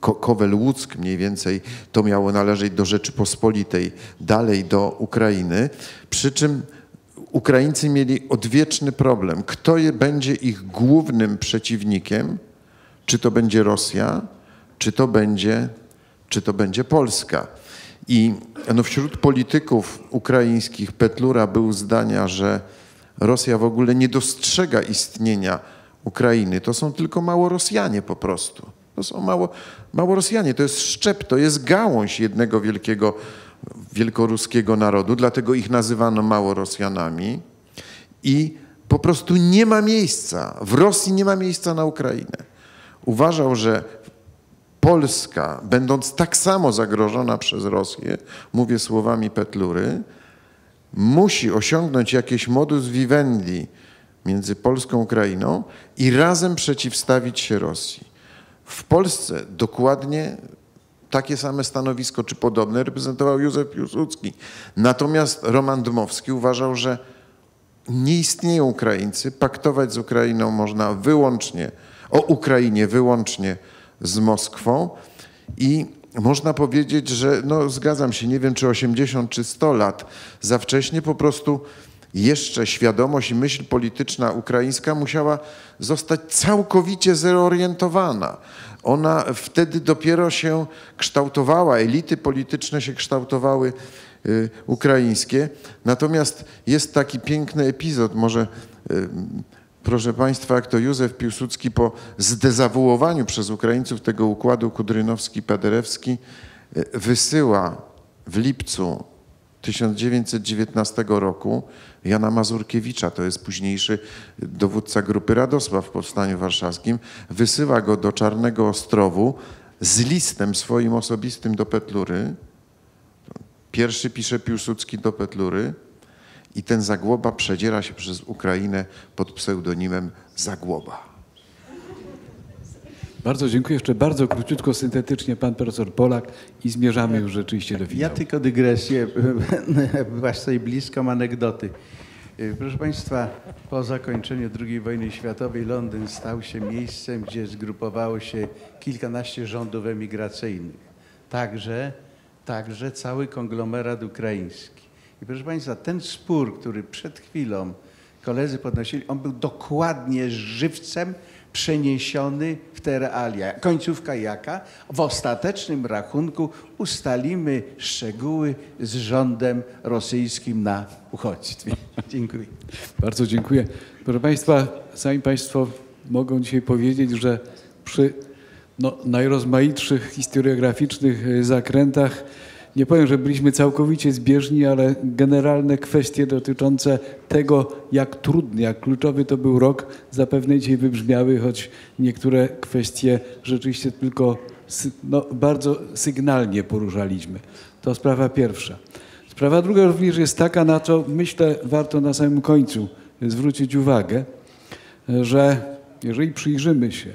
Kowel-Łuck, mniej więcej to miało należeć do Rzeczypospolitej, dalej do Ukrainy. Przy czym Ukraińcy mieli odwieczny problem. Kto będzie ich głównym przeciwnikiem? Czy to będzie Rosja, czy to będzie, czy to będzie Polska? I no, wśród polityków ukraińskich Petlura był zdania, że Rosja w ogóle nie dostrzega istnienia Ukrainy. To są tylko Małorosjanie po prostu. To są mało, Małorosjanie, to jest szczep, to jest gałąź jednego wielkiego, wielkoruskiego narodu, dlatego ich nazywano Małorosjanami. I po prostu nie ma miejsca, w Rosji nie ma miejsca na Ukrainę. Uważał, że Polska, będąc tak samo zagrożona przez Rosję, mówię słowami Petlury, musi osiągnąć jakieś modus vivendi między Polską Ukrainą i razem przeciwstawić się Rosji. W Polsce dokładnie takie same stanowisko czy podobne reprezentował Józef Piłsudski. Natomiast Roman Dmowski uważał, że nie istnieją Ukraińcy, paktować z Ukrainą można wyłącznie, o Ukrainie wyłącznie z Moskwą i można powiedzieć, że no zgadzam się, nie wiem czy 80 czy 100 lat za wcześnie po prostu jeszcze świadomość i myśl polityczna ukraińska musiała zostać całkowicie zreorientowana. Ona wtedy dopiero się kształtowała, elity polityczne się kształtowały y, ukraińskie. Natomiast jest taki piękny epizod, może Proszę Państwa, jak to Józef Piłsudski po zdezawuowaniu przez Ukraińców tego układu Kudrynowski-Paderewski e, wysyła w lipcu 1919 roku Jana Mazurkiewicza, to jest późniejszy dowódca grupy Radosław w Powstaniu Warszawskim, wysyła go do Czarnego Ostrowu z listem swoim osobistym do Petlury. Pierwszy pisze Piłsudski do Petlury, i ten Zagłoba przedziera się przez Ukrainę pod pseudonimem Zagłoba. Bardzo dziękuję. Jeszcze bardzo króciutko, syntetycznie pan profesor Polak i zmierzamy już rzeczywiście do finału. Ja tylko dygresję, *laughs* właśnie blisko anegdoty. Proszę Państwa, po zakończeniu II wojny światowej Londyn stał się miejscem, gdzie zgrupowało się kilkanaście rządów emigracyjnych. Także, także cały konglomerat ukraiński. I proszę Państwa, ten spór, który przed chwilą koledzy podnosili, on był dokładnie żywcem przeniesiony w te realia. Końcówka jaka? W ostatecznym rachunku ustalimy szczegóły z rządem rosyjskim na uchodźstwie. *laughs* Dziękuję. Bardzo dziękuję. Proszę Państwa, sami Państwo mogą dzisiaj powiedzieć, że przy no, najrozmaitszych historiograficznych e, zakrętach nie powiem, że byliśmy całkowicie zbieżni, ale generalne kwestie dotyczące tego, jak trudny, jak kluczowy to był rok, zapewne dzisiaj wybrzmiały, choć niektóre kwestie rzeczywiście tylko no, bardzo sygnalnie poruszaliśmy. To sprawa pierwsza. Sprawa druga również jest taka, na co myślę warto na samym końcu zwrócić uwagę, że jeżeli przyjrzymy się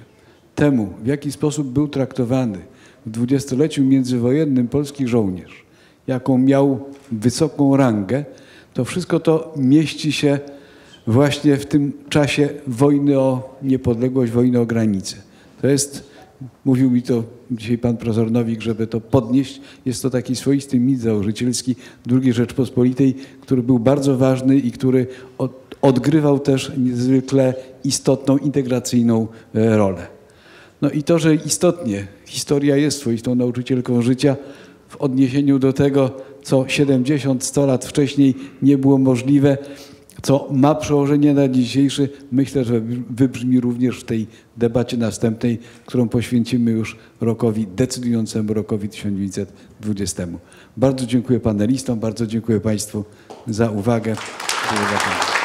temu, w jaki sposób był traktowany w dwudziestoleciu międzywojennym polski żołnierz, jaką miał wysoką rangę, to wszystko to mieści się właśnie w tym czasie wojny o niepodległość, wojny o granicę. To jest, mówił mi to dzisiaj pan profesor Nowik, żeby to podnieść, jest to taki swoisty mit założycielski II Rzeczpospolitej, który był bardzo ważny i który od, odgrywał też niezwykle istotną, integracyjną e, rolę. No i to, że istotnie historia jest swoistą nauczycielką życia w odniesieniu do tego, co 70-100 lat wcześniej nie było możliwe, co ma przełożenie na dzisiejszy, myślę, że wybrzmi również w tej debacie następnej, którą poświęcimy już rokowi, decydującemu rokowi 1920. Bardzo dziękuję panelistom, bardzo dziękuję Państwu za uwagę. Dziękuję.